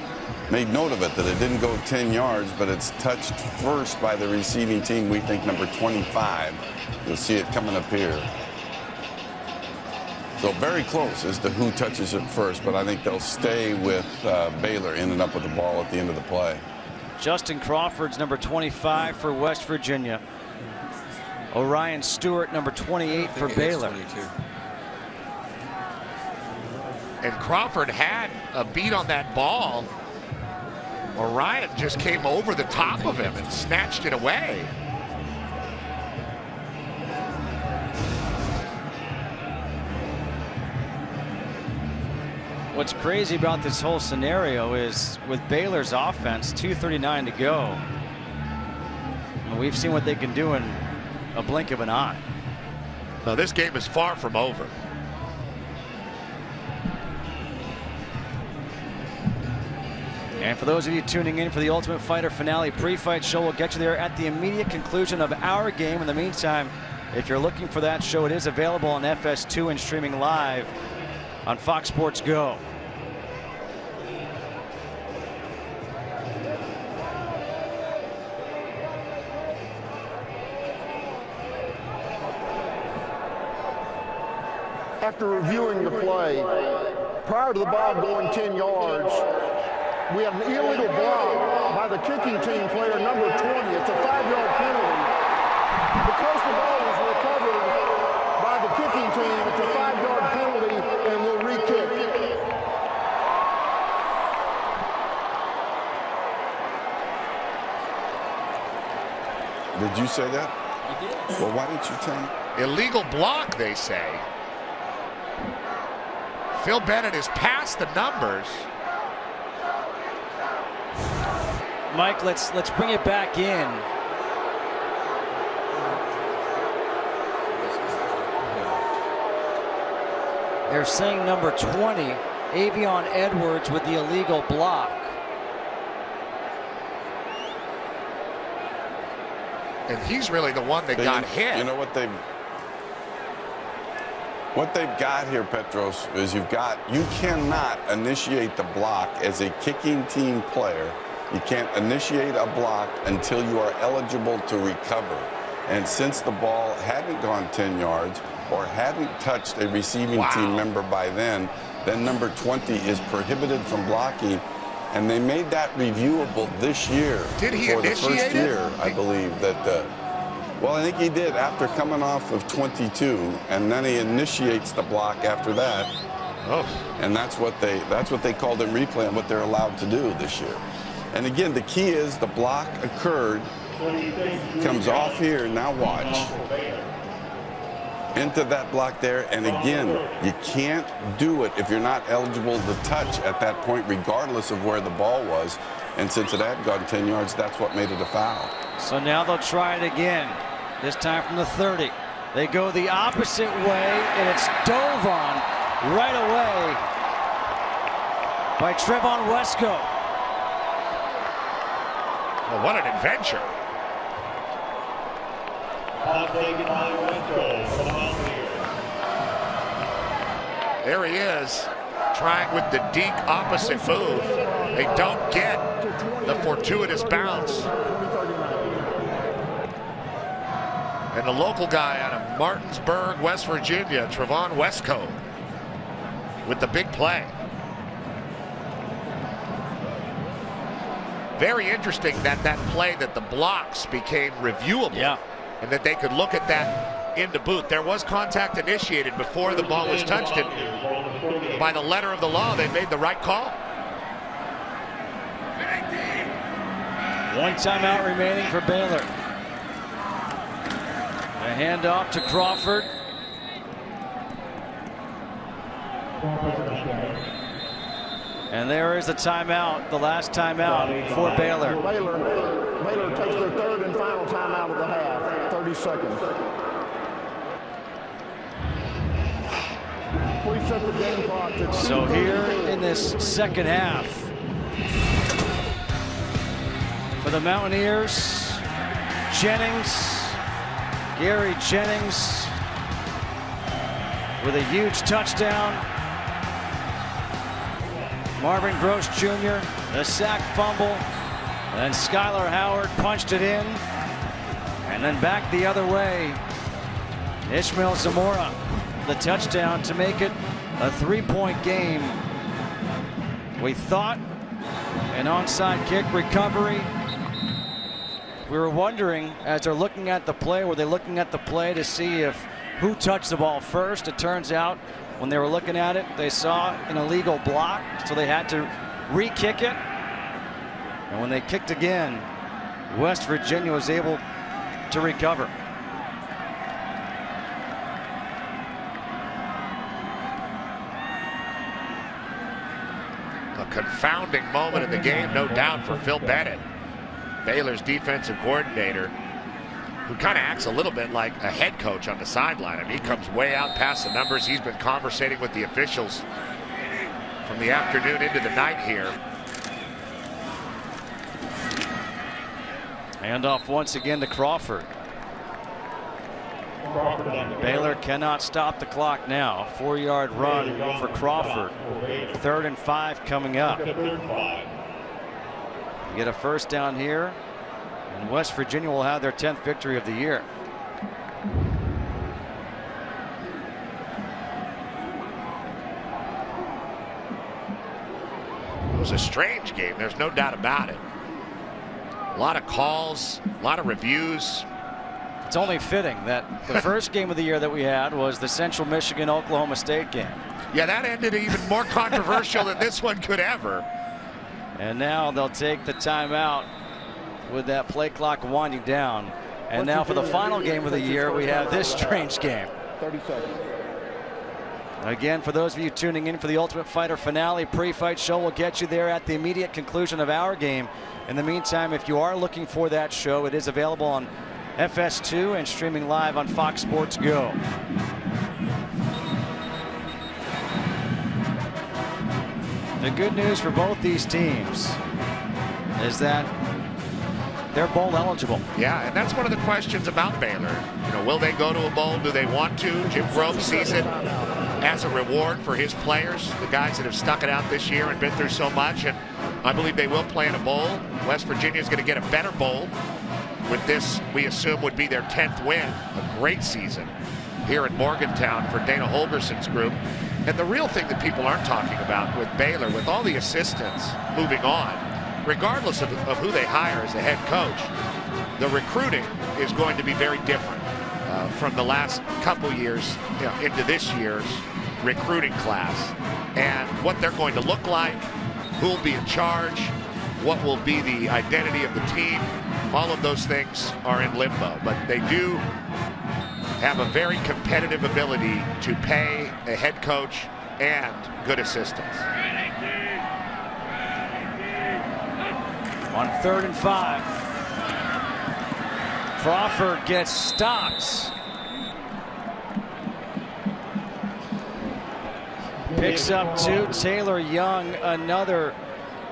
made note of it that it didn't go 10 yards, but it's touched first by the receiving team. We think number 25. You'll see it coming up here. So very close as to who touches it first, but I think they'll stay with uh, Baylor ending up with the ball at the end of the play. Justin Crawford's number 25 for West Virginia. Orion Stewart, number 28 for Baylor. and Crawford had a beat on that ball. Orion just came over the top of him and snatched it away. what's crazy about this whole scenario is with Baylor's offense, 2.39 to go. We've seen what they can do in a blink of an eye. Now, this game is far from over. And for those of you tuning in for the Ultimate Fighter finale pre-fight show, we'll get you there at the immediate conclusion of our game. In the meantime, if you're looking for that show, it is available on FS2 and streaming live on Fox Sports Go. After reviewing the play, prior to the ball going 10 yards, we have an illegal block by the kicking team player number 20. It's a five-yard penalty. Because the ball was recovered by the kicking team, it's a five-yard penalty, and we'll re-kick. Did you say that? I did. Well, why didn't you tell me? Illegal block, they say. Phil Bennett is past the numbers. Mike, let's let's bring it back in. They're saying number 20, Avion Edwards with the illegal block. And he's really the one that They- got hit. You know what they've what they've got here, Petros, is you've got you cannot initiate the block as a kicking team player. You can't initiate a block until you are eligible to recover. And since the ball hadn't gone 10 yards or hadn't touched a receiving Wow. team member by then, then number 20 is prohibited from blocking. And they made that reviewable this year. Did he for the first initiate it? year, I believe that. Uh, well, I think he did after coming off of 22, and then he initiates the block after that, Oh, and that's what they that's what they called in replay and what they're allowed to do this year. And again, the key is the block occurred, comes off here. Now watch into that block there, and again, you can't do it if you're not eligible to touch at that point, regardless of where the ball was. And since it had gone 10 yards, that's what made it a foul. So now they'll try it again, this time from the 30. They go the opposite way, and it's dove on right away by Trevon Wesco. Well, what an adventure. There he is, trying with the deke opposite move. They don't get the fortuitous bounce. And the local guy out of Martinsburg, West Virginia, Trevon Wesco, with the big play. Very interesting that that play that the blocks became reviewable. Yeah. And that they could look at that in the booth. There was contact initiated before the ball was touched. And by the letter of the law, they made the right call. One timeout remaining for Baylor. A handoff to Crawford. And there is a timeout, the last timeout for Baylor. Baylor, Baylor takes their third and final timeout of the half, 30 seconds. Please set the game clock to So here in this second half, for the Mountaineers, Jennings, Gary Jennings with a huge touchdown. Marvin Gross Jr., the sack fumble, and Skyler Howard punched it in. And then back the other way, Ishmael Zamora, the touchdown to make it a three-point game. We thought an onside kick recovery. We were wondering, as they're looking at the play, were they looking at the play to see if who touched the ball first? It turns out when they were looking at it, they saw an illegal block, so they had to re-kick it. And when they kicked again, West Virginia was able to recover. a confounding moment in the game, no doubt, for Phil Bennett, Baylor's defensive coordinator, who kind of acts a little bit like a head coach on the sideline. I mean, he comes way out past the numbers. He's been conversating with the officials from the afternoon into the night here. Handoff once again to Crawford. Baylor cannot stop the clock now. Four yard run for Crawford. Third and five coming up. Get a first down here. And West Virginia will have their 10th victory of the year. It was a strange game. There's no doubt about it. A lot of calls, a lot of reviews. It's only fitting that the first game of the year that we had was the Central Michigan Oklahoma State game. Yeah, that ended even more controversial than this one could ever. And now they'll take the timeout with that play clock winding down. And now for the final game of the year, we have this strange game. 30 seconds. Again, for those of you tuning in for the Ultimate Fighter finale pre-fight show, we'll get you there at the immediate conclusion of our game. In the meantime, if you are looking for that show, it is available on FS2 and streaming live on Fox Sports Go. The good news for both these teams is that they're bowl eligible. Yeah, and that's one of the questions about Baylor. You know, will they go to a bowl? Do they want to? Jim Grobe sees it as a reward for his players, the guys that have stuck it out this year and been through so much. And I believe they will play in a bowl. West Virginia is going to get a better bowl with this, we assume, would be their 10th win. A great season here in Morgantown for Dana Holgorsen's group. And the real thing that people aren't talking about with Baylor, with all the assistants moving on, regardless of, of who they hire as the head coach, the recruiting is going to be very different uh, from the last couple years you know, into this year's recruiting class. And what they're going to look like, who will be in charge, what will be the identity of the team, all of those things are in limbo. But they do have a very competitive ability to pay a head coach and good assistants. On third and five. Crawford gets stopped. Picks up two. Taylor Young, another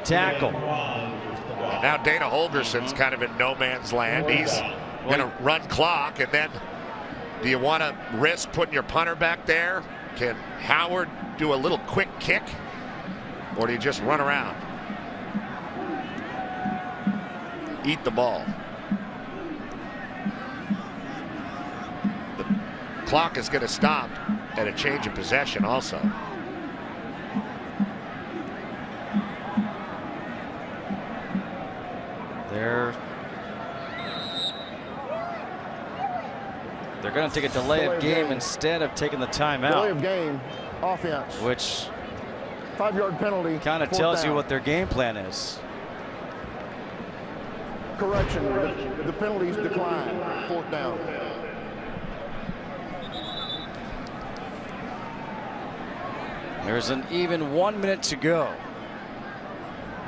tackle. And now Dana Holgorsen's kind of in no man's land. He's going to run clock, and then do you want to risk putting your punter back there? Can Howard do a little quick kick, or do you just run around? Eat the ball. The clock is going to stop at a change of possession also. They're they're going to take a delay of game instead of taking the timeout. Delay of game, offense. Which five-yard penalty. Kind of tells down. you what their game plan is. Correction, the, the penalties decline. Fourth down. There's an even one minute to go.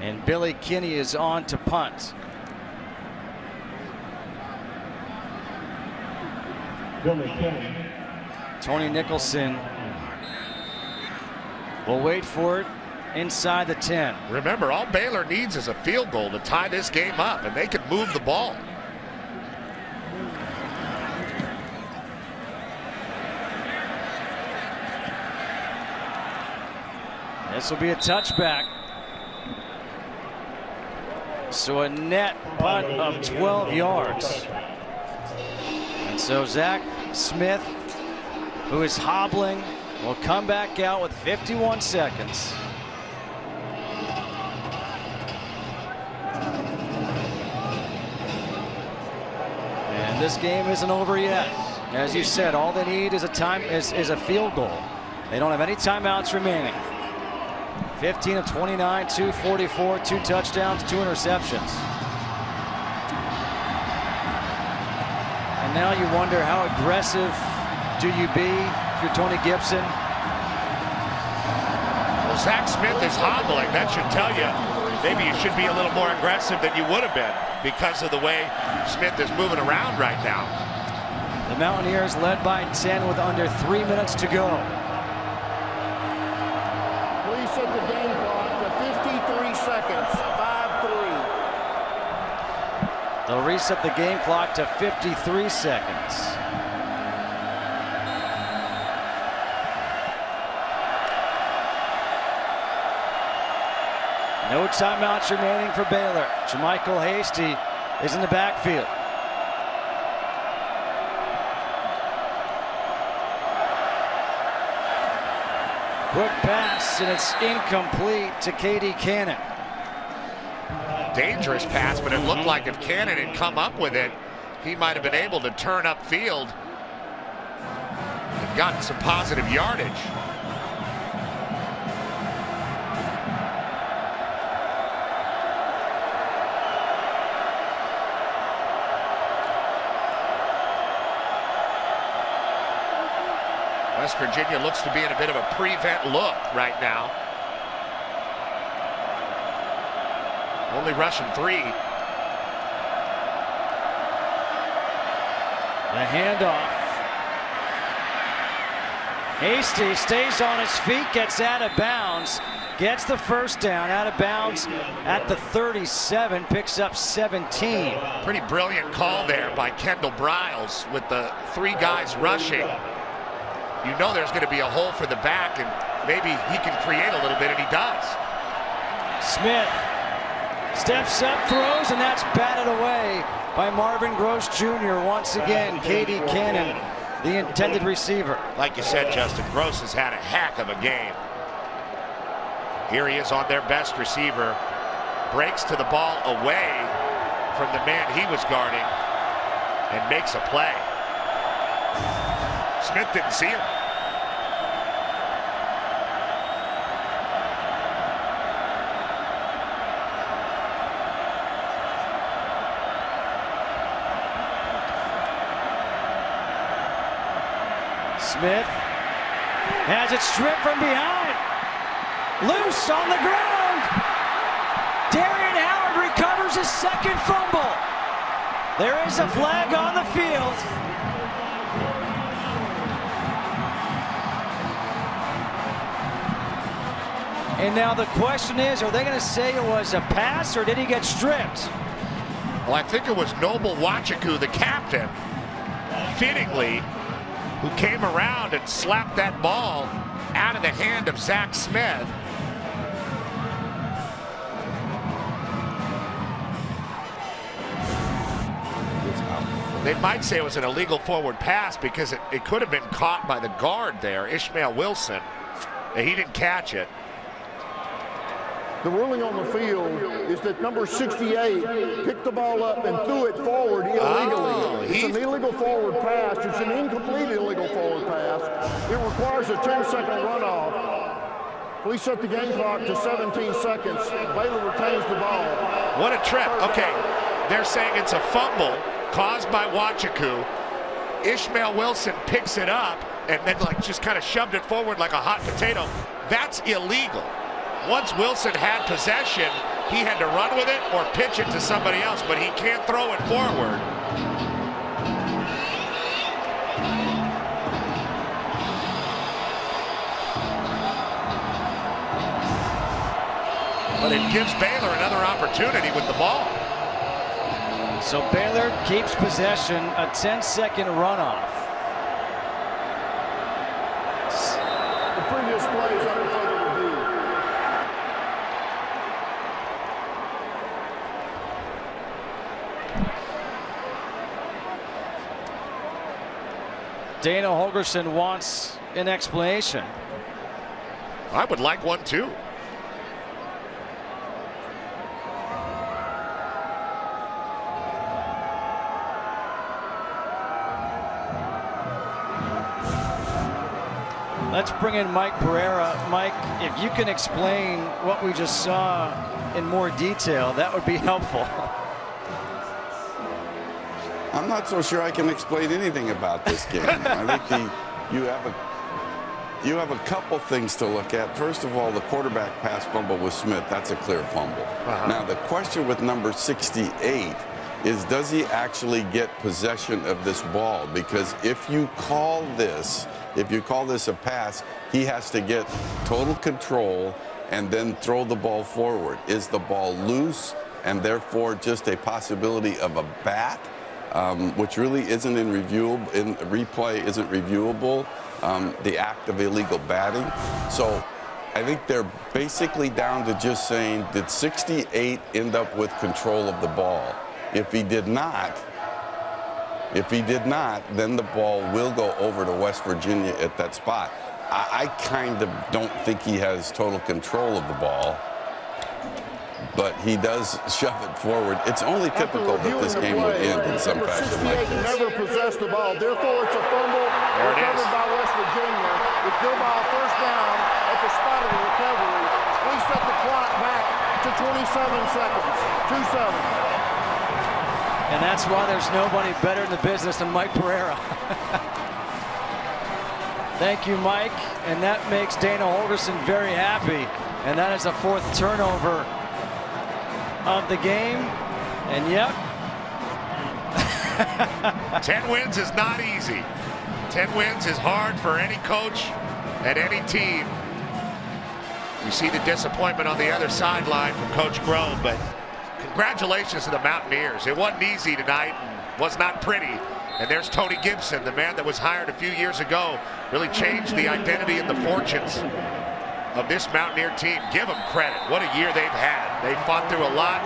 And Billy Kinney is on to punt. Billy Kinney. Tony Nicholson will wait for it inside the 10. Remember, all Baylor needs is a field goal to tie this game up, and they can move the ball. This will be a touchback. So a net punt of 12 yards. And so Zach Smith, who is hobbling, will come back out with 51 seconds. And this game isn't over yet. As you said, all they need is a time is, is a field goal. They don't have any timeouts remaining. 15 of 29, 244, two touchdowns, two interceptions. And now you wonder how aggressive do you be if you're Tony Gibson? Well, Zach Smith is hobbling. That should tell you maybe you should be a little more aggressive than you would have been because of the way Smith is moving around right now. The Mountaineers led by 10 with under three minutes to go. Please set the game clock to 53 seconds. 5-3. They'll reset the game clock to 53 seconds. No timeouts remaining for Baylor. JaMycal Hasty is in the backfield. Quick pass, and it's incomplete to KD Cannon. Dangerous pass, but it looked like if Cannon had come up with it, he might have been able to turn upfield and gotten some positive yardage. West Virginia looks to be in a bit of a prevent look right now. Only rushing three. The handoff. Hasty stays on his feet, gets out of bounds, gets the first down out of bounds at the 37, picks up 17. Pretty brilliant call there by Kendal Briles with the three guys rushing. You know there's going to be a hole for the back, and maybe he can create a little bit, and he does. Smith steps up, throws, and that's batted away by Marvin Gross Jr. Once again, KD Cannon, the intended receiver. Like you said, Justin, Gross has had a heck of a game. Here he is on their best receiver. Breaks to the ball away from the man he was guarding and makes a play. Smith didn't see him. Smith has it stripped from behind. Loose on the ground. Darian Howard recovers his second fumble. There is a flag on the field. And now the question is, are they going to say it was a pass or did he get stripped? Well, I think it was Noble Nwachukwu, the captain, fittingly, who came around and slapped that ball out of the hand of Zach Smith. They might say it was an illegal forward pass because it, it could have been caught by the guard there, Ishmael Wilson. He didn't catch it. The ruling on the field is that number 68 picked the ball up and threw it forward illegally. Oh, it's an illegal forward pass. It's an incomplete illegal forward pass. It requires a 10-second runoff. Please set the game clock to 17 seconds. Baylor retains the ball. What a trip. Okay, they're saying it's a fumble caused by Nwachukwu. Ishmael Wilson picks it up and then like just kind of shoved it forward like a hot potato. That's illegal. Once Wilson had possession, he had to run with it or pitch it to somebody else, but he can't throw it forward. But it gives Baylor another opportunity with the ball. So Baylor keeps possession, a 10-second runoff. The previous play is under further review. Dana Holgorsen wants an explanation. I would like one too. Let's bring in Mike Pereira. Mike, if you can explain what we just saw in more detail, that would be helpful. I'm not so sure I can explain anything about this game. I think the, you have a you have a couple things to look at. First of all, the quarterback pass fumble with Smith, that's a clear fumble. Uh-huh. Now, the question with number 68 is does he actually get possession of this ball? Because if you call this, if you call this a pass, he has to get total control and then throw the ball forward. Is the ball loose and therefore just a possibility of a bat? Um, which really isn't in review in replay isn't reviewable. Um, the act of illegal batting. So I think they're basically down to just saying, did 68 end up with control of the ball? If he did not, if he did not, then the ball will go over to West Virginia at that spot. I, I kind of don't think he has total control of the ball but he does shove it forward. It's only typical that this game would end in some fashion like this. never possessed the ball. Therefore, it's a fumble recovered by West Virginia. With Gilbile first down at the spot of the recovery. We set the clock back to 27 seconds. 2-7. And that's why there's nobody better in the business than Mike Pereira. Thank you, Mike. And that makes Dana Holgorsen very happy. And that is a fourth turnover of the game. And yep. 10 wins is not easy. 10 wins is hard for any coach at any team. You see the disappointment on the other sideline from Coach Grobe, but congratulations to the Mountaineers. It wasn't easy tonight was not pretty. And there's Tony Gibson, the man that was hired a few years ago, really changed the identity and the fortunes of this Mountaineer team. Give them credit. What a year they've had. They fought through a lot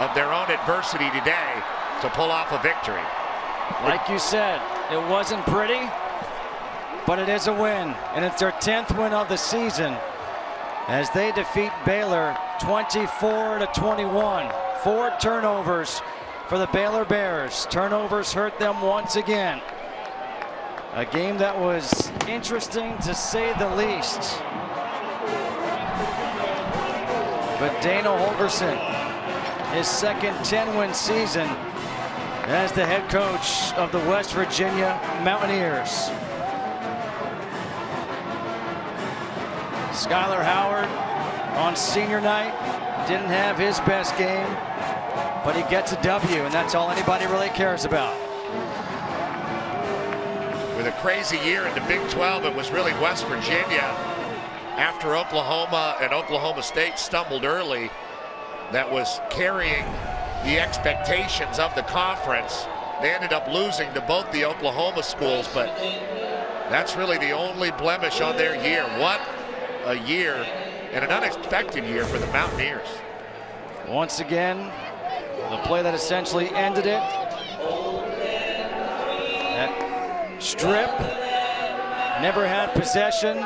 of their own adversity today to pull off a victory. Like you said, it wasn't pretty, but it is a win. And it's their 10th win of the season as they defeat Baylor 24 to 21. Four turnovers for the Baylor Bears. Turnovers hurt them once again. A game that was interesting to say the least. But Dana Holgorsen, his second 10-win season as the head coach of the West Virginia Mountaineers. Skyler Howard on senior night didn't have his best game, but he gets a W, and that's all anybody really cares about. With a crazy year in the Big 12, it was really West Virginia after Oklahoma and Oklahoma State stumbled early that was carrying the expectations of the conference. They ended up losing to both the Oklahoma schools, but that's really the only blemish on their year. What a year and an unexpected year for the Mountaineers. Once again, the play that essentially ended it. That strip, never had possession.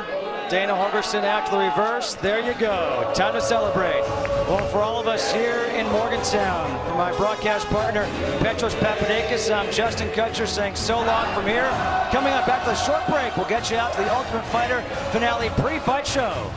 Dana Holgorsen after the reverse. There you go. Time to celebrate. Well, for all of us here in Morgantown, for my broadcast partner, Petros Papadakis, I'm Justin Kutcher saying so long from here. Coming up back to the short break, we'll get you out to the Ultimate Fighter finale pre-fight show.